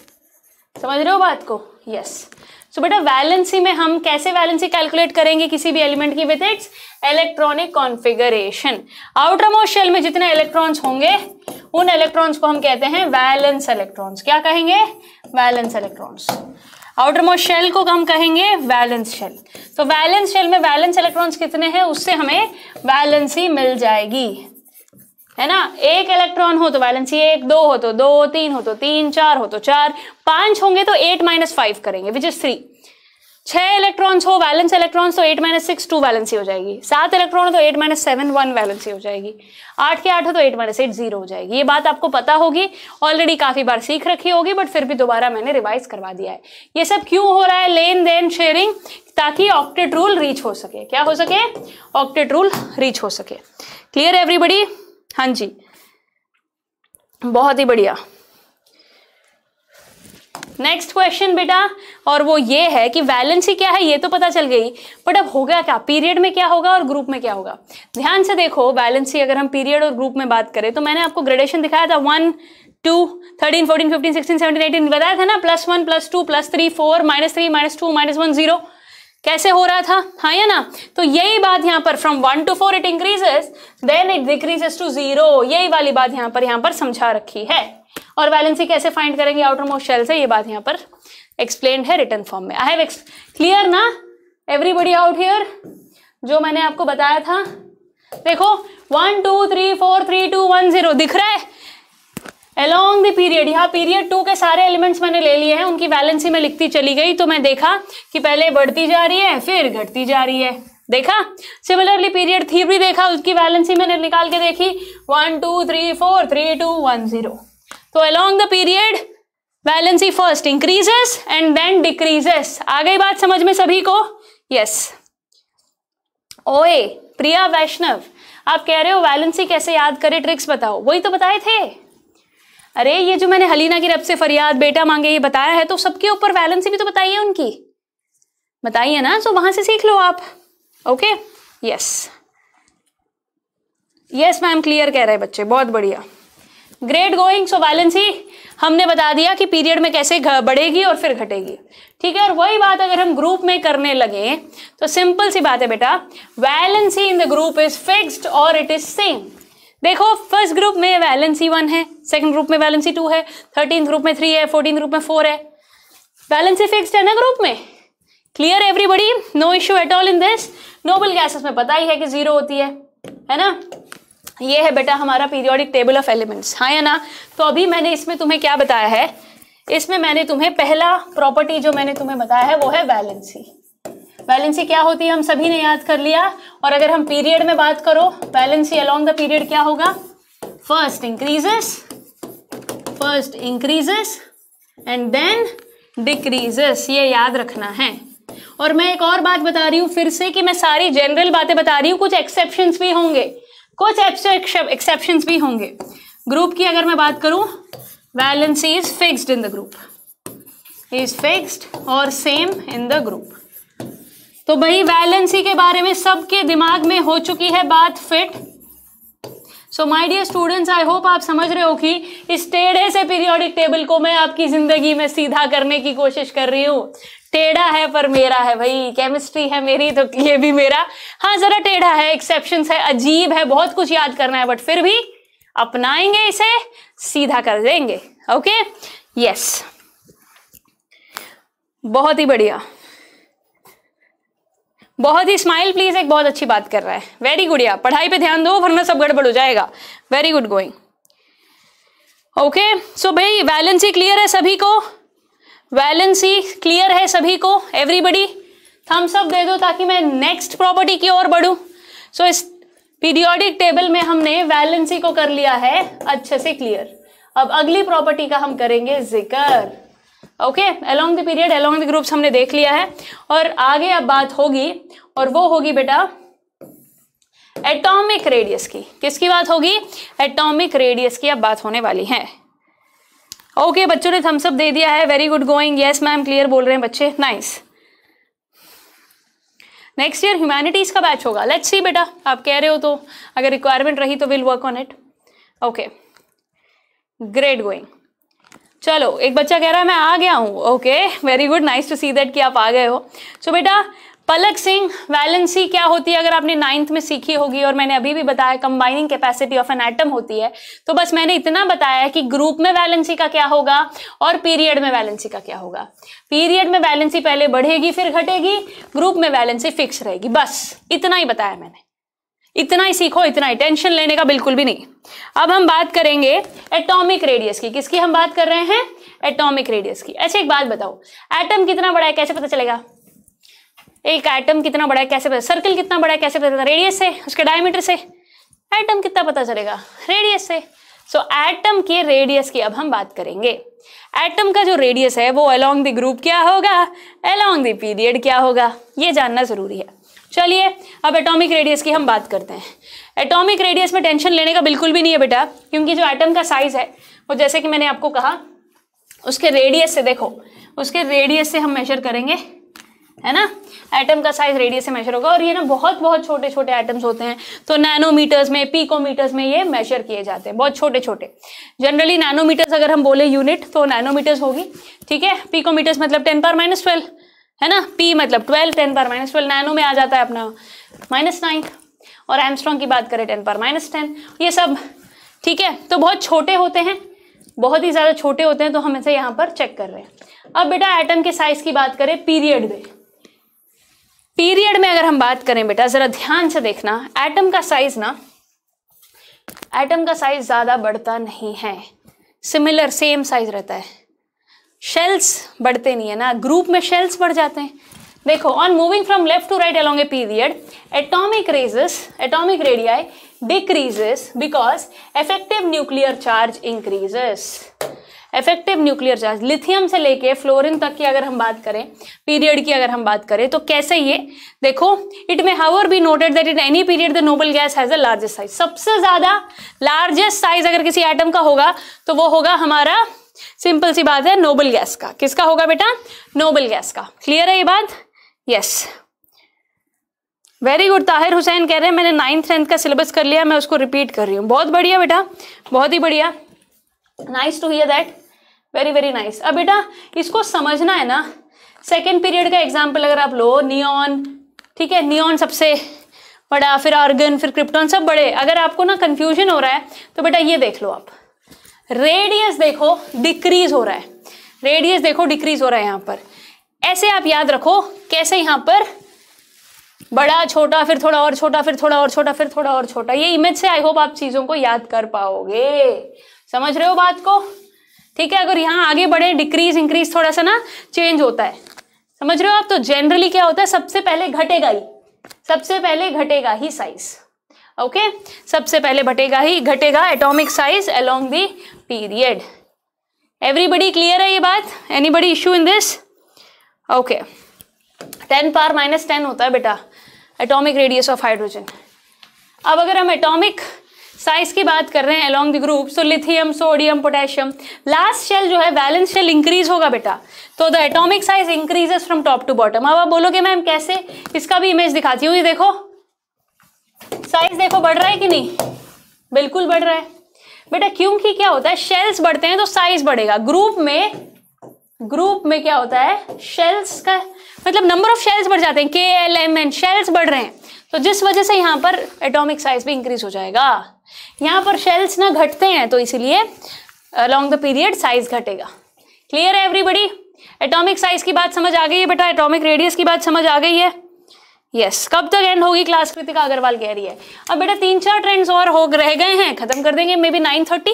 समझ रहे हो बात को? यस सो बेटा वैलेंसी में हम कैसे वैलेंसी कैलकुलेट करेंगे किसी भी एलिमेंट की with its electronic configuration outer most shell में जितने इलेक्ट्रॉन्स होंगे, उन इलेक्ट्रॉन्स को हम कहते हैं वैलेंस इलेक्ट्रॉन्स क्या कहेंगे? Valence electrons outer most shell को हम कहेंगे वैलेंस शेल तो वैलेंस शेल में वैलेंस इलेक्ट्रॉन्स कितने हैं, उससे हमें वैलेंसी मिल जाएगी. है ना? एक इलेक्ट्रॉन हो तो वैलेंसी एक, दो हो तो दो, तीन हो तो तीन, चार हो तो चार, पाँच होंगे तो एट माइनस फाइव करेंगे विच इज़ थ्री छह इलेक्ट्रॉन्स हो वैलेंस इलेक्ट्रॉन्स तो eight minus six two valency हो जाएगी। सात इलेक्ट्रॉन तो eight minus seven one valency हो जाएगी। आठ के आठ हो तो एट माइनस एट ज़ीरो हो जाएगी। ये बात आपको पता होगी। ऑलरेडी काफ़ी बार सीख रखी होगी बट फिर भी दोबारा मैंने रिवाइज करवा दिया है। ये सब क्यों हो रहा है? लेन देन शेयरिंग ताकि ऑक्टेट रूल रीच हो सके। क्या हो सके? ऑक्टेट रूल रीच हो सके। क्लियर एवरीबडी हाँ जी। बहुत ही बढ़िया। नेक्स्ट क्वेश्चन बेटा। और वो ये है कि वैलेंसी क्या है, ये तो पता चल गई। बट अब होगा क्या? पीरियड में क्या होगा और ग्रुप में क्या होगा? ध्यान से देखो वैलेंसी अगर हम पीरियड और ग्रुप में बात करें तो मैंने आपको ग्रेडेशन दिखाया था। One two thirteen fourteen fifteen sixteen seventeen eighteen बताया था ना? Plus one plus two plus three four minus three minus two minus one zero कैसे हो रहा था? हाँ या ना? तो यही बात यहाँ पर from one to four it increases then it decreases to zero यही वाली बात यहाँ पर यहाँ पर समझा रखी है। और वैलेंसी कैसे फाइंड करेंगे? आउटर मोस्ट शेल से, ये बात यहाँ पर एक्सप्लेन है रिटर्न फॉर्म में। आई हैव क्लियर ना? एवरीबडी आउट हियर जो मैंने आपको बताया था। देखो one two three four three two one zero दिख रहा है। अलोंग द पीरियड यहाँ पीरियड टू के सारे एलिमेंट्स मैंने ले लिए हैं, उनकी वैलेंसी में लिखती चली गई तो मैं देखा कि पहले बढ़ती जा रही है, फिर घटती जा रही है। देखा? सिमिलरली पीरियड थ्री भी देखा, उसकी वैलेंसी मैंने निकाल के देखी। One two three four three two one zero तो along the period valency first increases and then decreases आ गई बात समझ में सभी को? यस ओए, प्रिया, वैष्णव, आप कह रहे हो वैलेंसी कैसे याद करे? ट्रिक्स बताओ। वही तो बताए थे। अरे, ये जो मैंने हलीना की रब से फरियाद, बेटा मांगे, ये बताया है तो सबके ऊपर वैलेंसी भी तो बताइए उनकी। बताइए ना? तो वहाँ से सीख लो आप। Okay yes yes ma'am clear कह रहे हैं बच्चे। बहुत बढ़िया। ग्रेट गोइंग सो वैलेंसी हमने बता दिया कि पीरियड में कैसे बढ़ेगी और फिर घटेगी। ठीक है, और वही बात अगर हम ग्रुप में करने लगे तो सिंपल सी बात है बेटा valency in the group is fixed और इट इज़ सेम देखो फ़र्स्ट ग्रुप में वैलेंसी वन है सेकंड ग्रुप में वैलेंसी टू है थर्टीन ग्रुप में थ्री है फोर्टीन ग्रुप में फोर है। वैलेंसी फिक्स्ड है ना ग्रुप में? Clear everybody no issue at all in this noble gases में पता ही है कि ज़ीरो होती है है ना? ये है बेटा हमारा पीरियोडिक टेबल ऑफ़ एलिमेंट्स हाँ या ना? तो अभी मैंने इसमें तुम्हें क्या बताया है? इसमें मैंने तुम्हें पहला प्रॉपर्टी जो मैंने तुम्हें बताया है, वो है वैलेंसी वैलेंसी क्या होती है? हम सभी ने याद कर लिया। और अगर हम पीरियड में बात करो वैलेंसी अलोंग द पीरियड क्या होगा? First increases first increases and then decreases ये याद रखना है। और मैं एक और बात बता रही हूँ, फिर से कि मैं सारी जनरल बातें बता रही हूँ, कुछ एक्सेप्शंस भी होंगे। कुछ एक्सेप्शन भी होंगे। ग्रुप की अगर मैं बात करूँ valency is fixed in the group is fixed और सेम इन द ग्रुप तो भाई वैलेंसी के बारे में सबके दिमाग में हो चुकी है बात fit so my dear students I hope आप समझ रहे हो कि इस टेढ़े से पीरियोडिक टेबल को मैं आपकी ज़िंदगी में सीधा करने की कोशिश कर रही हूँ। टेढ़ा है पर मेरा है भाई केमिस्ट्री है मेरी तो ये भी मेरा। हाँ जरा टेढ़ा है एक्सेप्शन है, अजीब है, बहुत कुछ याद करना है बट फिर भी अपनाएँगे इसे, सीधा कर देंगे ओके यस बहुत ही बढ़िया। बहुत ही स्माइल प्लीज़ एक बहुत अच्छी बात कर रहा है। वेरी गुड या पढ़ाई पे ध्यान दो, वरना सब गड़बड़ हो जाएगा। Very good going okay so भाई वैलेंसी क्लियर है सभी को? वैलेंसी क्लियर है सभी को? एवरीबडी थम्स अप दे दो ताकि मैं नेक्स्ट प्रॉपर्टी की ओर बढ़ू। सो so, इस पीरियोडिक टेबल में हमने वैलेंसी को कर लिया है अच्छे से क्लियर अब अगली प्रॉपर्टी का हम करेंगे ज़िक्र। Okay along the period along the groups हमने देख लिया है। और आगे अब बात होगी और वो होगी बेटा एटॉमिक रेडियस की। किसकी बात होगी? एटॉमिक रेडियस की अब बात होने वाली है। ओके okay, बच्चों ने थम्सअप दे दिया है. Very good going yes ma'am clear बोल रहे हैं बच्चे. नाइस नेक्स्ट ईयर ह्यूमैनिटीज का बैच होगा. लेट्स सी बेटा. आप कह रहे हो तो. अगर रिक्वायरमेंट रही तो will work on it okay great going चलो एक बच्चा कह रहा है मैं आ गया हूँ. Okay very good nice to see that कि आप आ गए हो. सो so, बेटा पलक सिंह, वैलेंसी क्या होती है अगर आपने नाइन्थ में सीखी होगी? और मैंने अभी भी बताया combining capacity of an atom होती है। तो बस मैंने इतना बताया कि ग्रुप में वैलेंसी का क्या होगा और पीरियड में वैलेंसी का क्या होगा। पीरियड में वैलेंसी पहले बढ़ेगी, फिर घटेगी ग्रुप में वैलेंसी फिक्स रहेगी। बस, इतना ही बताया मैंने। इतना ही सीखो, इतना ही टेंशन लेने का बिल्कुल भी नहीं। अब हम बात करेंगे एटॉमिक रेडियस की। किसकी हम बात कर रहे हैं? एटॉमिक रेडियस की। अच्छा एक बात बताओ। एटम कितना बड़ा है? कैसे पता चलेगा? एक एटम कितना बड़ा है, कैसे पता सर्कल कितना बड़ा है, कैसे पता रेडियस से, उसके डायमीटर से। एटम कितना पता चलेगा? रेडियस से। सो एटम के रेडियस की अब हम बात करेंगे। एटम का जो रेडियस है, वो अलोंग द ग्रुप क्या होगा? अलोंग द पीरियड क्या होगा? ये जानना ज़रूरी है। चलिए, अब एटॉमिक रेडियस की हम बात करते हैं। एटॉमिक रेडियस में टेंशन लेने का बिल्कुल भी नहीं है बेटा, क्योंकि जो एटम का साइज़ है, वो जैसे कि मैंने आपको कहा, उसके रेडियस से देखो, उसके रेडियस से हम मेजर करेंगे। है ना? एटम का साइज़ रेडियस से मेजर होगा और ये ना बहुत बहुत छोटे छोटे एटम्स होते हैं। तो नैनोमीटर्स में पीकोमीटर्स में ये मेजर किए जाते हैं, बहुत छोटे छोटे जनरली नैनोमीटर्स अगर हम बोले यूनिट तो नैनोमीटर्स होगी, ठीक है? पीकोमीटर्स मतलब टेन पावर माइनस ट्वेल्व है ना? पी मतलब twelve ten power minus twelve nano में आ जाता है अपना माइनस नाइन और एमस्ट्रॉन्ग की बात करें टेन पावर माइनस टेन ये सब, ठीक है? तो बहुत छोटे होते हैं, बहुत ही ज़्यादा छोटे होते हैं तो हम इसे यहाँ पर चेक कर रहे हैं। अब बेटा एटम के साइज़ की बात करें पीरियड में। पीरियड में अगर हम बात करें बेटा, जरा ध्यान से देखना, एटम का साइज़ ना, एटम का साइज़ ज़्यादा बढ़ता नहीं है। सिमिलर सेम साइज़ रहता है। शेल्स बढ़ते नहीं है ना ग्रुप में शेल्स बढ़ जाते हैं। देखो on moving from left to right along a period atomic radius atomic radii decreases because effective nuclear charge increases effective nuclear charge lithium से लेके फ्लोरिन तक की अगर हम बात करें पीरियड की अगर हम बात करें तो कैसे ये? देखो it may however be noted that in any period the noble gas has the largest size सबसे ज़्यादा लार्जेस्ट साइज़ अगर किसी एटम का होगा तो वो होगा हमारा सिंपल सी बात है नोबल गैस का। किसका होगा बेटा? नोबल गैस का। क्लियर है ये बात? Yes very good Tahir Hussain कह रहे हैं, मैंने नाइन्थ टेंथ का सिलेबस कर लिया, मैं उसको रिपीट कर रही हूँ। बहुत बढ़िया बेटा, बहुत ही बढ़िया। Nice to hear that very very nice अब बेटा, इसको समझना है ना सेकेंड पीरियड का एग्ज़ाम्पल अगर आप लो नियॉन ठीक है नियॉन सबसे बड़ा, फिर आर्गन फिर क्रिप्टॉन सब बड़े, अगर आपको ना कंफ्यूजन हो रहा है तो बेटा ये देख लो आप। रेडियस देखो डिक्रीज हो रहा है। रेडियस देखो डिक्रीज हो रहा है यहाँ पर। ऐसे आप याद रखो, कैसे यहाँ पर बड़ा, छोटा, फिर थोड़ा और छोटा, फिर थोड़ा और छोटा, फिर थोड़ा और छोटा। ये इमेज से आई होप आप चीज़ों को याद कर पाओगे। समझ रहे हो बात को? ठीक है, अगर यहाँ आगे बढ़े डिक्रीज इंक्रीज थोड़ा सा ना चेंज होता है। समझ रहे हो आप? तो जनरली क्या होता है? सबसे पहले घटेगा ही। सबसे पहले घटेगा ही साइज़ ओके okay? सबसे पहले घटेगा ही, घटेगा atomic size along the period everybody clear है ये बात? Anybody issue in this okay ten power minus ten होता है बेटा। एटॉमिक रेडियस ऑफ़ हाइड्रोजन अब अगर हम एटॉमिक साइज़ की बात कर रहे हैं along the group so lithium sodium potassium last shell जो है वैलेंस शेल इंक्रीज होगा बेटा। तो the atomic size increases from top to bottom अब आप बोलोगे मैम कैसे इसका भी इमेज दिखाती हूँ? ये देखो। साइज़ देखो, बढ़ रहा है कि नहीं? बिल्कुल बढ़ रहा है। बेटा, क्योंकि क्या होता है शेल्स बढ़ते हैं तो साइज़ बढ़ेगा। ग्रुप में ग्रुप में क्या होता है शेल्स का मतलब नंबर ऑफ़ शेल्स बढ़ जाते हैं। के एल एम एन शेल्स बढ़ रहे हैं। तो जिस वजह से यहाँ पर एटॉमिक साइज़ भी इंक्रीज हो जाएगा। यहाँ पर शेल्स ना घटते हैं तो इसलिए अलॉन्ग द पीरियड साइज़ घटेगा। क्लियर है एवरीबडी एटॉमिक साइज़ की बात समझ आ गई है बेटा? एटॉमिक रेडियस की बात समझ आ गई है? Yes yes. कब तक एंड होगी क्लास कृतिका अग्रवाल कह रही है। अब बेटा तीन चार ट्रेंड्स और हो, रह गए हैं। खत्म कर देंगे may be nine thirty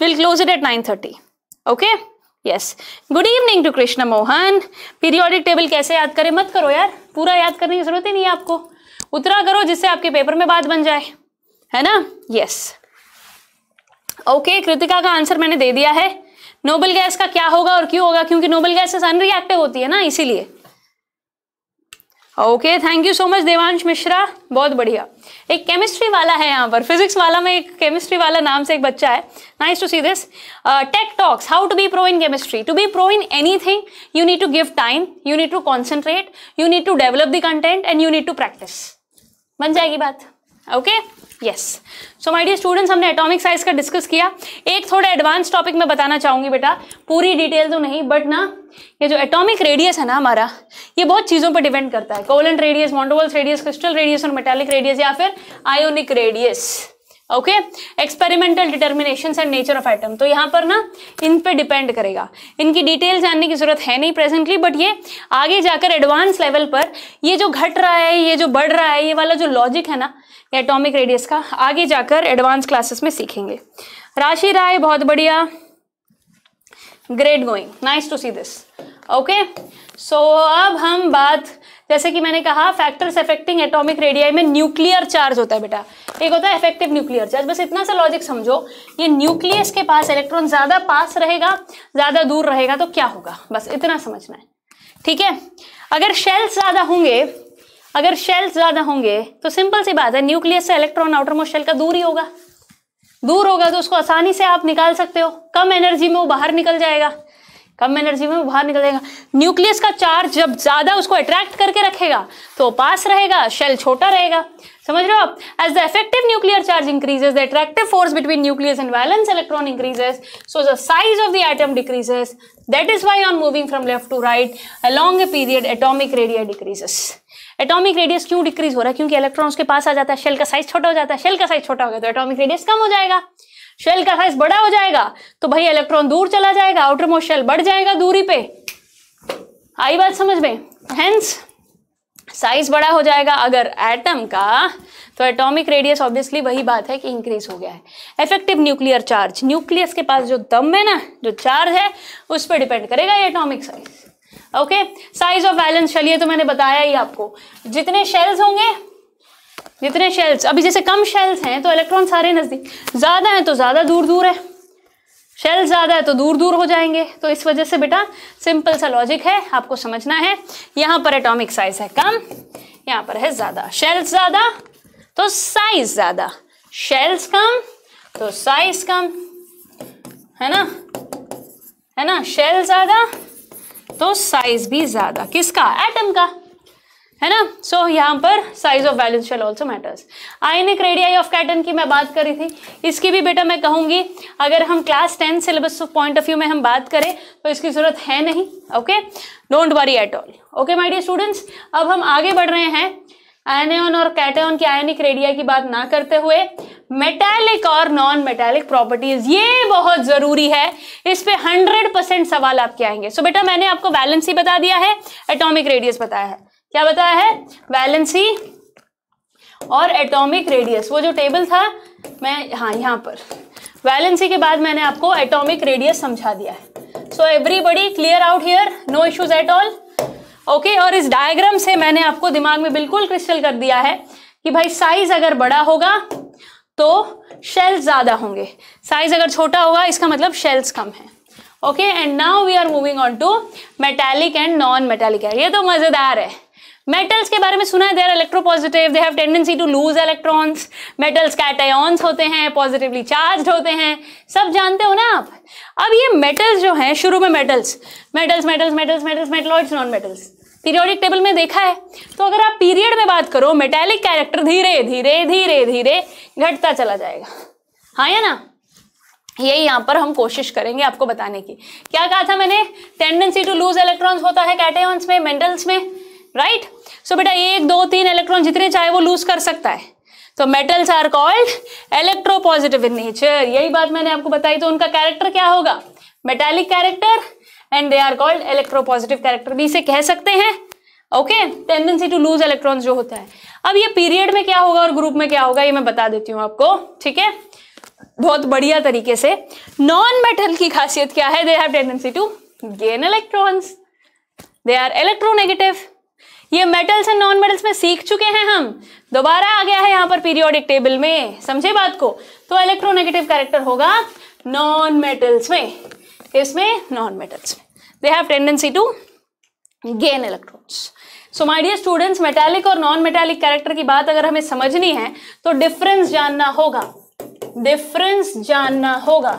will close it at nine thirty okay yes good evening to Krishna Mohan periodic table कैसे याद करें? मत करो यार। पूरा याद करने की ज़रूरत ही नहीं है आपको। उतरा करो जिससे आपके पेपर में बात बन जाए। है ना? यस ओके कृतिका का आंसर मैंने दे दिया है। नोबल गैस का क्या होगा और क्यों होगा? क्योंकि नोबल गैस अनरिएक्टिव होती है ना, इसीलिए। Okay thank you so much Devansh Mishra बहुत बढ़िया। एक केमिस्ट्री वाला है यहाँ पर। फिजिक्स वाला में एक केमिस्ट्री वाला नाम से एक बच्चा है। Nice to see this tech talks how to be pro in chemistry to be pro in anything you need to give time you need to concentrate you need to develop the content and you need to practice बन जाएगी बात। Okay okay? Yes so my dear students हमने एटॉमिक साइज़ का डिस्कस किया। एक थोड़ा एडवांस टॉपिक मैं बताना चाहूँगी बेटा। पूरी डिटेल तो नहीं बट ना, ये जो एटॉमिक रेडियस है ना हमारा, ये बहुत चीज़ों पर डिपेंड करता है। Covalent radius van der Waals radius crystal radius और मेटालिक रेडियस या फिर ionic radius okay experimental determination and nature of atom तो यहाँ पर ना, इन पे डिपेंड करेगा। इनकी डिटेल जानने की ज़रूरत है नहीं प्रेजेंटली बट ये आगे जाकर एडवांस लेवल पर ये जो घट रहा है, ये जो बढ़ रहा है, ये वाला जो लॉजिक है ना एटॉमिक रेडियस का, आगे जाकर एडवांस क्लासेस में सीखेंगे। राशि राय बहुत बढ़िया। Great going nice to see this okay so अब हम बात जैसे कि मैंने कहा फैक्टर्स अफेक्टिंग एटॉमिक रेडियाई में न्यूक्लियर चार्ज होता है बेटा। एक होता है इफ़ेक्टिव न्यूक्लियर चार्ज बस इतना सा लॉजिक समझो, ये न्यूक्लियस के पास इलेक्ट्रॉन ज़्यादा पास रहेगा, ज़्यादा दूर रहेगा तो क्या होगा? बस इतना समझना है। ठीक है? अगर शेल्स ज़्यादा होंगे, अगर शेल्स ज़्यादा होंगे तो सिंपल सी बात है न्यूक्लियस से इलेक्ट्रॉन आउटर मोस्ट शेल का दूर ही होगा। दूर होगा तो उसको आसानी से आप निकाल सकते हो। कम एनर्जी में वो बाहर निकल जाएगा। कम एनर्जी में बाहर निकल जाएगा? न्यूक्लियस का चार्ज जब ज़्यादा उसको अट्रैक्ट करके रखेगा तो पास रहेगा शेल छोटा रहेगा। समझ रहे हो आप? As the effective nuclear charge increases the attractive force between nucleus and valence electron increases so the size of the atom decreases that is why on moving from left to right along a period atomic radii decreases atomic radius क्यों डिक्रीज हो रहा है? क्योंकि इलेक्ट्रॉन उसके पास आ जाता है शेल का साइज़ छोटा हो जाता है शेल का साइज़ छोटा हो गया तो एटॉमिक रेडियस कम हो जाएगा। शेल का साइज़ बड़ा हो जाएगा तो भाई इलेक्ट्रॉन दूर चला जाएगा आउटर मोस्ट शेल बढ़ जाएगा दूरी पे। आई बात समझ में? हेंस साइज़ बड़ा हो जाएगा। अगर एटम का तो एटॉमिक रेडियस ऑब्वियसली वही बात है कि इंक्रीज हो गया है। इफ़ेक्टिव न्यूक्लियर चार्ज न्यूक्लियस के पास जो दम है ना, जो चार्ज है, उस पर डिपेंड करेगा ये atomic size okay size of valence चलिए तो मैंने बताया ही आपको। जितने शेल्स होंगे जितने शेल्स अभी जैसे कम शेल्स हैं तो इलेक्ट्रॉन सारे नज़दीक। ज़्यादा है तो ज़्यादा दूर दूर है। शेल ज़्यादा है तो दूर दूर हो जाएँगे। तो इस वजह से बेटा सिंपल सा लॉजिक है, आपको समझना है। यहाँ पर एटॉमिक साइज़ है कम, यहाँ पर है ज़्यादा। शेल्स ज़्यादा तो साइज़ ज़्यादा। शेल्स कम तो साइज़ कम। है ना? है ना? शेल ज़्यादा तो साइज़ भी ज़्यादा। किसका? एटम का। है ना? सो so, यहाँ पर size of valence shell also matters ionic radii of cation की मैं बात करी थी। इसकी भी बेटा मैं कहूँगी अगर हम class ten syllabus point of view में हम बात करें तो इसकी ज़रूरत है नहीं okay don't worry at all okay my dear students अब हम आगे बढ़ रहे हैं। आयनियन और कैटन की आयनिक रेडिया की बात ना करते हुए मेटालिक और नॉन मेटालिक प्रॉपर्टीज़ ये बहुत ज़रूरी है। इस पे हंड्रेड परसेंट सवाल आपके आएँगे। सो so, बेटा मैंने आपको वैलेंसी बता दिया है एटॉमिक रेडियस बताया है। क्या बताया है? वैलेंसी और एटॉमिक रेडियस। वो जो टेबल था, मैं हाँ यहाँ पर। वैलेंसी के बाद मैंने आपको एटॉमिक रेडियस समझा दिया है। So everybody clear out here no issues at all okay और इस डायग्राम से मैंने आपको दिमाग में बिल्कुल क्रिस्टल कर दिया है कि भाई साइज़ अगर बड़ा होगा तो शेल्स ज़्यादा होंगे। साइज़ अगर छोटा होगा, इसका मतलब शेल्स कम है। Okay and now we are moving on to metallic and non metallic ये तो मज़ेदार है। मेटल्स के बारे में सुना है they're electropositive they have tendency to lose electrons metals cations होते हैं पॉजिटिवली चार्ज होते हैं। सब जानते हो ना आप? अब ये मेटल्स जो हैं, शुरू में metals metals metals metals metals metalloids non metals periodic table में देखा है। तो अगर आप पीरियड में बात करो मेटेलिक कैरेक्टर धीरे धीरे धीरे धीरे घटता चला जाएगा। हाँ या ना? यही यहाँ पर हम कोशिश करेंगे आपको बताने की। क्या कहा था मैंने? टेंडेंसी टू लूज इलेक्ट्रॉन्स होता है कैटायॉन्स में मेटल्स में। राइट सो बेटा, एक, दो, तीन इलेक्ट्रॉन जितने चाहे वो लूज कर सकता है। तो metals are called electropositive in nature यही बात मैंने आपको बताई तो उनका कैरेक्टर क्या होगा? Metallic character and they are called electropositive character भी इसे कह सकते हैं। Okay tendency to lose electrons जो होता है। अब ये पीरियड में क्या होगा और ग्रुप में क्या होगा, ये मैं बता देती हूँ आपको। ठीक है? बहुत बढ़िया तरीके से। नॉन मेटल की खासियत क्या है? They have tendency to gain electrons they are electronegative ये मेटल्स एंड नॉन मेटल्स में सीख चुके हैं हम। दोबारा आ गया है यहाँ पर पीरियोडिक टेबल में। समझे बात को? तो इलेक्ट्रोनेगेटिव कैरेक्टर होगा नॉन मेटल्स में। इसमें नॉन मेटल्स में। They have tendency to gain electrons so my dear students metallic और नॉन मेटालिक कैरेक्टर की बात अगर हमें समझनी है तो डिफरेंस जानना होगा। डिफरेंस जानना होगा।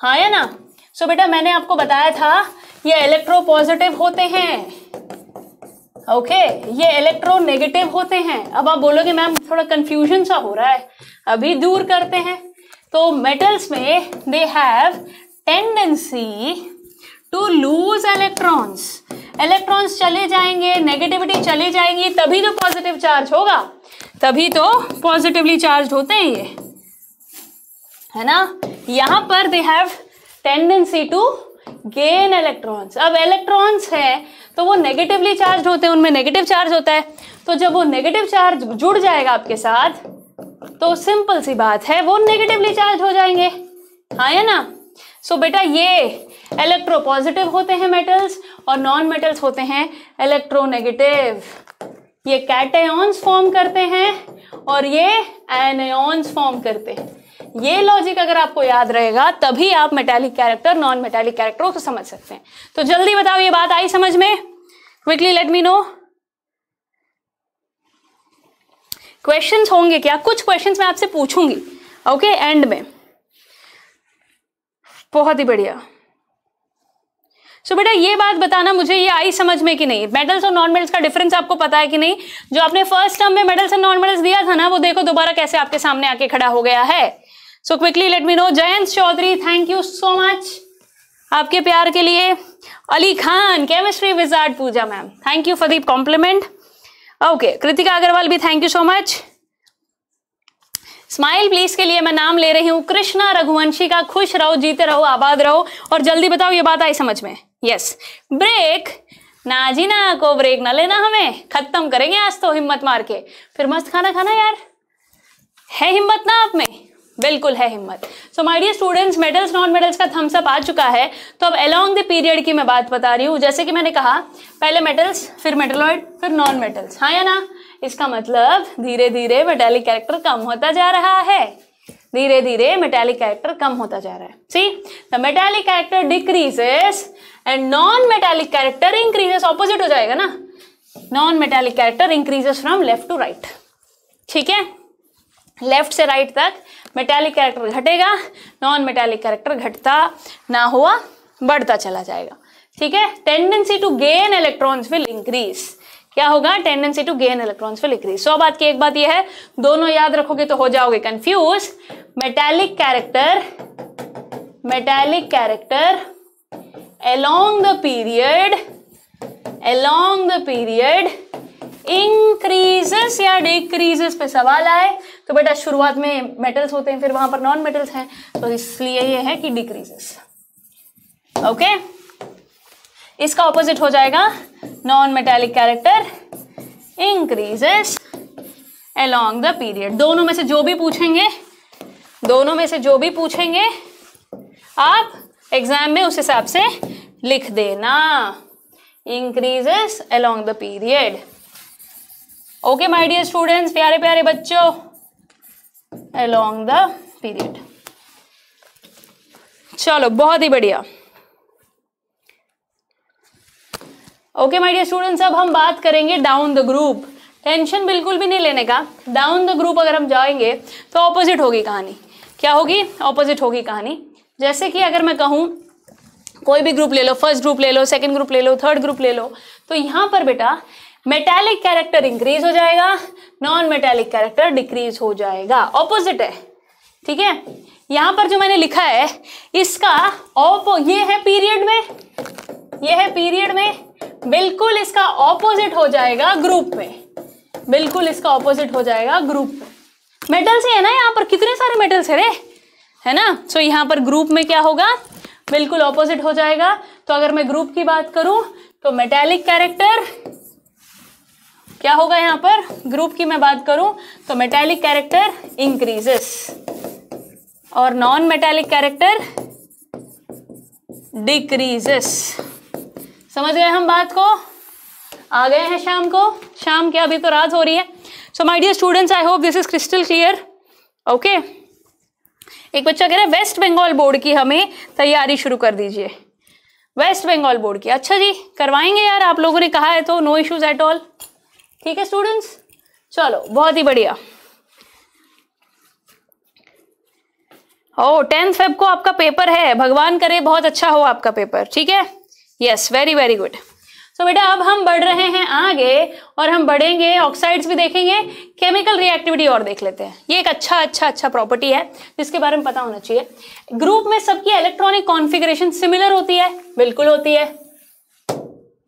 हाँ या ना? सो so, बेटा मैंने आपको बताया था ये इलेक्ट्रोपॉजिटिव होते हैं। ओके ये इलेक्ट्रोनेगेटिव होते हैं। अब आप बोलोगे, मैम, थोड़ा कंफ्यूजन सा हो रहा है। अभी दूर करते हैं। तो मेटल्स में they have tendency to lose electrons electrons चले जाएँगे नेगेटिविटी चले जाएँगी, तभी तो पॉजिटिव चार्ज होगा। तभी तो पॉजिटिवली चार्ज होते हैं ये। है ना? यहाँ पर they have tendency to gain electrons. अब इलेक्ट्रॉन्स है तो वो नेगेटिवली चार्ज होते हैं उनमें नेगेटिव चार्ज होता है। तो जब वो नेगेटिव चार्ज जुड़ जाएगा आपके साथ तो सिंपल सी बात है वो नेगेटिवली चार्ज हो जाएँगे। हाँ या ना? सो so, बेटा ये इलेक्ट्रोपॉजिटिव होते हैं मेटल्स और नॉन मेटल्स होते हैं इलेक्ट्रोनेगेटिव ये कैटेयॉन्स फॉर्म करते हैं और ये एनयॉन्स फॉर्म करते हैं। ये लॉजिक अगर आपको याद रहेगा तभी आप मेटेलिक कैरेक्टर नॉन मेटेलिक कैरेक्टरों को समझ सकते हैं। तो जल्दी बताओ ये बात आई समझ में? Quickly let me know questions होंगे क्या? कुछ क्वेश्चंस मैं आपसे पूछूँगी ओके okay, एंड में। बहुत ही बढ़िया। सो so, बेटा ये बात बताना मुझे ये आई समझ में कि नहीं? मेडल्स और नॉन मेडल्स का डिफरेंस आपको पता है कि नहीं? जो आपने फ़र्स्ट टर्म में मेडल्स और नॉन मेडल्स दिया था ना वो देखो दोबारा कैसे आपके सामने आके खड़ा हो गया है। So quickly let me know Jayant Chaudhary thank you so much आपके प्यार के लिए Ali Khan chemistry wizard Pooja ma'am thank you for the compliment okay Kritika Agarwal भी thank you so much smile please के लिए मैं नाम ले रही हूँ कृष्णा रघुवंशी का. खुश रहो, जीते रहो, आबाद रहो और जल्दी बताओ ये बात आई समझ में. यस ब्रेक ना जी ना को ब्रेक ना लेना हमें. खत्म करेंगे आज तो हिम्मत मार के. फिर मस्त खाना खाना यार. है हिम्मत ना आप में? बिल्कुल है हिम्मत। So my dear students metals non metals का थम्स अप आ चुका है। तो अब अलोंग द पीरियड की मैं बात बता रही हूँ। जैसे कि मैंने कहा, पहले मेटल्स फिर मेटलॉइड फिर नॉन मेटल्स हाँ या ना? इसका मतलब धीरे धीरे मेटेलिक कैरेक्टर कम होता जा रहा है। धीरे धीरे मेटेलिक कैरेक्टर कम होता जा रहा है। See the metallic character decreases and non metallic character increases opposite हो जाएगा ना? Non metallic character increases from left to right ठीक है? लेफ़्ट से राइट right तक मेटेलिक कैरेक्टर घटेगा नॉन मेटेलिक कैरेक्टर घटता ना हुआ, बढ़ता चला जाएगा। ठीक है? Tendency to gain electrons will increase क्या होगा? Tendency to gain electrons will increase so बात की एक बात यह है, दोनों याद रखोगे तो हो जाओगे confuse metallic character metallic character along the period, along the period increases या डिक्रीजेस पे सवाल आए। तो बेटा, शुरुआत में मेटल्स होते हैं, फिर वहाँ पर नॉन मेटल्स हैं। तो इसलिए ये है कि डिक्रीजेस ओके इसका ऑपोजिट हो जाएगा। Non metallic character increases along the period दोनों में से जो भी पूछेंगे, दोनों में से जो भी पूछेंगे, आप एग्ज़ाम में उस हिसाब से लिख देना। Increases along the period okay my dear students प्यारे प्यारे बच्चों अलोंग द पीरियड चलो, बहुत ही बढ़िया। ओके माय डियर स्टूडेंट्स अब हम बात करेंगे डाउन द ग्रुप टेंशन बिल्कुल भी नहीं लेने का। डाउन द ग्रुप अगर हम जाएँगे तो ऑपोजिट होगी कहानी। क्या होगी? ऑपोजिट होगी कहानी। जैसे कि अगर मैं कहूँ, कोई भी ग्रुप ले लो फ़र्स्ट ग्रुप ले लो सेकंड ग्रुप ले लो थर्ड ग्रुप ले लो तो यहाँ पर बेटा मेटेलिक कैरेक्टर इंक्रीज हो जाएगा नॉन मेटेलिक कैरेक्टर डिक्रीज हो जाएगा। ऑपोजिट है ठीक है? यहाँ पर जो मैंने लिखा है इसका ऑपो ये है पीरियड में ये है पीरियड में बिल्कुल इसका ऑपोजिट हो जाएगा ग्रुप में। बिल्कुल इसका ऑपोजिट हो जाएगा ग्रुप में। मेटल्स ही ना यहाँ पर? कितने सारे मेटल्स है रे? है ना? सो so, यहाँ पर ग्रुप में क्या होगा? बिल्कुल ऑपोजिट हो जाएगा। तो अगर मैं ग्रुप की बात करूँ तो मेटेलिक कैरेक्टर क्या होगा यहाँ पर? ग्रुप की मैं बात करूँ तो मेटेलिक कैरेक्टर इंक्रीजेस और नॉन मेटेलिक कैरेक्टर डिक्रीजेस समझ गए हम बात को? आ गए हैं शाम को। शाम क्या अभी तो रात हो रही है। So my dear students I hope this is crystal clear okay एक बच्चा कह रहा है वेस्ट बंगाल बोर्ड की हमें तैयारी शुरू कर दीजिए। वेस्ट बंगाल बोर्ड की। अच्छा जी, करवाएँगे यार? आप लोगों ने कहा है तो नो इश्यूज़ एट ऑल ठीक है स्टूडेंट्स चलो, बहुत ही बढ़िया। ओ टेंथ फेब को आपका पेपर है। भगवान करे, बहुत अच्छा हो आपका पेपर ठीक है? Yes very very good so बेटा, अब हम बढ़ रहे हैं आगे और हम बढ़ेंगे ऑक्साइड्स भी देखेंगे केमिकल रिएक्टिविटी और देख लेते हैं। ये एक अच्छा अच्छा अच्छा प्रॉपर्टी है, जिसके बारे में पता होना चाहिए। ग्रुप में सबकी इलेक्ट्रॉनिक कॉन्फ़िगरेशन सिमिलर होती है? बिल्कुल होती है।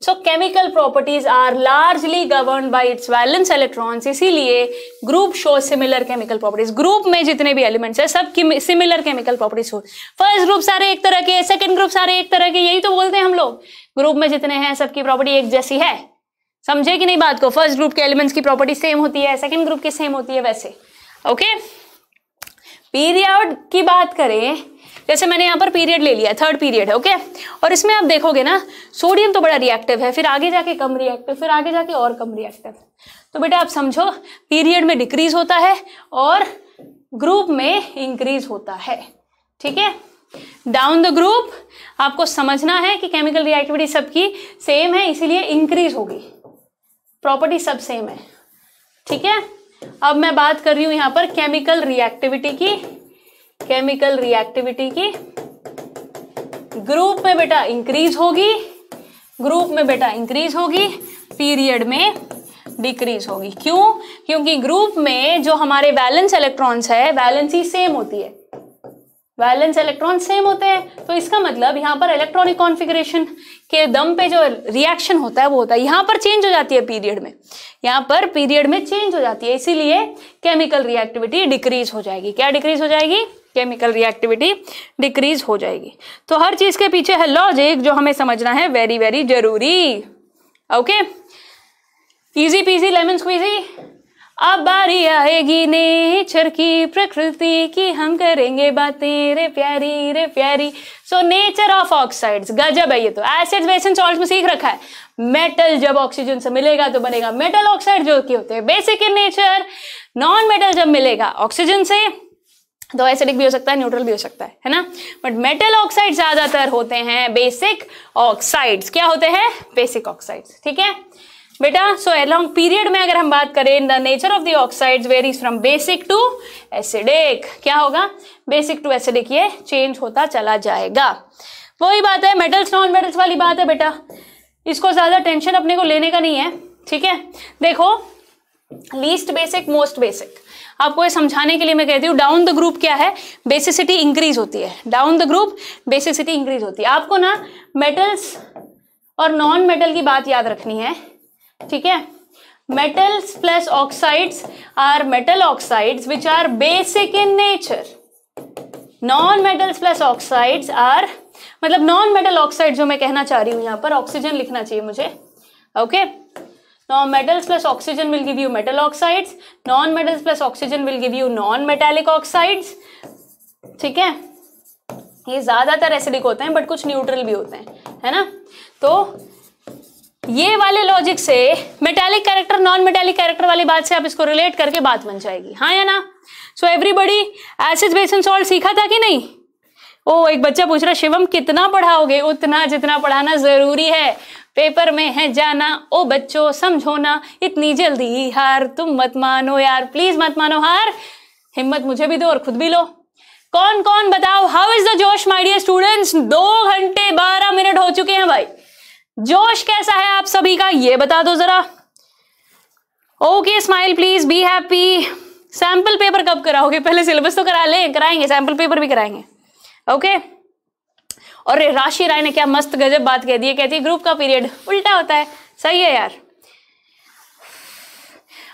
So chemical properties are largely govern by its valence electrons इसीलिए group show similar chemical properties group में जितने भी एलिमेंट्स है, सब सिमिलर केमिकल प्रॉपर्टीज़ हो। फ़र्स्ट ग्रुप सारे एक तरह के सेकंड ग्रुप सारे एक तरह के, यही तो बोलते हैं हम लोग। ग्रुप में जितने हैं, सबकी प्रॉपर्टी एक जैसी है। समझे कि नहीं बात को? फ़र्स्ट ग्रुप के एलिमेंट्स की प्रॉपर्टी सेम होती है सेकेंड ग्रुप की सेम होती है, वैसे। Okay okay? पीरियड की बात करें जैसे मैंने यहाँ पर पीरियड ले लिया थर्ड पीरियड है ओके और इसमें आप देखोगे ना सोडियम तो बड़ा रिएक्टिव है, फिर आगे जाके कम रिएक्टिव फिर आगे जाके और कम रिएक्टिव तो बेटा आप समझो पीरियड में डिक्रीज होता है और ग्रुप में इंक्रीज होता है, ठीक है? डाउन द ग्रुप आपको समझना है कि केमिकल रिएक्टिविटी सबकी सेम है, इसीलिए इंक्रीज होगी। प्रॉपर्टी सब सेम है, ठीक है? अब मैं बात कर रही हूँ यहाँ पर केमिकल रिएक्टिविटी की। केमिकल रिएक्टिविटी की ग्रुप में बेटा इंक्रीज होगी ग्रुप में बेटा इंक्रीज होगी पीरियड में डिक्रीज होगी। क्यों? क्योंकि ग्रुप में जो हमारे बैलेंस इलेक्ट्रॉन्स है वैलेंसी सेम होती है। वैलेंस इलेक्ट्रॉन सेम होते हैं। तो इसका मतलब यहाँ पर इलेक्ट्रॉनिक कॉन्फ़िगरेशन के दम पे जो रिएक्शन होता है, वो होता है। यहाँ पर चेंज हो जाती है पीरियड में। यहाँ पर पीरियड में चेंज हो जाती है। इसीलिए केमिकल रिएक्टिविटी डिक्रीज हो जाएगी। क्या डिक्रीज हो जाएगी? केमिकल रिएक्टिविटी डिक्रीज हो जाएगी। तो हर चीज़ के पीछे है लॉजिक जो हमें समझना है वेरी वेरी ज़रूरी। Okay easy peasy lemon squeezy अब बारी आएगी नेचर की, प्रकृति की। हम करेंगे बातें रे प्यारी रे प्यारी। सो नेचर ऑफ़ ऑक्साइड्स गजब है ये तो। एसिड बेस एंड सॉल्ट में सीख रखा है। मेटल जब ऑक्सीजन से मिलेगा तो बनेगा मेटल ऑक्साइड जो कि होते हैं। Basic in nature non metal जब मिलेगा ऑक्सीजन से तो एसिडिक भी हो सकता है न्यूट्रल भी हो सकता है है ना? बट मेटल ऑक्साइड ज़्यादातर होते हैं बेसिक ऑक्साइड्स क्या होते हैं? बेसिक ऑक्साइड्स ठीक है? बेटा सो अलॉन्ग पीरियड में अगर हम बात करें the nature of the oxides varies from basic to acidic क्या होगा? बेसिक टू एसिडिक ये चेंज होता चला जाएगा। वही बात है मेटल्स नॉन मेटल्स वाली बात है बेटा। इसको ज़्यादा टेंशन अपने को लेने का नहीं है, ठीक है? देखो लीस्ट बेसिक मोस्ट बेसिक आपको ये समझाने के लिए मैं कहती हूँ डाउन द ग्रुप क्या है? बेसिसिटी इंक्रीज होती है। Down the group basicity increase होती है। आपको ना मेटल्स और नॉन मेटल की बात याद रखनी है, ठीक है? Metals plus oxides are metal oxides which are basic in nature non metals plus oxides are मतलब नॉन मेटल ऑक्साइड जो मैं कहना चाह रही हूँ यहाँ पर ऑक्सीजन लिखना चाहिए मुझे okay non plus oxygen will give you metal oxides non metals plus oxygen will give you non metallic oxides ठीक है? ये ज़्यादातर एसिडिक होते हैं बट कुछ न्यूट्रल भी होते हैं, है ना? तो ये वाले लॉजिक से metallic character non metallic character वाली बात से आप इसको रिलेट करके बात बन जाएगी। हाँ या ना? So everybody acid base and salt सीखा था कि नहीं? ओ, एक बच्चा पूछ रहा, शिवम, कितना पढ़ाओगे? उतना जितना पढ़ाना ज़रूरी है। पेपर में है जाना, ओ बच्चों समझो ना इतनी जल्दी हार तुम मत मानो यार प्लीज़ मत मानो हार, हिम्मत मुझे भी दो और खुद भी लो। कौन कौन बताओ हाउ इज़ द जोश माय डियर स्टूडेंट्स दो घंटे बारह मिनट हो चुके हैं भाई। जोश कैसा है आप सभी का, ये बता दो जरा। Okay smile please be happy sample paper कब कराओगे? पहले सिलेबस तो करा ले, कराएँगे सैंपल पेपर भी कराएँगे। ओके और राशि राय ने क्या मस्त गजब बात कह दी है कहती है ग्रुप का पीरियड उल्टा होता है। सही है यार।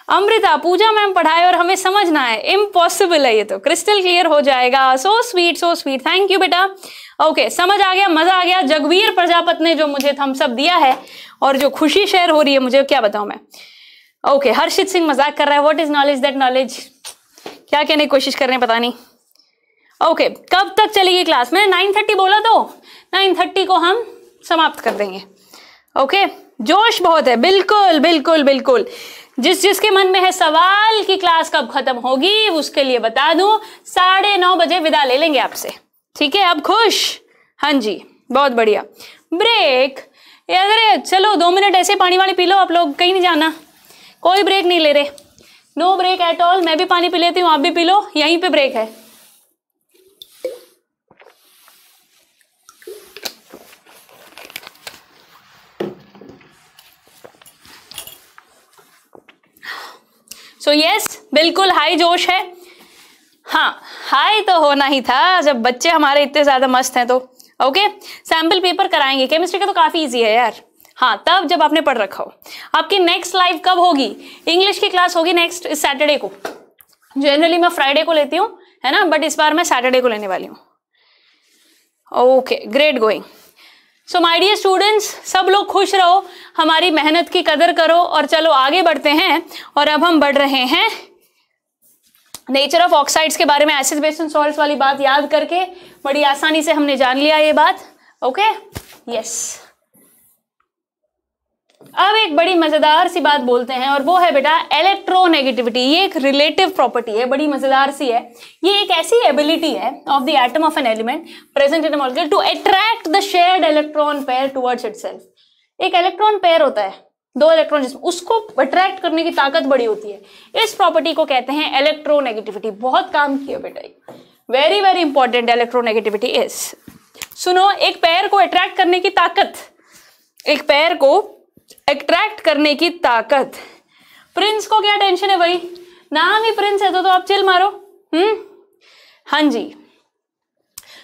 अमृता पूजा मैम पढ़ाए और हमें समझना है इम्पॉसिबल है ये तो। क्रिस्टल क्लियर हो जाएगा। So sweet so sweet thank you बेटा। ओके समझ आ गया मज़ा आ गया। जगवीर प्रजापत ने जो मुझे थम्सअप दिया है और जो खुशी शेयर हो रही है मुझे क्या बताऊँ मैं? ओके okay, हर्षित सिंह मज़ाक कर रहा है। What is knowledge that knowledge क्या कहने की कोशिश कर रहे हैं पता नहीं। ओके okay, कब तक चलेगी क्लास मैंने नाइन थर्टी बोला तो। नाइन थर्टी को हम समाप्त कर देंगे। ओके? जोश बहुत है। बिल्कुल बिल्कुल बिल्कुल। जिस जिसके मन में है सवाल की क्लास कब खत्म होगी, उसके लिए बता दूँ, साढ़े नौ बजे विदा ले लेंगे आपसे। ठीक है? अब खुश? हाँ जी, बहुत बढ़िया। ब्रेक। अरे चलो, दो मिनट ऐसे पानी वाली पी लो, आप लोग कहीं नहीं जाना। कोई ब्रेक नहीं ले रहे। नो ब्रेक एट ऑल, मैं भी पानी पी लेती हूँ, आप भी पी लो, यहीं पे ब्रेक है। सो so, यस yes, बिल्कुल हाई जोश है। हाँ हाई तो होना ही था जब बच्चे हमारे इतने ज़्यादा मस्त हैं तो। ओके सैंपल पेपर कराएँगे। केमिस्ट्री का तो काफ़ी इजी है यार। हाँ तब जब आपने पढ़ रखा हो। आपकी नेक्स्ट लाइव कब होगी? इंग्लिश की क्लास होगी नेक्स्ट सैटरडे को। जनरली मैं फ्राइडे को लेती हूँ है ना? बट इस बार मैं सैटरडे को लेने वाली हूँ। Okay great going so my dear students सब लोग खुश रहो, हमारी मेहनत की कदर करो और चलो आगे बढ़ते हैं और अब हम बढ़ रहे हैं नेचर ऑफ़ ऑक्साइड्स के बारे में एसिड बेसन एंड सॉल्ट्स वाली बात याद करके बड़ी आसानी से हमने जान लिया ये बात ओके यस अब एक बड़ी मज़ेदार सी बात बोलते हैं और वो है बेटा इलेक्ट्रोनेगेटिविटी ये एक रिलेटिव प्रॉपर्टी है, बड़ी मज़ेदार सी है। ये एक ऐसी एबिलिटी है of the atom of an element present in molecule to attract the shared electron pair towards itself एक इलेक्ट्रॉन पेयर होता है, दो इलेक्ट्रॉन जिसमें उसको अट्रैक्ट करने की ताकत बड़ी होती है। इस प्रॉपर्टी को कहते हैं इलेक्ट्रोनेगेटिविटी बहुत काम किया बेटा very very important electronegativity is सुनो, एक पैर को अट्रैक्ट करने की ताकत, एक पैर को अट्रैक्ट करने की ताकत। प्रिंस को क्या टेंशन है भाई? नाम ही प्रिंस है तो, तो आप चिल मारो। हम्म? हाँ जी।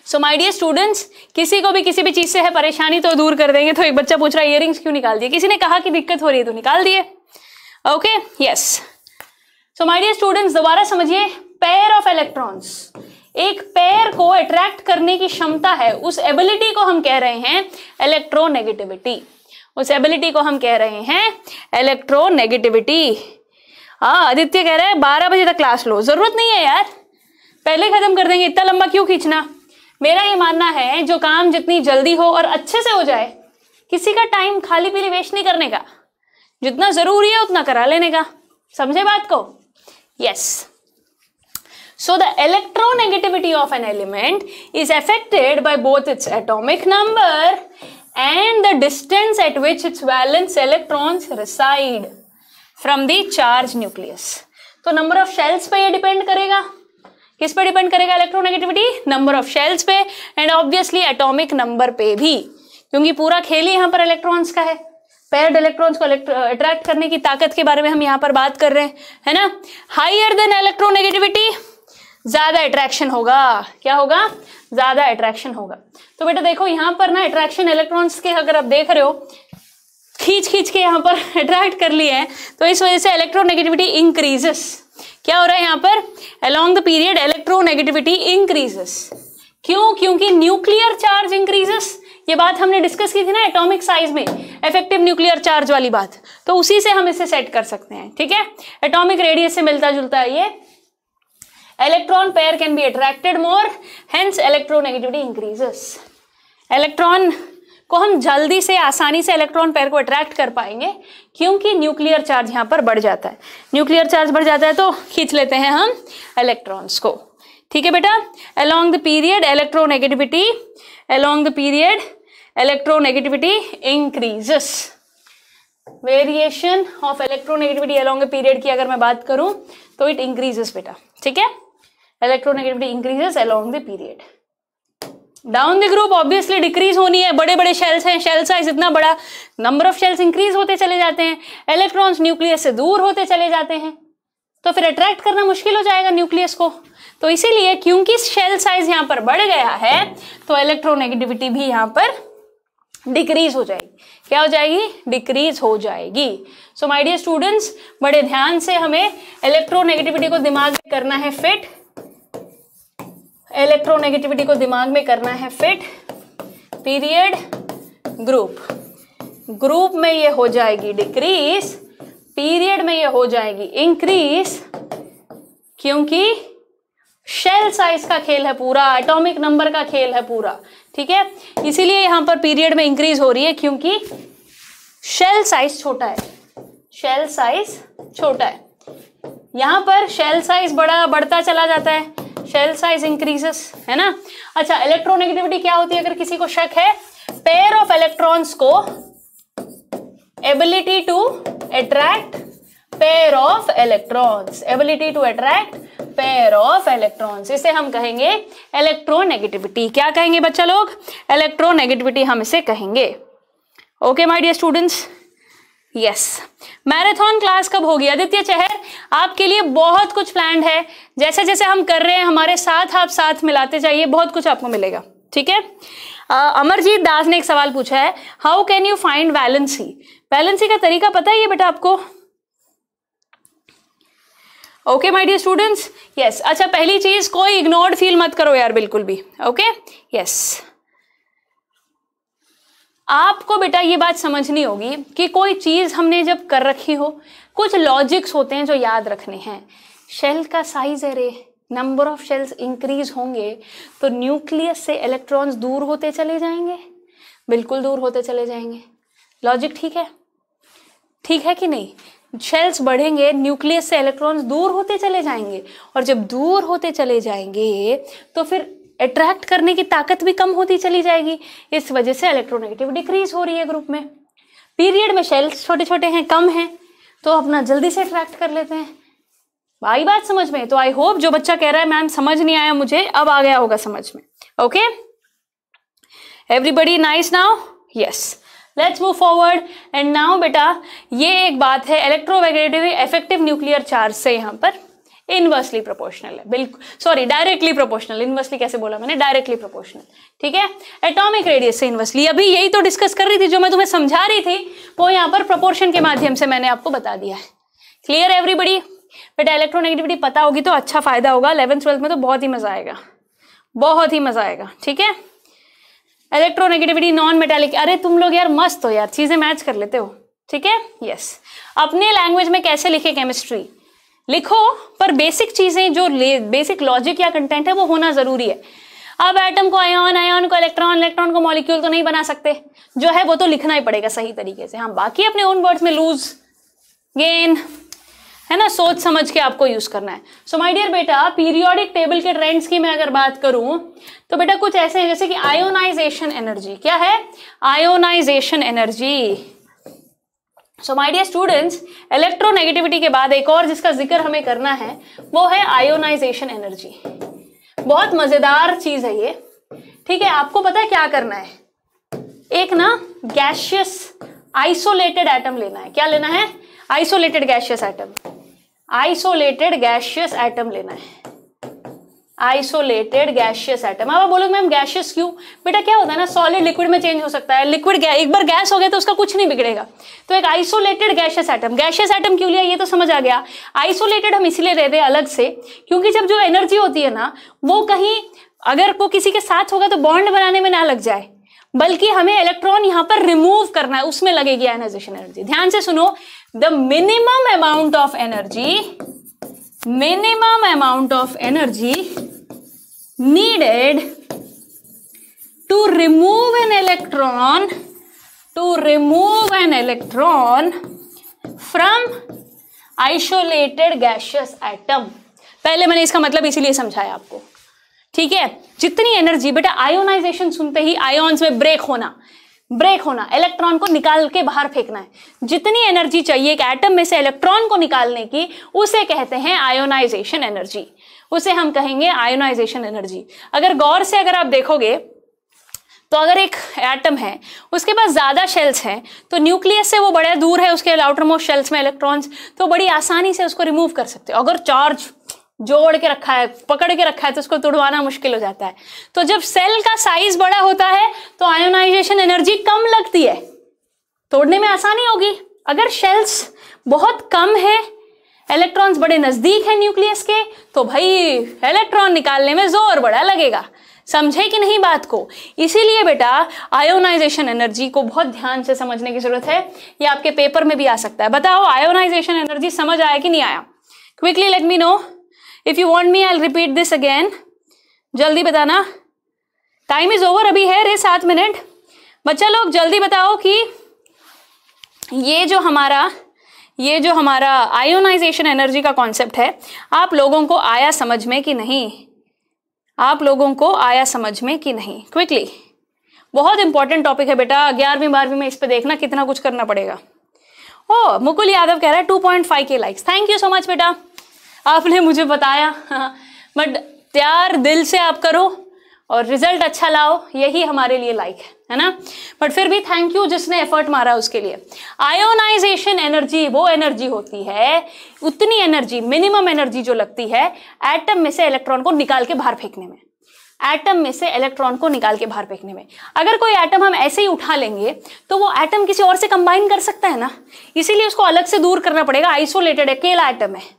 सो माय डियर स्टूडेंट्स किसी को भी किसी भी चीज़ से है परेशानी तो दूर कर देंगे। तो एक बच्चा पूछ रहा है इयरिंग्स क्यों निकाल दिए? किसी ने कहा कि दिक्कत हो रही है तो निकाल दिए। Okay yes so my dear students दोबारा समझिए पेयर ऑफ़ इलेक्ट्रॉन्स एक पेयर को अट्रैक्ट करने की क्षमता है उस एबिलिटी को हम कह रहे हैं इलेक्ट्रोनेगेटिविटी उस एबिलिटी को हम कह रहे हैं इलेक्ट्रोनेगेटिविटी हाँ आदित्य कह रहे हैं, बारह बजे तक क्लास लो। ज़रूरत नहीं है यार। पहले खत्म कर देंगे, इतना लंबा क्यों खींचना? मेरा ये मानना है, जो काम जितनी जल्दी हो और अच्छे से हो जाए, किसी का टाइम खाली पीली वेस्ट नहीं करने का। जितना ज़रूरी है, उतना करा लेने का। समझे बात को? Yes So, the electronegativity of an element is affected by both its atomic number and the distance at which its valence electrons reside from the charge nucleus. तो नंबर ऑफ़ शेल्स पे ये डिपेंड करेगा। किस पे डिपेंड करेगा इलेक्ट्रोनेगेटिविटी नंबर ऑफ़ शेल्स पे एंड ऑब्वियसली एटॉमिक नंबर पे भी। क्योंकि पूरा खेल ही यहाँ पर इलेक्ट्रॉन्स का है। पेयर्ड इलेक्ट्रॉन्स को अट्रैक्ट करने की ताकत के बारे में हम यहाँ पर बात कर रहे हैं, है ना? हाइयर देन इलेक्ट्रोनेगेटिविटी ज़्यादा अट्रैक्शन होगा। क्या होगा? ज़्यादा अट्रैक्शन होगा। तो बेटा देखो, यहाँ पर ना अट्रैक्शन इलेक्ट्रॉन्स के अगर आप देख रहे हो खींच खींच के यहाँ पर अट्रैक्ट कर लिए हैं तो इस वजह से इलेक्ट्रोनेगेटिविटी इंक्रीजेस क्या हो रहा है यहाँ पर? Along the period electronegativity increases क्यों? क्योंकि न्यूक्लियर चार्ज इंक्रीजेस ये बात हमने डिस्कस की थी ना एटॉमिक साइज़ में इफ़ेक्टिव न्यूक्लियर चार्ज वाली बात। तो उसी से हम इसे सेट कर सकते हैं, ठीक है? एटॉमिक रेडियस से मिलता जुलता है ये। Electron pair can be attracted more hence electronegativity increases electron को हम जल्दी से, आसानी से इलेक्ट्रॉन पेयर को अट्रैक्ट कर पाएँगे, क्योंकि न्यूक्लियर चार्ज यहाँ पर बढ़ जाता है। न्यूक्लियर चार्ज बढ़ जाता है तो खींच लेते हैं हम इलेक्ट्रॉन्स को। ठीक है बेटा? Along the period electronegativity along the period electronegativity increases variation of electronegativity along period की अगर मैं बात करूँ तो इट इंक्रीजेस बेटा। ठीक है? Electronegativity increases along the period down the group obviously decrease होनी है बड़े बड़े शेल्स हैं शेल साइज़ इतना बड़ा नंबर ऑफ़ शेल्स इंक्रीज होते चले जाते हैं इलेक्ट्रॉन्स न्यूक्लियस से दूर होते चले जाते हैं तो फिर अट्रैक्ट करना मुश्किल हो जाएगा न्यूक्लियस को। तो इसीलिए क्योंकि शेल साइज़ यहाँ पर बढ़ गया है तो इलेक्ट्रोनेगेटिविटी भी यहाँ पर डिक्रीज हो जाएगी। क्या हो जाएगी? डिक्रीज हो जाएगी। सो माय डियर स्टूडेंट्स बड़े ध्यान से हमें इलेक्ट्रोनेगेटिविटी को दिमाग में करना है फिट इलेक्ट्रोनेगेटिविटी को दिमाग में करना है फिट पीरियड ग्रुप ग्रुप में ये हो जाएगी डिक्रीज पीरियड में ये हो जाएगी इंक्रीज क्योंकि शेल साइज़ का खेल है पूरा एटॉमिक नंबर का खेल है पूरा, ठीक है? इसीलिए यहाँ पर पीरियड में इंक्रीज हो रही है क्योंकि शेल साइज़ छोटा है शेल साइज़ छोटा है। यहाँ पर शेल साइज़ बड़ा, बढ़ता चला जाता है। शेल साइज़ इंक्रीजेस है ना? अच्छा इलेक्ट्रोनेगेटिविटी क्या होती है अगर किसी को शक है? पेयर ऑफ़ इलेक्ट्रॉन्स को ability to attract pair of electrons ability to attract pair of electrons इसे हम कहेंगे इलेक्ट्रोनेगेटिविटी क्या कहेंगे बच्चा लोग? इलेक्ट्रोनेगेटिविटी हम इसे कहेंगे. Okay my dear students yes marathon class कब होगी? आदित्य चहर, आपके लिए बहुत कुछ प्लान है। जैसे जैसे हम कर रहे हैं, हमारे साथ आप साथ मिलाते जाइए, बहुत कुछ आपको मिलेगा। ठीक है? अमरजीत दास ने एक सवाल पूछा है how can you find valency valency का तरीका पता है ये बेटा आपको? Okay my dear students yes अच्छा पहली चीज़, कोई इग्नोर्ड फील मत करो यार, बिल्कुल भी। ओके यस आपको बेटा ये बात समझनी होगी कि कोई चीज़ हमने जब कर रखी हो, कुछ लॉजिक्स होते हैं जो याद रखने हैं। शेल का साइज़ है रे नंबर ऑफ़ शेल्स इंक्रीज होंगे तो न्यूक्लियस से इलेक्ट्रॉन्स दूर होते चले जाएँगे? बिल्कुल दूर होते चले जाएँगे। लॉजिक ठीक है? ठीक है कि नहीं? शेल्स बढ़ेंगे न्यूक्लियस से इलेक्ट्रॉन्स दूर होते चले जाएँगे, और जब दूर होते चले जाएँगे तो फिर अट्रैक्ट करने की ताकत भी कम होती चली जाएगी। इस वजह से इलेक्ट्रोनेगेटिव डिक्रीज हो रही है ग्रुप में। पीरियड में शेल्स छोटे छोटे हैं, कम हैं तो अपना जल्दी से अट्रैक्ट कर लेते हैं। आई बात समझ में तो आई होप जो बच्चा कह रहा है, मैम, समझ नहीं आया मुझे, अब आ गया होगा समझ में। Okay everybody nice now yes let's move forward and now बेटा, ये एक बात है इलेक्ट्रोवेगेटिव इफ़ेक्टिव न्यूक्लियर चार्ज से यहाँ पर। इनवर्सली प्रोपोर्शनल है, बिल्कुल। सॉरी डायरेक्टली प्रोपोर्शनल इनवर्सली कैसे बोला मैंने? डायरेक्टली प्रोपोर्शनल ठीक है? एटॉमिक रेडियस से इनवर्सली अभी यही तो डिस्कस कर रही थी जो मैं तुम्हें समझा रही थी, वो यहाँ पर प्रोपोर्शन के माध्यम से मैंने आपको बता दिया है। क्लियर एवरीबडी बेटा इलेक्ट्रोनेगेटिविटी पता होगी तो अच्छा फ़ायदा होगा। इलेवंथ ट्वेल्थ में तो बहुत ही मज़ा आएगा। बहुत ही मज़ा आएगा, ठीक है? इलेक्ट्रोनेगेटिविटी नॉन मेटेलिक अरे तुम लोग यार मस्त हो यार, चीज़ें मैच कर लेते हो, ठीक है? यस अपने लैंग्वेज में कैसे लिखे केमिस्ट्री लिखो, पर बेसिक चीज़ें जो बेसिक लॉजिक या कंटेंट है, वो होना ज़रूरी है। अब एटम को आयन आयन को इलेक्ट्रॉन इलेक्ट्रॉन को मॉलिक्यूल तो नहीं बना सकते। जो है, वो तो लिखना ही पड़ेगा सही तरीके से। हाँ बाकी अपने ओन वर्ड्स में लूज गेन है ना, सोच समझ के आपको यूज़ करना है। सो माय डियर बेटा पीरियोडिक टेबल के ट्रेंड्स की मैं अगर बात करूँ तो बेटा कुछ ऐसे हैं, जैसे कि आयोनाइजेशन एनर्जी क्या है? Ionisation energy so my dear students electronegativity के बाद एक और जिसका ज़िक्र हमें करना है, वो है आयोनाइजेशन एनर्जी बहुत मज़ेदार चीज़ है ये। ठीक है, आपको पता है क्या करना है? एक ना गैशियस आइसोलेटेड एटम लेना है। क्या लेना है? Isolated gaseous atom isolated gaseous atom लेना है। आइसोलेटेड गैशियस एटम अब बोलोगे, मैम गैशियस क्यों? बेटा, क्या होता है ना सॉलिड लिक्विड में चेंज हो सकता है। लिक्विड एक बार गैस हो गया तो उसका कुछ नहीं बिगड़ेगा। तो एक isolated gaseous atom gaseous atom क्यों लिया? ये तो समझ आ गया। आइसोलेटेड हम इसीलिए रह रहे अलग से, क्योंकि जब जो एनर्जी होती है ना, वो कहीं अगर वो किसी के साथ होगा तो बॉन्ड बनाने में ना लग जाए। बल्कि हमें इलेक्ट्रॉन यहाँ पर रिमूव करना है, उसमें लगेगी आयनाइजेशन एनर्जी ध्यान से सुनो the minimum amount of energy minimum amount of energy needed to remove an electron to remove an electron from isolated gaseous atom पहले मैंने इसका मतलब इसीलिए समझाया आपको। ठीक है? जितनी एनर्जी बेटा आयोनाइजेशन सुनते ही आयोन्स में ब्रेक होना। ब्रेक होना। इलेक्ट्रॉन को निकाल के बाहर फेंकना है। जितनी एनर्जी चाहिए एक एटम में से इलेक्ट्रॉन को निकालने की, उसे कहते हैं आयोनाइजेशन एनर्जी उसे हम कहेंगे आयोनाइजेशन एनर्जी अगर गौर से अगर आप देखोगे तो अगर एक एटम है, उसके पास ज़्यादा शेल्स हैं तो न्यूक्लियस से वो बड़े दूर है, उसके आउटर मोस्ट शेल्स में इलेक्ट्रॉन्स तो बड़ी आसानी से उसको रिमूव कर सकते हो। अगर चार्ज जोड़ के रखा है, पकड़ के रखा है तो उसको तोड़वाना मुश्किल हो जाता है। तो जब सेल का साइज़ बड़ा होता है तो आयोनाइजेशन एनर्जी कम लगती है। तोड़ने में आसानी होगी। अगर शेल्स बहुत कम है इलेक्ट्रॉन्स बड़े नज़दीक है न्यूक्लियस के तो भाई इलेक्ट्रॉन निकालने में ज़ोर बड़ा लगेगा। समझे कि नहीं बात को? इसीलिए बेटा, आयोनाइजेशन एनर्जी को बहुत ध्यान से समझने की ज़रूरत है। ये आपके पेपर में भी आ सकता है। बताओ, आयोनाइजेशन एनर्जी समझ आया कि नहीं आया? Quickly let me know if you want me I repeat this again जल्दी बताना। टाइम इज़ ओवर अभी है रे सात मिनट। बच्चा लोग, जल्दी बताओ कि ये जो हमारा ये जो हमारा आयोनाइजेशन एनर्जी का कॉन्सेप्ट है, आप लोगों को आया समझ में कि नहीं? आप लोगों को आया समझ में कि नहीं? क्विकली बहुत इंपॉर्टेंट टॉपिक है बेटा, ग्यारहवीं, बारहवीं में इस पे देखना कितना कुछ करना पड़ेगा। ओ, मुकुल यादव कह रहा है two point five K likes thank you so much बेटा। आपने मुझे बताया। बट प्यार दिल से आप करो। और रिज़ल्ट अच्छा लाओ, यही हमारे लिए लाइक है है ना? बट फिर भी थैंक यू जिसने एफर्ट मारा उसके लिए। आयोनाइजेशन एनर्जी वो एनर्जी होती है, उतनी एनर्जी मिनिमम एनर्जी जो लगती है एटम में से इलेक्ट्रॉन को निकाल के बाहर फेंकने में। एटम में से इलेक्ट्रॉन को निकाल के बाहर फेंकने में। अगर कोई एटम हम ऐसे ही उठा लेंगे तो वो एटम किसी और से कंबाइन कर सकता है ना? इसीलिए उसको अलग से दूर करना पड़ेगा आइसोलेटेड अकेला एटम है।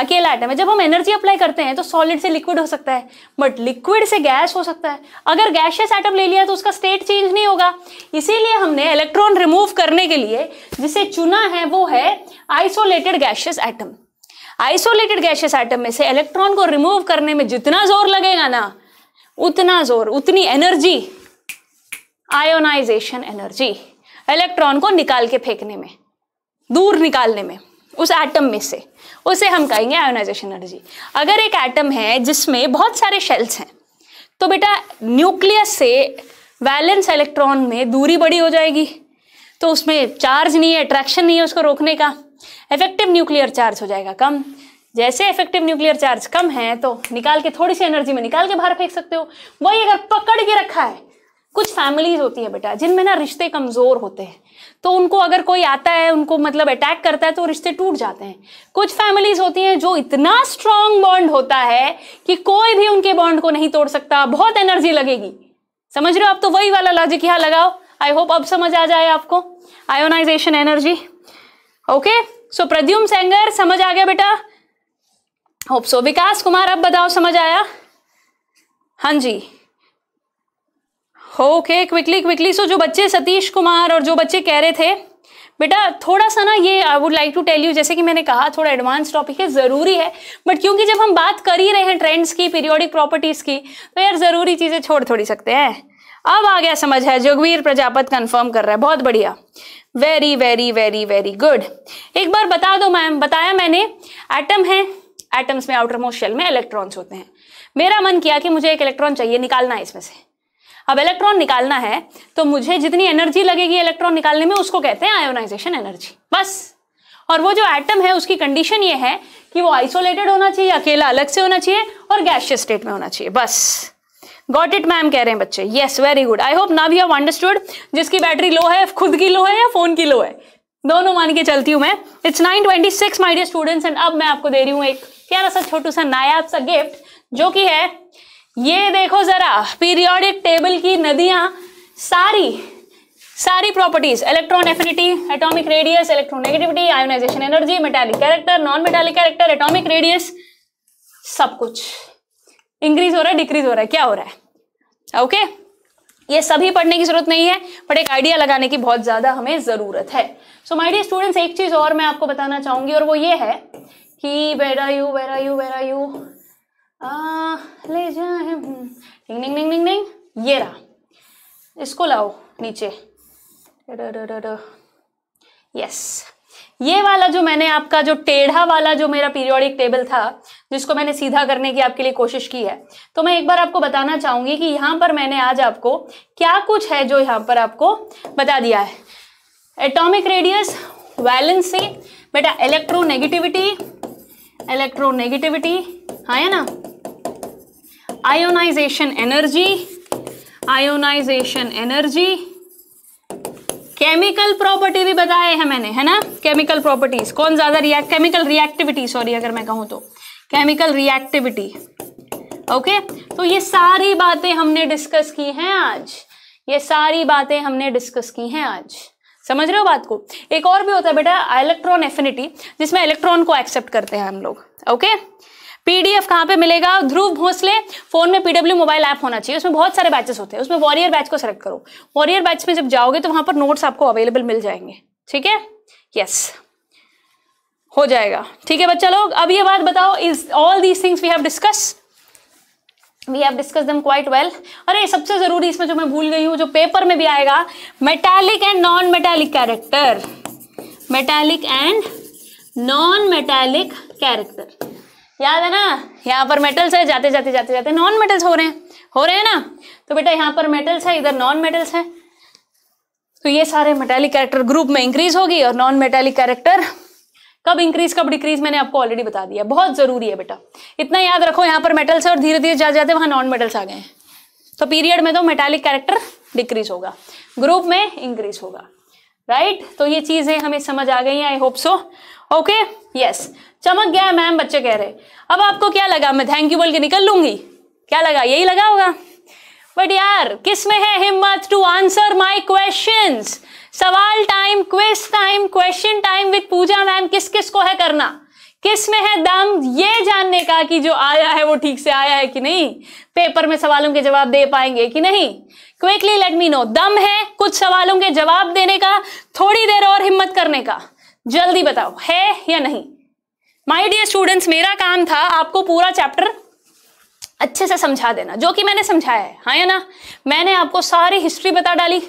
अकेला एटम है। जब हम एनर्जी अप्लाई करते हैं तो सॉलिड से लिक्विड हो सकता है बट लिक्विड से गैस हो सकता है। अगर गैशियस एटम ले लिया तो उसका स्टेट चेंज नहीं होगा। इसीलिए हमने इलेक्ट्रॉन रिमूव करने के लिए, जिसे चुना है, वो है isolated gaseous atom isolated gaseous atom में से इलेक्ट्रॉन को रिमूव करने में जितना ज़ोर लगेगा ना, उतना ज़ोर, उतनी एनर्जी आयोनाइजेशन एनर्जी इलेक्ट्रॉन को निकाल के फेंकने में, दूर निकालने में। उस एटम में से। उसे हम कहेंगे आयोनाइजेशन एनर्जी अगर एक एटम है जिसमें बहुत सारे शेल्स हैं तो बेटा न्यूक्लियस से वैलेंस इलेक्ट्रॉन में दूरी बड़ी हो जाएगी। तो उसमें चार्ज नहीं है अट्रैक्शन नहीं है उसको रोकने का। इफ़ेक्टिव न्यूक्लियर चार्ज हो जाएगा कम। जैसे इफ़ेक्टिव न्यूक्लियर चार्ज कम है तो निकाल के थोड़ी सी एनर्जी में निकाल के बाहर फेंक सकते हो। वही अगर पकड़ के रखा है, कुछ फैमिलीज़ होती है बेटा, जिनमें ना रिश्ते कमज़ोर होते हैं। तो उनको अगर कोई आता है, उनको मतलब अटैक करता है तो रिश्ते टूट जाते हैं। कुछ फैमिलीज़ होती हैं जो इतना स्ट्रांग बॉन्ड होता है कि कोई भी उनके बॉन्ड को नहीं तोड़ सकता। बहुत एनर्जी लगेगी। समझ रहे हो आप? तो वही वाला लॉजिक यहाँ लगाओ। आई होप अब समझ आ जाए आपको। Ionisation energy okay so Pradyum Sengar समझ आ गया बेटा? होप सो विकास कुमार, अब बताओ, समझ आया? हाँ जी। ओके क्विकली क्विकली सो जो बच्चे सतीश कुमार और जो बच्चे कह रहे थे, बेटा, थोड़ा सा ना ये I would like to tell you जैसे कि मैंने कहा, थोड़ा एडवांस टॉपिक है, ज़रूरी है। बट क्योंकि जब हम बात कर ही रहे हैं ट्रेंड्स की पीरियोडिक प्रॉपर्टीज़ की तो यार ज़रूरी चीज़ें छोड़ थोड़ी सकते हैं। अब आ गया समझ है, जोगवीर प्रजापत कंफर्म कर रहा है। बहुत बढ़िया। Very very very very good एक बार बता दो मैम, बताया मैंने एटम है एटम्स में आउटर मोस्ट शेल में इलेक्ट्रॉन्स होते हैं। मेरा मन किया कि मुझे एक इलेक्ट्रॉन चाहिए, निकालना है इसमें से। अब इलेक्ट्रॉन निकालना है तो मुझे जितनी एनर्जी लगेगी इलेक्ट्रॉन निकालने में, उसको कहते हैं आयोनाइजेशन एनर्जी बस। और वो जो एटम है, उसकी कंडीशन ये है कि वो आइसोलेटेड होना चाहिए, अकेला अलग से होना चाहिए और गैशियस स्टेट में होना चाहिए। बस। गॉट इट मैम कह रहे हैं बच्चे। Yes very good I hope now you have understood जिसकी बैटरी लो है, खुद की लो है या फ़ोन की लो है। दोनों मान के चलती हूँ मैं। It's nine twenty six my dear students and अब मैं आपको दे रही हूँ एक प्यारा सा छोटू सा नायाब सा गिफ्ट जो कि है ये देखो जरा पीरियोडिक टेबल की नदियाँ, सारी सारी properties electron affinity atomic radius electronegativity ionisation energy metallic character non metallic character atomic radius सब कुछ। इंक्रीज हो रहा है डिक्रीज हो रहा है, क्या हो रहा है? Okay okay? ये सभी पढ़ने की ज़रूरत नहीं है बट एक आइडिया लगाने की बहुत ज़्यादा हमें ज़रूरत है। सो माय डियर स्टूडेंट्स एक चीज़ और मैं आपको बताना चाहूँगी, और वो ये है कि where are you where are you where are you ले जाए ये रहा। इसको लाओ नीचे। यस ये वाला जो मैंने आपका जो टेढ़ा वाला जो मेरा पीरियोडिक टेबल था, जिसको मैंने सीधा करने की आपके लिए कोशिश की है तो मैं एक बार आपको बताना चाहूँगी कि यहाँ पर मैंने आज आपको क्या कुछ है जो यहाँ पर आपको बता दिया है। एटॉमिक रेडियस वैलेंसी बेटा इलेक्ट्रोनेगेटिविटी इलेक्ट्रोनेगेटिविटी हाँ है ना? Ionisation energy ionisation energy chemical property भी बताए हैं मैंने, है ना? केमिकल प्रॉपर्टीज़ कौन ज़्यादा रिएक्ट केमिकल रिएक्टिविटी सॉरी अगर मैं कहूँ तो. केमिकल रिएक्टिविटी ओके तो ये सारी बातें हमने डिस्कस की हैं आज. ये सारी बातें हमने डिस्कस की हैं आज. समझ रहे हो बात को? एक और भी होता है बेटा इलेक्ट्रॉन एफिनिटी जिसमें इलेक्ट्रॉन को एक्सेप्ट करते हैं हम लोग. ओके पीडीएफ कहाँ पे मिलेगा? ध्रुव भोसले, फ़ोन में पीडब्ल्यू मोबाइल ऐप होना चाहिए। उसमें बहुत सारे बैचेस होते हैं। उसमें वॉरियर बैच को सेलेक्ट करो। वॉरियर बैच में जब जाओगे तो वहाँ पर नोट्स आपको अवेलेबल मिल जाएँगे। ठीक है? यस हो जाएगा। ठीक है बच्चा लोग, अब ये बात बताओ is all these things we have discuss we have discuss them quite well अरे, सबसे ज़रूरी इसमें जो मैं भूल गई हूँ, जो पेपर में भी आएगा metallic and non metallic character metallic and non metallic character याद है ना? यहाँ पर मेटल्स है, जाते जाते जाते जाते नॉन मेटल्स हो रहे हैं। हो रहे हैं ना? तो बेटा यहाँ पर मेटल्स है, इधर नॉन मेटल्स है। तो ये सारे मेटालिक कैरेक्टर ग्रुप में इंक्रीज होगी और नॉन मेटालिक कैरेक्टर कब इंक्रीज कब डिक्रीज मैंने आपको ऑलरेडी बता दिया। बहुत ज़रूरी है बेटा। इतना याद रखो, यहाँ पर मेटल्स है और धीरे धीरे जा जाते वहाँ नॉन मेटल्स आ गए हैं। तो पीरियड में तो मेटालिक कैरेक्टर डिक्रीज होगा। ग्रुप में इंक्रीज होगा। राइट तो ये चीज़ें हमें समझ आ गई I hope so okay yes चमक गया है मैम बच्चे कह रहे अब आपको क्या लगा? मैं थैंक यू बोल के निकल लूँगी? क्या लगा? यही लगा होगा? बट यार, किसमें है हिम्मत टू आंसर माई क्वेश्चन सवाल time quiz time question time with Pooja ma'am किस किस को है करना? किसमें है दम? ये जानने का कि जो आया है वो ठीक से आया है कि नहीं? पेपर में सवालों के जवाब दे पाएँगे कि नहीं? क्विकली लेट मी नो दम है कुछ सवालों के जवाब देने का, थोड़ी देर और हिम्मत करने का। जल्दी बताओ, है या नहीं? माय डियर स्टूडेंट्स मेरा काम था आपको पूरा चैप्टर अच्छे से समझा देना, जो कि मैंने समझाया है हाँ या ना? मैंने आपको सारी हिस्ट्री बता डाली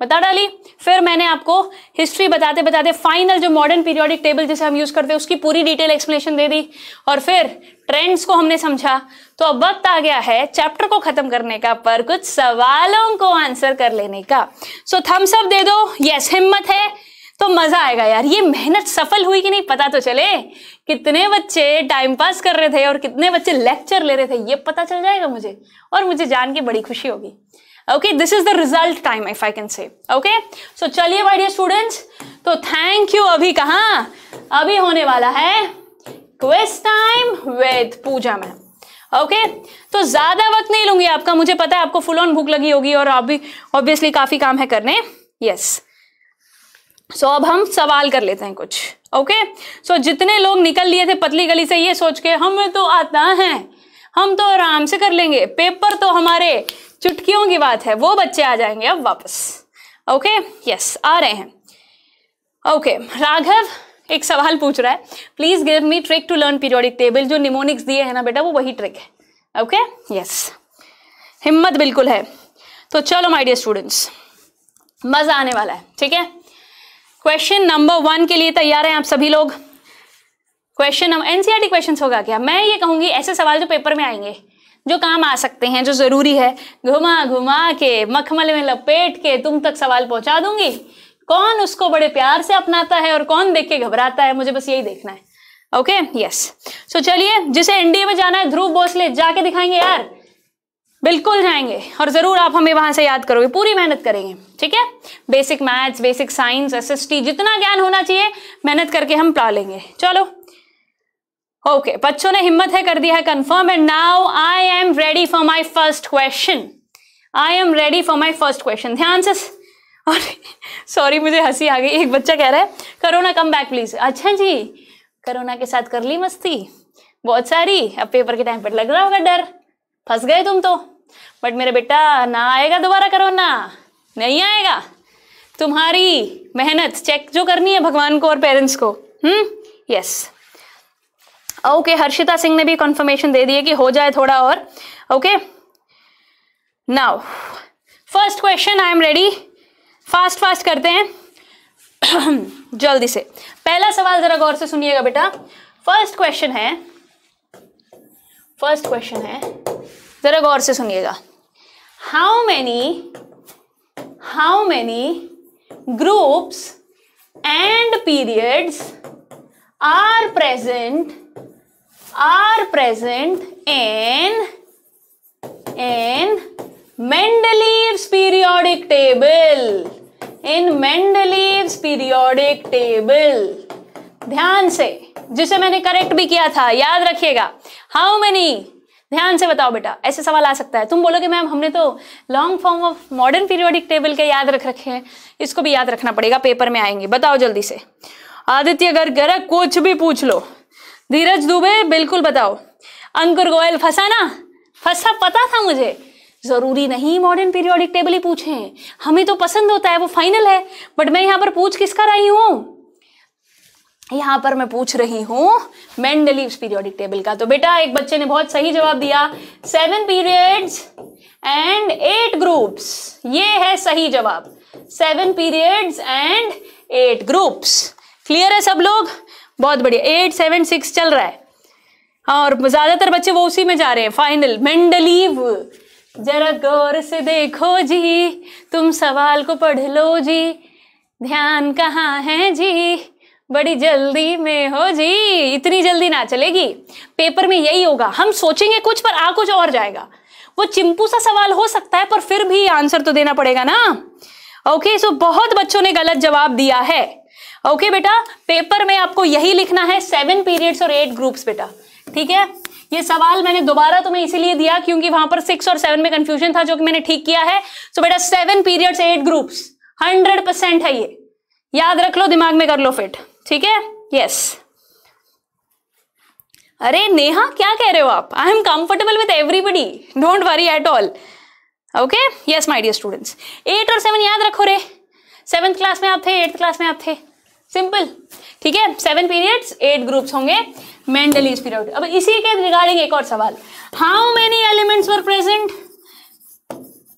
बता डाली, फिर मैंने आपको हिस्ट्री बताते बताते फाइनल जो मॉडर्न पीरियोडिक टेबल जिसे हम यूज़ करते हैं, उसकी पूरी डिटेल एक्सप्लेनेशन दे दी, और फिर ट्रेंड्स को हमने समझा। तो अब वक्त आ गया है चैप्टर को खत्म करने का पर कुछ सवालों को आंसर कर लेने का। सो थम्स अप दे दो यस हिम्मत है तो मज़ा आएगा यार। ये मेहनत सफल हुई कि नहीं पता तो चले। कितने बच्चे टाइम पास कर रहे थे और कितने बच्चे लेक्चर ले रहे थे, ये पता चल जाएगा मुझे। और मुझे जान के बड़ी खुशी होगी। Okay this is the result time if I can say okay so चलिए माय डियर स्टूडेंट्स तो थैंक यू अभी कहा? अभी होने वाला है quest time with Pooja ma'am. Okay okay? तो ज़्यादा वक्त नहीं लूँगी आपका। मुझे पता है आपको फुल ऑन भूख लगी होगी और अभी ऑब्वियसली काफ़ी काम है करने। Yes yes. सो so, अब हम सवाल कर लेते हैं कुछ ओके okay? सो so, जितने लोग निकल लिए थे पतली गली से ये सोच के हमें तो आता है हम तो आराम से कर लेंगे पेपर तो हमारे चुटकियों की बात है वो बच्चे आ जाएँगे अब वापस। ओके यस आ रहे हैं। ओके राघव एक सवाल पूछ रहा है। Please give me trick to learn periodic table जो निमोनिक्स दिए है ना बेटा वो वही ट्रिक है। ओके यस हिम्मत बिल्कुल है। तो चलो माय डियर स्टूडेंट्स मज़ा आने वाला है ठीक है? क्वेश्चन नंबर वन के लिए तैयार हैं आप सभी लोग। क्वेश्चन एनसीआरटी क्वेश्चन होगा क्या? मैं ये कहूँगी, ऐसे सवाल जो पेपर में आएँगे, जो काम आ सकते हैं, जो ज़रूरी है, घुमा घुमा के, मखमल में लपेट के तुम तक सवाल पहुँचा दूँगी। कौन उसको बड़े प्यार से अपनाता है और कौन देख के घबराता है? मुझे बस यही देखना है। ओके यस सो चलिए, जिसे एनडीए में जाना है, ध्रुव भोसले, जाके दिखाएँगे यार। बिल्कुल जाएँगे और ज़रूर आप हमें वहाँ से याद करोगे पूरी मेहनत करेंगे ठीक है? Basic maths basic science SST जितना ज्ञान होना चाहिए मेहनत करके हम पा लेंगे। चलो। ओके okay, बच्चों ने हिम्मत है कर दिया है confirm and now I am ready for my first question I am ready for my first question ध्यान से सॉरी मुझे हँसी आ गई। एक बच्चा कह रहा है करोना कम बैक प्लीज़ अच्छा जी करोना के साथ कर ली मस्ती। बहुत सारी अब पेपर के टाइम पर लग रहा होगा डर। फंस गए तुम तो। बट मेरे बेटा, ना आएगा दोबारा करोना। नहीं आएगा। तुम्हारी मेहनत चेक जो करनी है भगवान को और पेरेंट्स को। हम्म? यस ओके हर्षिता सिंह ने भी कंफर्मेशन दे दिए कि हो जाए थोड़ा और। Okay now first question I am ready fast fast करते हैं। जल्दी से। पहला सवाल जरा गौर से सुनिएगा बेटा। फ़र्स्ट क्वेश्चन है। फ़र्स्ट क्वेश्चन है। जरा गौर से सुनिएगा। How many how many groups and periods are present are present an an Mendeleev periodic table in Mendeleev periodic table ध्यान से, जिसे मैंने करेक्ट भी किया था, याद रखिएगा। हाउ मैनी ध्यान से बताओ बेटा, ऐसे सवाल आ सकता है। तुम बोलोगे, मैम, हमने तो long form of modern periodic table के याद रख रखे हैं। इसको भी याद रखना पड़ेगा पेपर में आएँगे। बताओ जल्दी से। आदित्य गर्ग कुछ भी पूछ लो। धीरज दुबे, बिल्कुल बताओ। अंकुर गोयल, फंसा ना? फंसा पता था मुझे। ज़रूरी नहीं मॉडर्न पीरियोडिक टेबल ही पूछे। हमें तो पसंद होता है, वो फाइनल है। बट मैं यहाँ पर पूछ किसका रही हूँ? यहाँ पर मैं पूछ रही हूँ मेंडलीव्स पीरियोडिक टेबल का। तो बेटा, एक बच्चे ने बहुत सही जवाब दिया। Seven periods and eight groups ये है सही जवाब। Seven periods and eight groups clear है सब लोग? बहुत बढ़िया। एट सेवन सिक्स चल रहा है। और ज़्यादातर बच्चे वो उसी में जा रहे हैं। फाइनल मेंडलीव जरा गौर से देखो जी। तुम सवाल को पढ़ लो जी। ध्यान कहाँ है जी? बड़ी जल्दी में हो जी, इतनी जल्दी ना चलेगी। पेपर में यही होगा, हम सोचेंगे कुछ पर आ कुछ और जाएगा। वो चिंपू सा सवाल हो सकता है, पर फिर भी आंसर तो देना पड़ेगा ना। ओके, सो बहुत बच्चों ने गलत जवाब दिया है। ओके बेटा, पेपर में आपको यही लिखना है सेवन पीरियड्स और एट ग्रुप्स बेटा। ठीक है? ये सवाल मैंने दोबारा तुम्हें इसीलिए दिया क्योंकि वहाँ पर सिक्स और सेवन में कंफ्यूजन था जो कि मैंने ठीक किया है। सो बेटा seven periods eight groups hundred percent है ये। याद रख लो, दिमाग में कर लो फिट। ठीक है? यस अरे नेहा, क्या कह रहे हो आप? I am comfortable with everybody don't worry at all okay yes my dear students eight और सेवन याद रखो रे. सेवंथ क्लास में आप थे एट्थ क्लास में आप थे. सिंपल ठीक है? सेवन पीरियड्स एट ग्रुप्स होंगे. मेंडलीज पीरियड अब इसी के रिगार्डिंग एक और सवाल. How many elements were present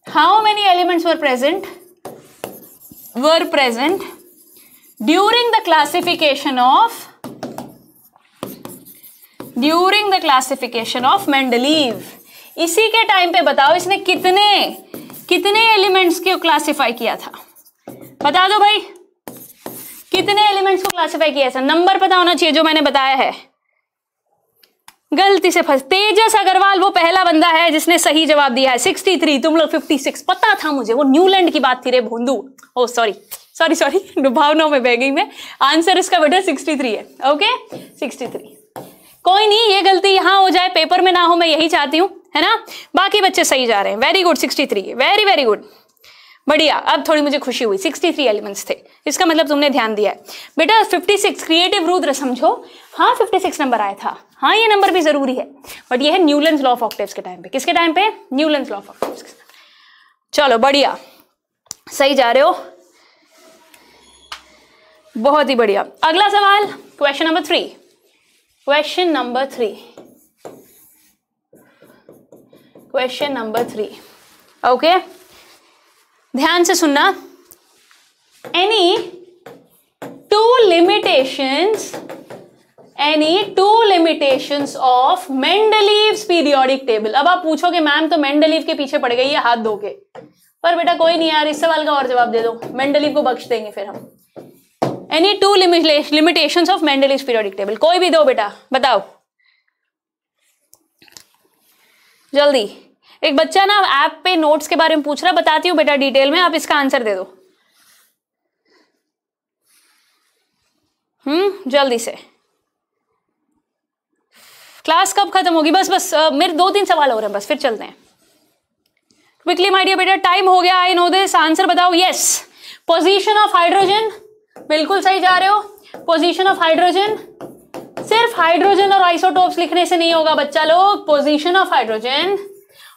how many elements were present were present during the classification of during the classification of Mendeleev इसी के टाइम पे बताओ इसने कितने कितने एलिमेंट्स को क्लासिफाई किया था? बता दो भाई। कितने एलिमेंट्स को क्लासिफाई किया था? नंबर पता होना चाहिए जो मैंने बताया है। गलती से फंस। तेजस अग्रवाल, वो पहला बंदा है जिसने सही जवाब दिया है। 63 तुम लोग 56 पता था मुझे। वो न्यूलैंड की बात थी रे भोंदू। ओ सॉरी सॉरी सॉरी भावनाओं में बह गई मैं। आंसर इसका बेटा 63 है। ओके 63 कोई नहीं, ये गलती यहाँ हो जाए पेपर में ना हो, मैं यही चाहती हूँ, है ना? बाकी बच्चे सही जा रहे हैं। Very good 63 very very good बढ़िया। अब थोड़ी मुझे खुशी हुई। 63 एलिमेंट्स थे। इसका मतलब तुमने ध्यान दिया है। बेटा 56 क्रिएटिव रुद्र समझो। हाँ 56 नंबर आया था। हाँ ये नंबर भी ज़रूरी है। बट ये है न्यूलैंड लॉ ऑफ़ ऑक्टेव्स के टाइम पे। किसके टाइम पे? न्यूलैंड लॉ ऑफ़ ऑक्टेव्स चलो, बढ़िया। सही जा रहे हो। बहुत ही बढ़िया। अगला सवाल question number three question number three question number three okay ध्यान से सुनना। Any two limitations any two limitations of Mendeleev periodic table अब आप पूछोगे, मैम तो मेंडलीव के पीछे पड़ गई है, हाथ धो के। पर बेटा, कोई नहीं यार, इस सवाल का और जवाब दे दो। मेंडलीव को बख्श देंगे फिर हम। Any two limitation of Mendeleev's periodic table कोई भी दो बेटा बताओ। जल्दी। एक बच्चा ना ऐप पे नोट्स के बारे में पूछ रहा बताती हूँ बेटा डिटेल में आप इसका आंसर दे दो। हम्म जल्दी से। क्लास कब खत्म होगी? बस बस आ, मेरे दो तीन सवाल हो रहे हैं बस फिर चलते हैं। क्विकली माइडिया बेटा टाइम हो गया आई नो दिस आंसर बताओ यस पोजीशन ऑफ़ हाइड्रोजन बिल्कुल सही जा रहे हो। पोजीशन ऑफ़ हाइड्रोजन सिर्फ़ हाइड्रोजन और आइसोटोप्स लिखने से नहीं होगा बच्चा लोग। पोजीशन ऑफ़ हाइड्रोजन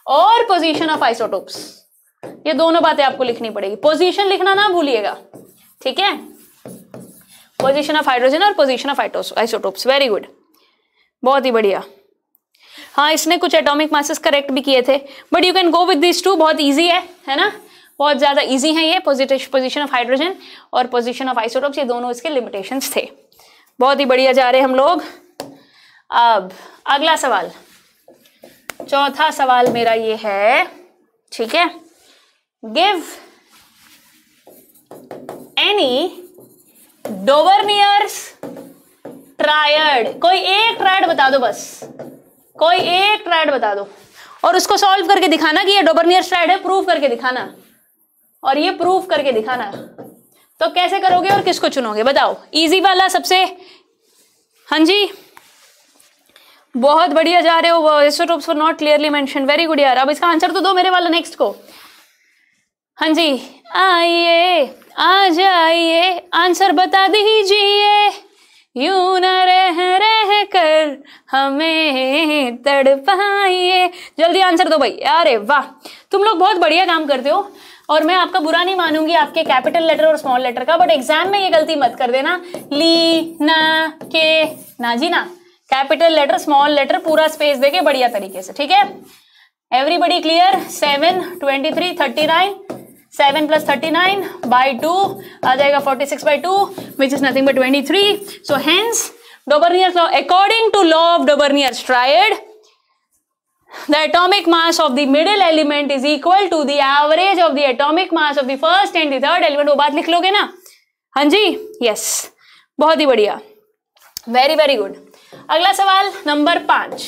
और पोजीशन ऑफ़ आइसोटोप्स ये दोनों बातें आपको लिखनी पड़ेगी। पोजीशन लिखना ना भूलिएगा। ठीक है? पोजीशन ऑफ़ हाइड्रोजन और position of isotopes very good बहुत ही बढ़िया। हाँ इसने कुछ एटॉमिक मासेस करेक्ट भी किए थे। But you can go with this too बहुत इजी है है ना? बहुत ज़्यादा इजी है ये पोजिशन ऑफ़ हाइड्रोजन और पोजिशन ऑफ़ आइसोटोप्स ये दोनों इसके लिमिटेशन थे। बहुत ही बढ़िया जा रहे हम लोग। अब अगला सवाल। चौथा सवाल मेरा ये है, ठीक है? गिव एनी डोवर्नियर्स ट्रायड कोई एक ट्रायड बता दो बस। कोई एक ट्रायड बता दो। और उसको सॉल्व करके दिखाना कि ये डोबरनियर्स ट्रायड है प्रूव करके दिखाना। और ये प्रूफ करके दिखाना। तो कैसे करोगे और किसको चुनोगे? बताओ। इजी वाला सबसे। हाँ जी। बहुत बढ़िया जा रहे हो। Isotopes for not clearly mention very good यार। अब इसका आंसर तो दो मेरे वाला नेक्स्ट को। हाँ जी। आइए। आ जाइए। आंसर बता दीजिए। यू न रह रह कर हमें तड़पाइए। जल्दी आंसर दो भाई। अरे वाह। तुम लोग बहुत बढ़िया काम करते हो। और मैं आपका बुरा नहीं मानूँगी आपके कैपिटल लेटर और स्मॉल लेटर का बट एग्ज़ाम में ये गलती मत कर देना। ली, ना, के, ना, जी, ना। कैपिटल लेटर स्मॉल लेटर पूरा स्पेस देके बढ़िया तरीके से, ठीक है? Everybody clear seven twenty three thirty nine seven plus thirty nine by two आ जाएगा forty six by two which is nothing but twenty three so hence Dobereiner law according to law of Dobereiner triad the atomic mass of the middle element is equal to the average of the atomic mass of the first and the third element. वो बात लिख लोगे ना? हाँ जी? यस बहुत ही बढ़िया। वेरी वेरी गुड अगला सवाल नंबर पाँच।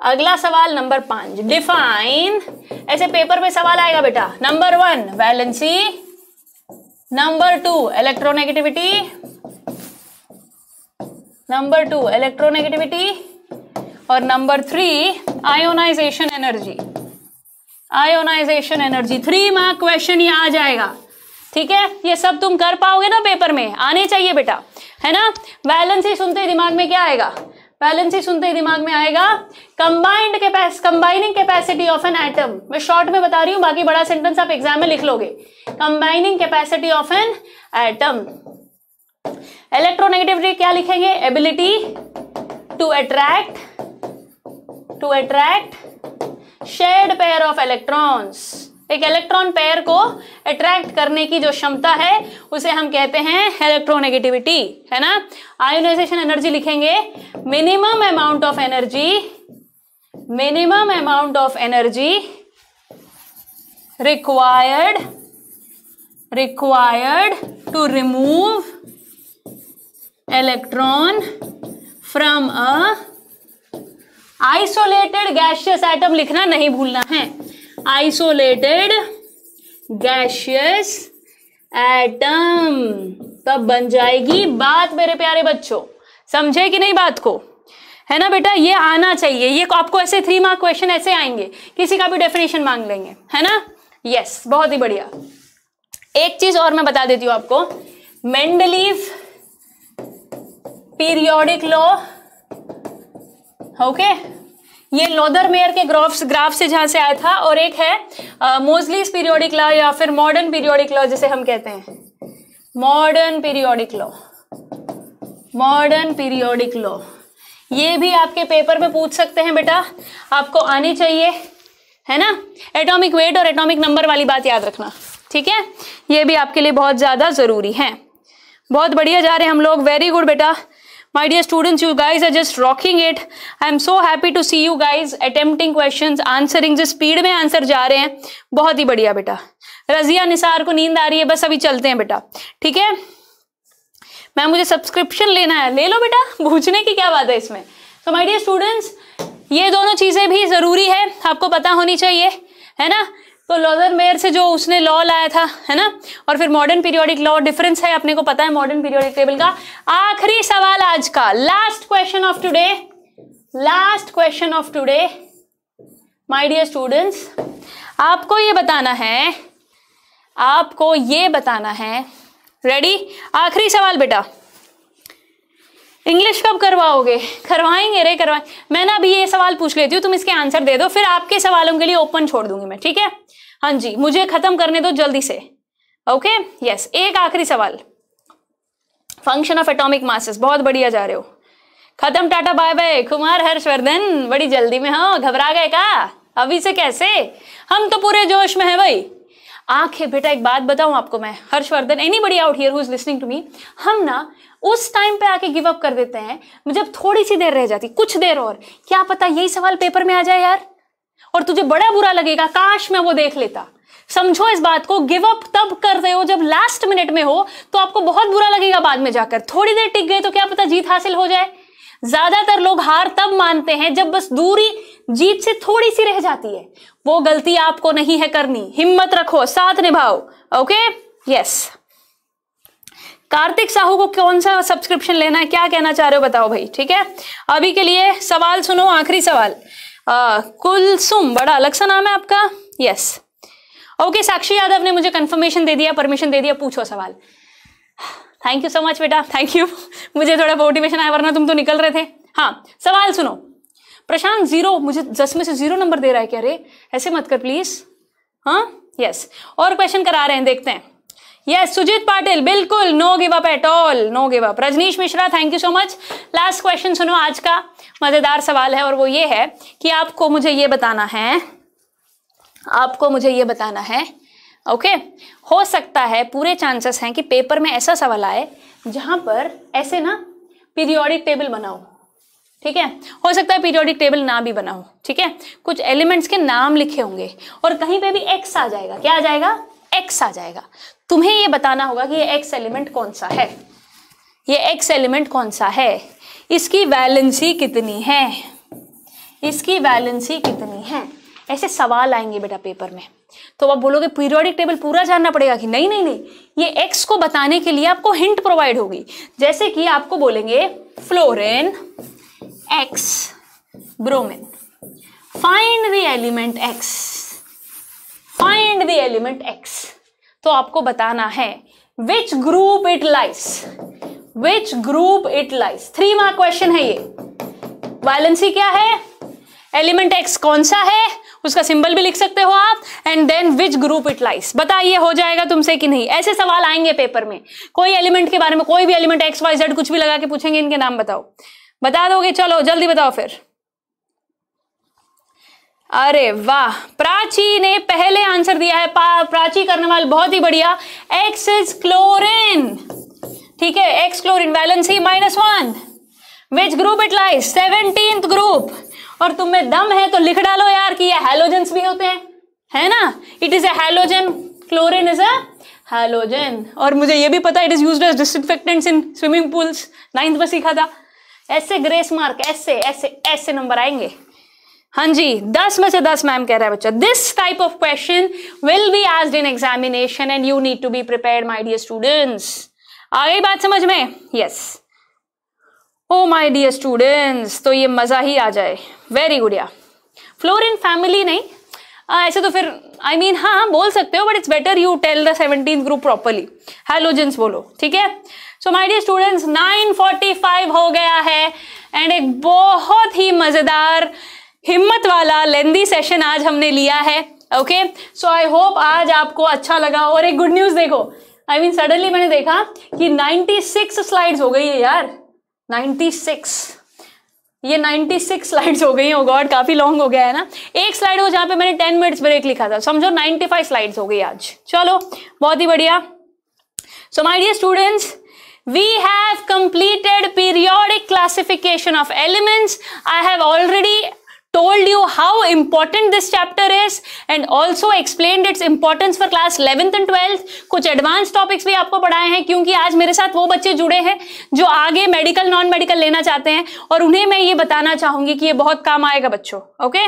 अगला सवाल नंबर पाँच। डिफाइन ऐसे पेपर पे सवाल आएगा बेटा। Number one valency number two electronegativity number two electronegativity और number three, ionization energy. Ionization energy. Three mark question ये आ जाएगा। ठीक है? ये सब तुम कर पाओगे ना पेपर में। आने चाहिए बेटा। है ना? बैलेंसी सुनते दिमाग में क्या आएगा? बैलेंसी सुनते ही दिमाग में आएगा combined combining capacity of an atom मैं शॉर्ट में बता रही हूँ, बाकी बड़ा सेंटेंस आप एग्ज़ाम में लिख लोगे। Combining capacity of an atom electronegativity क्या लिखेंगे? Ability to attract to attract shared pair of electrons एक इलेक्ट्रॉन पेयर को अट्रैक्ट करने की जो क्षमता है, उसे हम कहते हैं इलेक्ट्रोनेगेटिविटी है ना? आयोनाइजेशन एनर्जी लिखेंगे minimum amount of energy minimum amount of energy required required to remove electron from a isolated gaseous atom लिखना नहीं भूलना है। आइसोलेटेड गैशियस एटम तब बन जाएगी? बात मेरे प्यारे बच्चों, समझे कि नहीं बात को? है ना बेटा? ये आना चाहिए। ये आपको ऐसे थ्री मार्क क्वेश्चन ऐसे आएँगे। किसी का भी डेफिनेशन मांग लेंगे। है ना? यस बहुत ही बढ़िया। एक चीज़ और मैं बता देती हूँ आपको। मेंडलीव पीरियोडिक लॉ ओके ये लोदर मेयर के ग्राफ्स ग्राफ से जहाँ से आया था और एक है मोजलीस पीरियोडिक लॉ या फिर मॉडर्न पीरियोडिक लॉ जिसे हम कहते हैं। Modern periodic law modern periodic law ये भी आपके पेपर में पूछ सकते हैं बेटा। आपको आनी चाहिए, है ना? एटॉमिक वेट और एटॉमिक नंबर वाली बात याद रखना, ठीक है? ये भी आपके लिए बहुत ज़्यादा ज़रूरी है। बहुत बढ़िया जा रहे हैं हम लोग। वेरी गुड बेटा। My dear students, you guys are just rocking it. I am so happy to see you guys attempting questions, answering जिस स्पीड में आंसर जा रहे हैं बहुत ही बढ़िया बेटा। रजिया निसार को नींद आ रही है बस अभी चलते हैं बेटा। ठीक है? मैम मुझे सब्सक्रिप्शन लेना है। ले लो बेटा पूछने की क्या बात है इसमें? तो माय डियर स्टूडेंट्स ये दोनों चीज़ें भी ज़रूरी है आपको पता होनी चाहिए है ना? तो लॉजर मेयर से जो उसने लॉ लाया था, है ना? और फिर मॉडर्न पीरियोडिक लॉ डिफरेंस है, अपने को पता है मॉडर्न पीरियोडिक टेबल का। आखिरी सवाल आज का last question of today last question of today my dear students आपको ये बताना है, आपको ये बताना है। रेडी आखिरी सवाल बेटा। इंग्लिश कब करवाओगे? करवाएँगे रे करवाएँगे मैं ना अभी ये सवाल पूछ लेती हूँ, तुम इसके आंसर दे दो, फिर आपके सवालों के लिए ओपन छोड़ दूँगी मैं, ठीक है? हाँ जी, मुझे खत्म करने दो जल्दी से। ओके यस एक आखिरी सवाल। फ़ंक्शन ऑफ़ एटॉमिक मासेस बहुत बढ़िया जा रहे हो। खत्म, टाटा बाय बाय कुमार हर्षवर्धन, बड़ी जल्दी में, हो, घबरा गए का? अभी से कैसे? हम तो पूरे जोश में है भाई। आँखें, बेटा, एक बात बताऊँ आपको मैं, हर्षवर्धन एनी बड़ी out here who is listening to me हम ना उस टाइम पे आके गिव अप कर देते हैं। जब थोड़ी सी देर रह जाती, कुछ देर और। क्या पता यही सवाल पेपर में आ जाए यार। और तुझे बड़ा बुरा लगेगा, काश मैं वो देख लेता। समझो इस बात को गिव अप तब कर रहे हो जब लास्ट मिनट में हो तो आपको बहुत बुरा लगेगा बाद में जाकर। थोड़ी देर टिक गए तो क्या पता जीत हासिल हो जाए। ज़्यादातर लोग हार तब मानते हैं जब बस दूरी जीत से थोड़ी सी रह जाती है। वो गलती आपको नहीं है करनी। हिम्मत रखो, साथ निभाओ। ओके यस कार्तिक साहू को कौन सा सब्सक्रिप्शन लेना है? क्या कहना चाह रहे हो बताओ भाई, ठीक है? अभी के लिए सवाल सुनो, आखिरी सवाल। कुलसुम, बड़ा अलग सा नाम है आपका? यस ओके साक्षी यादव ने मुझे कंफर्मेशन दे दिया परमिशन दे दिया, पूछो सवाल। थैंक यू सो मच बेटा। थैंक यू मुझे थोड़ा मोटिवेशन आया, वरना तुम तो निकल रहे थे। हाँ सवाल सुनो। प्रशांत ज़ीरो, मुझे दस में से ज़ीरो नंबर दे रहा है क्या रे? ऐसे मत कर प्लीज़ हाँ? यस और क्वेश्चन करा रहे हैं, देखते हैं। यस सुजीत पाटिल बिल्कुल no give up at all no give up Rajneesh Mishra thank you so much last question सुनो आज का, मज़ेदार सवाल है और वो ये है कि आपको मुझे ये बताना है, आपको मुझे ये बताना है ओके okay? हो सकता है, पूरे चांसेस हैं कि पेपर में ऐसा सवाल आए, जहाँ पर ऐसे ना पीरियोडिक टेबल बनाओ, ठीक है? हो सकता है पीरियोडिक टेबल ना भी बनाओ, ठीक है? कुछ एलिमेंट्स के नाम लिखे होंगे और कहीं पे भी एक्स आ जाएगा, क्या आ जाएगा? एक्स आ जाएगा। तुम्हें ये बताना होगा कि ये एक्स एलिमेंट कौन सा है? ये एक्स एलिमेंट कौन सा है? इसकी वैलेंसी कितनी है? इसकी वैलेंसी कितनी है? ऐसे सवाल आएँगे बेटा पेपर में। तो आप बोलोगे पीरियोडिक टेबल पूरा जानना पड़ेगा कि नहीं नहीं नहीं। ये एक्स को बताने के लिए आपको हिंट प्रोवाइड होगी। जैसे कि आपको बोलेंगे fluorine X bromine find the element X find the element X तो आपको बताना है which group it lies which group it lies three mark question है ये। वायलेंसी क्या है? एलिमेंट एक्स कौन सा है? उसका सिंबल भी लिख सकते हो आप। And then which group it lies बताइए, हो जाएगा तुमसे कि नहीं? ऐसे सवाल आएँगे पेपर में। कोई एलिमेंट के बारे में, कोई भी एलिमेंट एक्स वाई जेड कुछ भी लगा के पूछेंगे, इनके नाम बताओ। बता दोगे? चलो, जल्दी बताओ फिर। अरे वाह, प्राची ने पहले आंसर दिया है प्राची करने वाले बहुत ही बढ़िया। एक्स इज़ क्लोरिन ठीक है X chlorine valency minus one which group it lies seventeenth group और तुम में दम है तो लिख डालो यार कि ये हेलोजेंस भी होते हैं। है ना? It is a halogen chlorine is a halogen और मुझे ये भी पता it is used as disinfectants in swimming pools ninth में सीखा था। ऐसे ग्रेस मार्क ऐसे ऐसे ऐसे नंबर आएँगे। हाँ जी दस में से दस मैम कह रहा है बच्चा। This type of question will be asked in examination and you need to be prepared my dear students आ गई बात समझ में? Yes O my dear students तो ये मज़ा ही आ जाए। वेरी गुड या फ्लोरिन फैमिली नहीं? आ, ऐसे तो फिर आई I मीन mean, हाँ हाँ बोल सकते हो but it's better you tell the seventeen group properly halogens बोलो ठीक है? सो माय डियर स्टूडेंट्स 9:45 हो गया है एंड एक बहुत ही मज़ेदार हिम्मत वाला लेंदी सेशन आज हमने लिया है ओके सो आई होप आज आपको अच्छा लगा और एक गुड न्यूज़ देखो। आई मीन सडनली मैंने देखा कि 96 स्लाइड्स हो गई है यार। 96 ये 96 स्लाइड्स हो गई है गॉड काफ़ी लॉन्ग हो गया है ना? एक स्लाइड हो जहाँ पे मैंने 10 मिनट्स ब्रेक लिखा था। समझो 95 स्लाइड्स हो गई आज। चलो, बहुत ही बढ़िया। So my dear students we have completed periodic classification of elements. I have already told you how important this chapter is and also explained its importance for class 11th and 12th कुछ एडवांस टॉपिक्स भी आपको पढ़ाए हैं, क्योंकि आज मेरे साथ वो बच्चे जुड़े हैं जो आगे मेडिकल नॉन मेडिकल लेना चाहते हैं और उन्हें मैं ये बताना चाहूँगी कि ये बहुत काम आएगा बच्चों ओके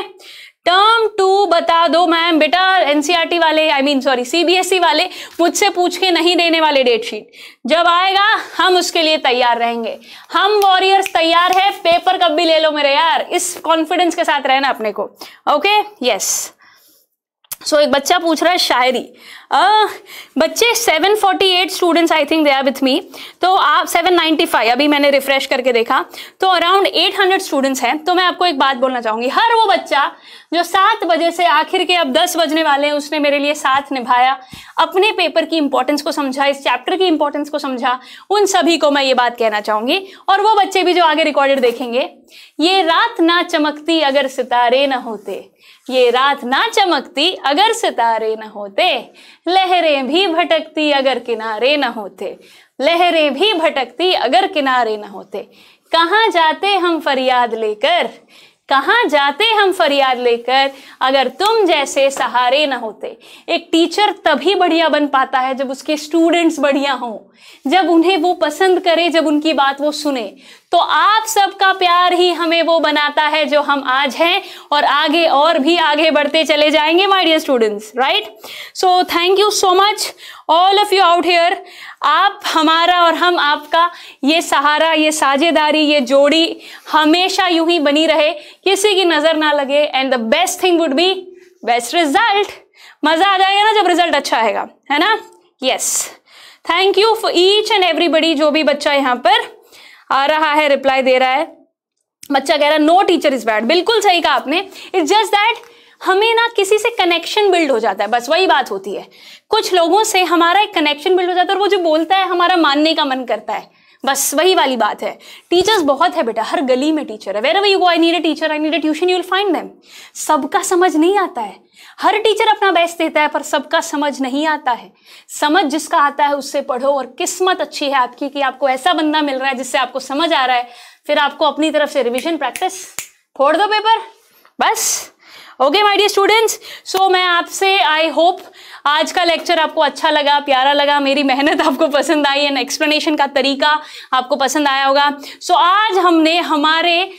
टर्म टू बता दो मैम बेटा एनसीआरटी वाले आई मीन सॉरी सीबीएसई वाले मुझसे पूछ के नहीं देने वाले डेट शीट जब आएगा, हम उसके लिए तैयार रहेंगे. हम वॉरियर्स तैयार है पेपर कब भी ले लो मेरे यार. इस कॉन्फिडेंस के साथ रहना अपने को. ओके यस सो एक बच्चा पूछ रहा है शायरी. बच्चे 748 students I think they are with me तो आप 795 अभी मैंने रिफ्रेश करके देखा। तो अराउंड 800 स्टूडेंट्स हैं। तो मैं आपको एक बात बोलना चाहूँगी। हर वो बच्चा जो सात बजे से आखिर के अब दस बजने वाले हैं, उसने मेरे लिए साथ निभाया। अपने पेपर की इंपॉर्टेंस को समझा, इस चैप्टर की इंपॉर्टेंस को समझा। उन सभी को मैं ये बात कहना चाहूँगी। और वो बच्चे भी जो आगे रिकॉर्डेड देखेंगे, ये रात ना चमकती अगर सितारे न होते। ये रात ना चमकती अगर सितारे न होते। लहरें भी भटकती अगर किनारे न होते। लहरें भी भटकती अगर किनारे न होते। कहाँ जाते हम फरियाद लेकर? कहाँ जाते हम फरियाद लेकर, अगर तुम जैसे सहारे ना होते? एक टीचर तभी बढ़िया बन पाता है जब उसके स्टूडेंट्स बढ़िया हों। जब उन्हें वो पसंद करे, जब उनकी बात वो सुने। तो आप सबका प्यार ही हमें वो बनाता है जो हम आज हैं और आगे और भी आगे बढ़ते चले जाएँगे my dear students right so thank you so much all of you out here आप, हमारा और हम आपका ये सहारा, ये साझेदारी, ये जोड़ी हमेशा यूँ ही बनी रहे। किसी की नज़र ना लगे and the best thing would be best result मज़ा आ जाएगा ना जब रिज़ल्ट अच्छा आएगा, है ना? Yes thank you for each and everybody जो भी बच्चा यहाँ पर आ रहा है रिप्लाई दे रहा है। बच्चा कह रहा है नो टीचर इज़ बैड बिल्कुल सही कहा आपने। इट्स जस्ट दैट हमें ना किसी से कनेक्शन बिल्ड हो जाता है। बस वही बात होती है। कुछ लोगों से हमारा एक कनेक्शन बिल्ड हो जाता है और वो जो बोलता है, हमारा मानने का मन करता है। बस वही वाली बात है। टीचर्स बहुत है बेटा, हर गली में टीचर है। Where you go I need a teacher I need a tuition you will find them सबका समझ नहीं आता है। हर टीचर अपना बेस्ट देता है, पर सबका समझ नहीं आता है। समझ जिसका आता है, उससे पढ़ो और किस्मत अच्छी है आपकी कि आपको ऐसा बंदा मिल रहा है जिससे आपको समझ आ रहा है। फिर आपको अपनी तरफ़ से रिविजन प्रैक्टिस फोड़ दो पेपर बस। Okay my dear students so मैं आपसे आई होप आज का लेक्चर आपको अच्छा लगा प्यारा लगा मेरी मेहनत आपको पसंद आई एंड एक्सप्लेनेशन का तरीका आपको पसंद आया होगा। सो so, आज हमने हमारे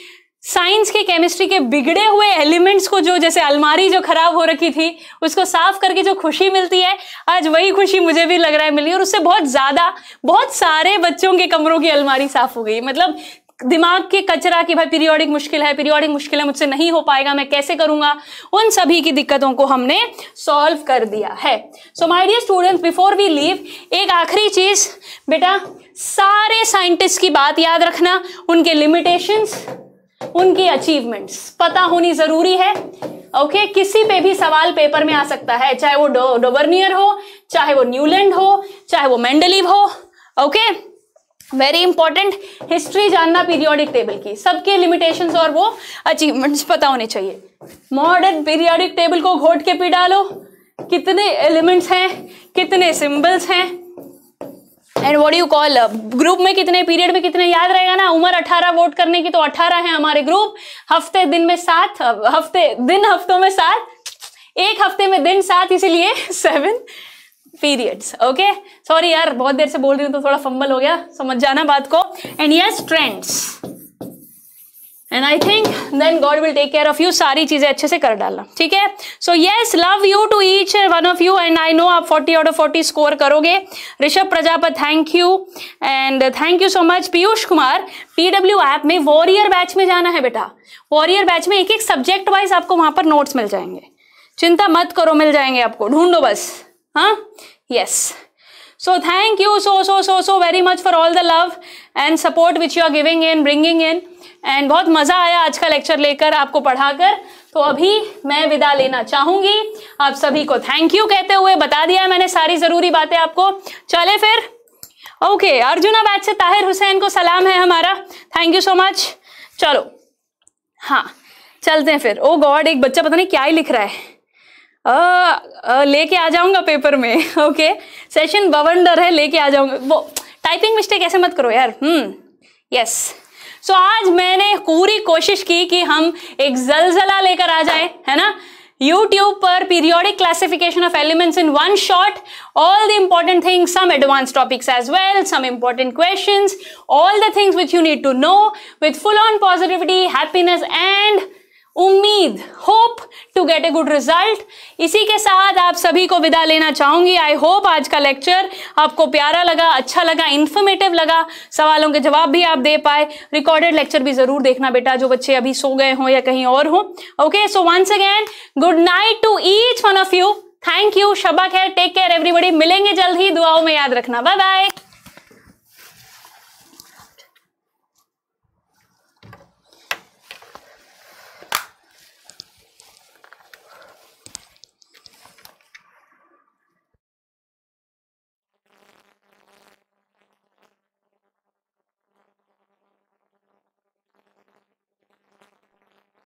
साइंस के केमिस्ट्री के बिगड़े हुए एलिमेंट्स को जो जैसे अलमारी जो खराब हो रखी थी उसको साफ़ करके जो खुशी मिलती है आज वही खुशी मुझे भी लग रहा है मिली और उससे बहुत ज़्यादा बहुत सारे बच्चों के कमरों की अलमारी साफ़ हो गई। मतलब दिमाग के कचरा की भाई पीरियोडिक मुश्किल है, पीरियोडिक मुश्किल है, मुझसे नहीं हो पाएगा, मैं कैसे करूँगा? उन सभी की दिक्कतों को हमने सॉल्व कर दिया है। So my dear students before we leave एक आखिरी चीज़, बेटा, सारे साइंटिस्ट की बात याद रखना, उनके लिमिटेशंस उनकी अचीवमेंट्स पता होनी ज़रूरी है। Okay okay? किसी पे भी सवाल पेपर में आ सकता है, चाहे वो डोबर्नियर हो, चाहे वो न्यूलैंड हो, चाहे वो मेंडलीव हो। ओके वेरी इंपॉर्टेंट हिस्ट्री जानना पीरियोडिक टेबल की। सबके लिमिटेशंस और वो अचीवमेंट्स पता होने चाहिए। मॉडर्न पीरियोडिक टेबल को घोट के पी डालो। कितने एलिमेंट्स हैं? कितने सिंबल्स हैं? And what you call group में कितने पीरियड में कितने याद रहेगा ना? उम्र अठारह वोट करने की तो अठारह है हमारे ग्रुप हफ़्ते, दिन में सात, हफ़्ते, दिन हफ्तों में सात। एक हफ़्ते में दिन सात, इसीलिए सेवन पीरियड्स ओके सॉरी यार, बहुत देर से बोल रही हूँ तो थोड़ा फंबल हो गया। समझ जाना बात को। And yes trends and I think then God will take care of you सारी चीज़ें अच्छे से कर डालना, ठीक है? So yes love you to each one of you and I know आप forty out of forty score करोगे। Rishabh Prajapat thank you and thank you so much Piyush Kumar PW app में वॉरियर बैच में जाना है बेटा। वॉरियर बैच में एक एक सब्जेक्ट वाइज आपको वहाँ पर नोट्स मिल जाएँगे। चिंता मत करो, मिल जाएँगे आपको। ढूंढो बस। हाँ yes so, thank you so so so so very much for all the love and support which you are giving in, bringing in. And बहुत मज़ा आया आज का लेक्चर लेकर आपको पढ़ाकर। तो अभी मैं विदा लेना चाहूँगी। आप सभी को थैंक यू कहते हुए बता दिया है मैंने सारी ज़रूरी बातें आपको। चले फिर। ओके अर्जुना बैच से ताहिर हुसैन को सलाम है हमारा। थैंक यू सो मच चलो। हाँ चलते हैं फिर। ओ गॉड एक बच्चा पता नहीं क्या ही लिख रहा है। लेके आ जाऊँगा पेपर में, ओके? सेशन बवंडर है, लेके आ जाऊँगा। वो टाइपिंग मिस्टेक ऐसे मत करो यार। हम्म यस सो आज मैंने पूरी कोशिश की कि हम एक जलजला लेकर आ जाए, है ना? यूट्यूब पर periodic classification of elements in one shot all the important things some advance topics as well some important question all the things which you need to know with full on positivity happiness and उम्मीद, hope to get a good result इसी के साथ आप सभी को विदा लेना चाहूँगी। आई होप आज का लेक्चर आपको प्यारा लगा अच्छा लगा इन्फॉर्मेटिव लगा। सवालों के जवाब भी आप दे पाए। रिकॉर्डेड लेक्चर भी ज़रूर देखना बेटा, जो बच्चे अभी सो गए हों या कहीं और हो। Okay so once again good night to each one of you thank you Shaba खैर टेक केयर एवरीबडी मिलेंगे जल्द ही। दुआओं में याद रखना। Bye bye